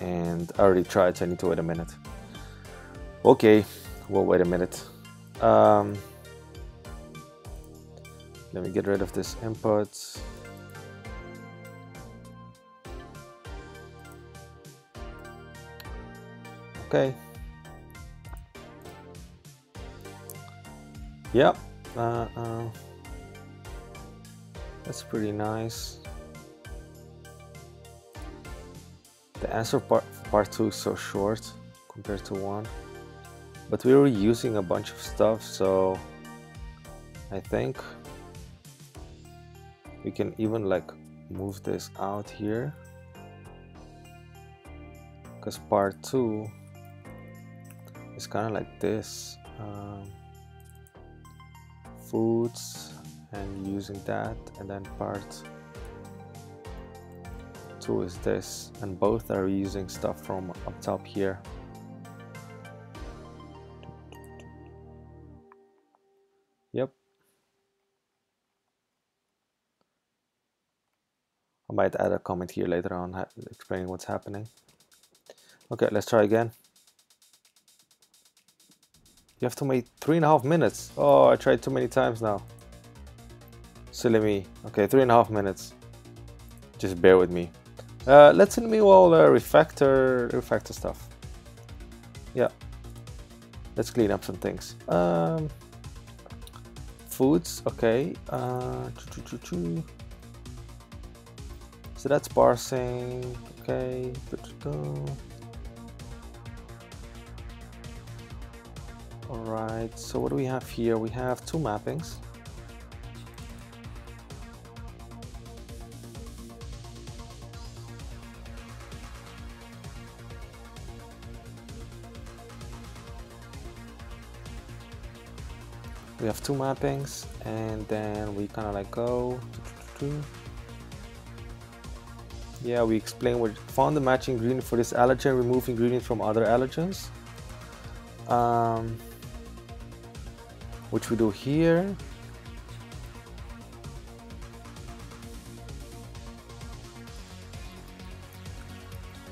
S1: And I already tried, so I need to wait a minute. Okay, we'll wait a minute. Um, let me get rid of this input. Okay. Yep. Uh, uh, that's pretty nice. The answer part, part 2 is so short compared to 1. But we were using a bunch of stuff, so I think we can even like move this out here because part 2 is kind of like this um, foods and using that and then part 2 is this and both are using stuff from up top here. Yep. I might add a comment here later on explaining what's happening. Okay let's try again you have to wait three and a half minutes. Oh, I tried too many times now. Silly me. Okay, three and a half minutes. Just bear with me. Uh, let's in meanwhile uh, refactor, refactor stuff. Yeah. Let's clean up some things. Um, foods, okay. Uh, choo -choo -choo so that's parsing, okay. Alright, so what do we have here? We have two mappings. We have two mappings and then we kind of like go yeah we explain we found the matching ingredient for this allergen remove ingredient from other allergens um, which we do here.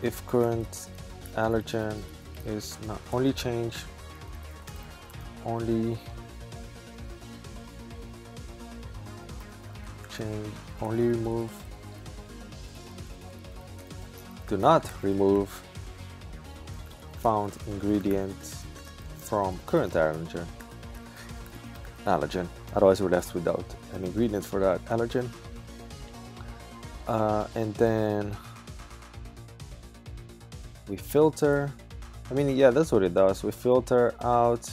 S1: If current allergen is not only change only change only remove do not remove found ingredients from current allergen allergen. Otherwise we're left without an ingredient for that allergen. Uh, and then we filter. I mean yeah that's what it does. We filter out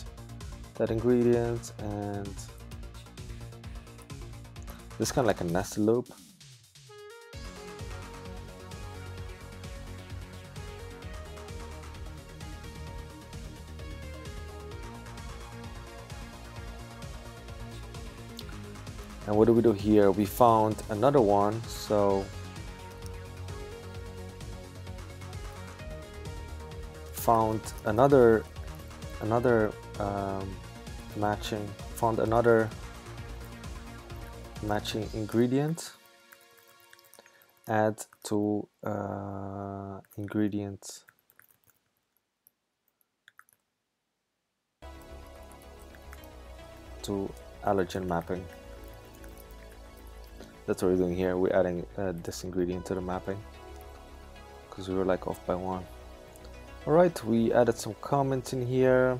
S1: that ingredient and this is kind of like a nested loop and what do we do here? We found another one so found another another um, matching found another matching ingredient. Add to uh, to allergen mapping that's what we're doing here. We're adding uh, this ingredient to the mapping. Because we were like off by one. Alright we added some comments in here.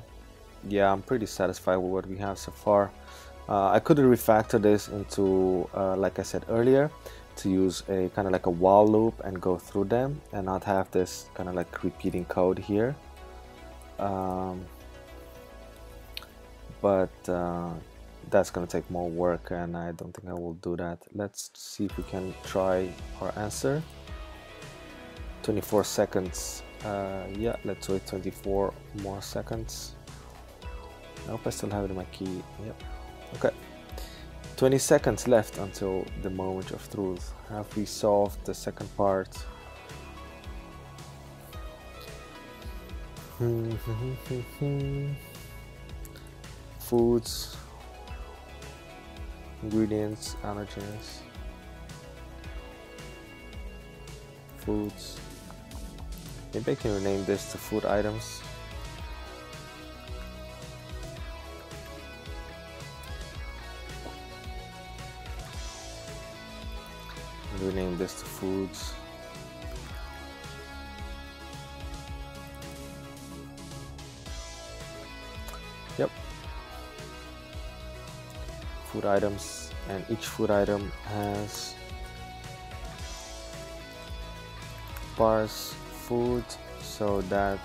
S1: Yeah I'm pretty satisfied with what we have so far. Uh, I could refactor this into uh, like I said earlier to use a kind of like a while loop and go through them and not have this kind of like repeating code here. Um, but uh, that's gonna take more work and I don't think I will do that. Let's see if we can try our answer. 24 seconds. Uh, yeah let's wait 24 more seconds. I hope I still have it in my key. Yep. Okay. 20 seconds left until the moment of truth. Have we solved the second part? Hmm, hmm, hmm, Foods ingredients, allergens, foods. Maybe I can rename this to food items. rename this to foods. Food items and each food item has bars food so that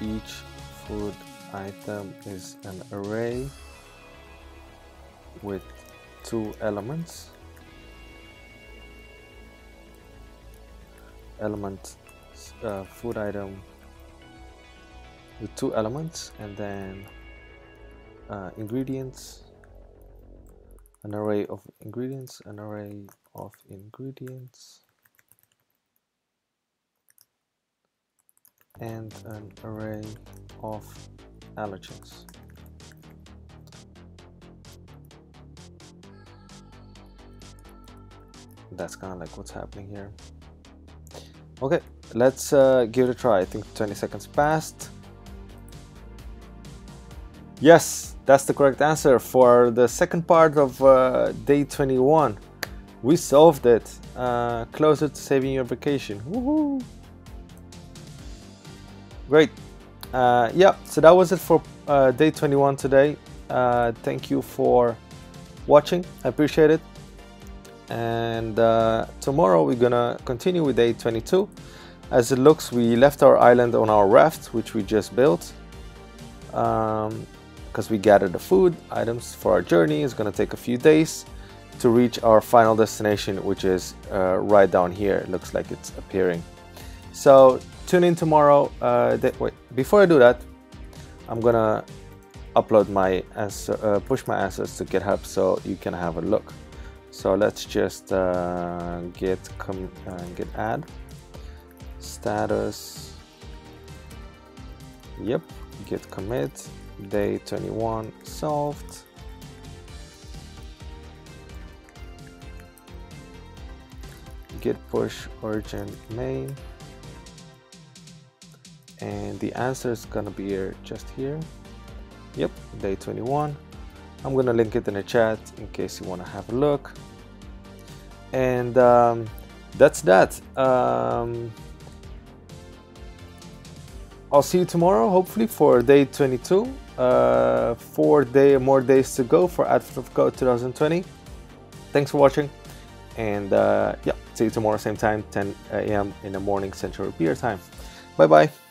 S1: each food item is an array with two elements. Element uh, food item with two elements and then uh, ingredients an array of ingredients an array of ingredients and an array of allergens that's kind of like what's happening here Okay, let's uh, give it a try. I think 20 seconds passed. Yes, that's the correct answer for the second part of uh, day 21. We solved it. Uh, closer to saving your vacation. Woohoo! Great. Uh, yeah, so that was it for uh, day 21 today. Uh, thank you for watching. I appreciate it and uh, tomorrow we're gonna continue with day 22 as it looks we left our island on our raft which we just built because we gathered the food items for our journey. It's gonna take a few days to reach our final destination which is uh, right down here. It looks like it's appearing. So tune in tomorrow uh, wait before I do that I'm gonna upload my answer uh, push my answers to github so you can have a look. So let's just uh, git com uh, git add status. Yep git commit day 21 solved. Git push origin main. And the answer is gonna be here just here. Yep day 21 I'm gonna link it in the chat in case you want to have a look. And um, that's that. Um, I'll see you tomorrow hopefully for day 22 uh, four day more days to go for Advent of Code 2020 thanks for watching. And uh, yeah see you tomorrow same time 10 a.m in the morning central european time. Bye bye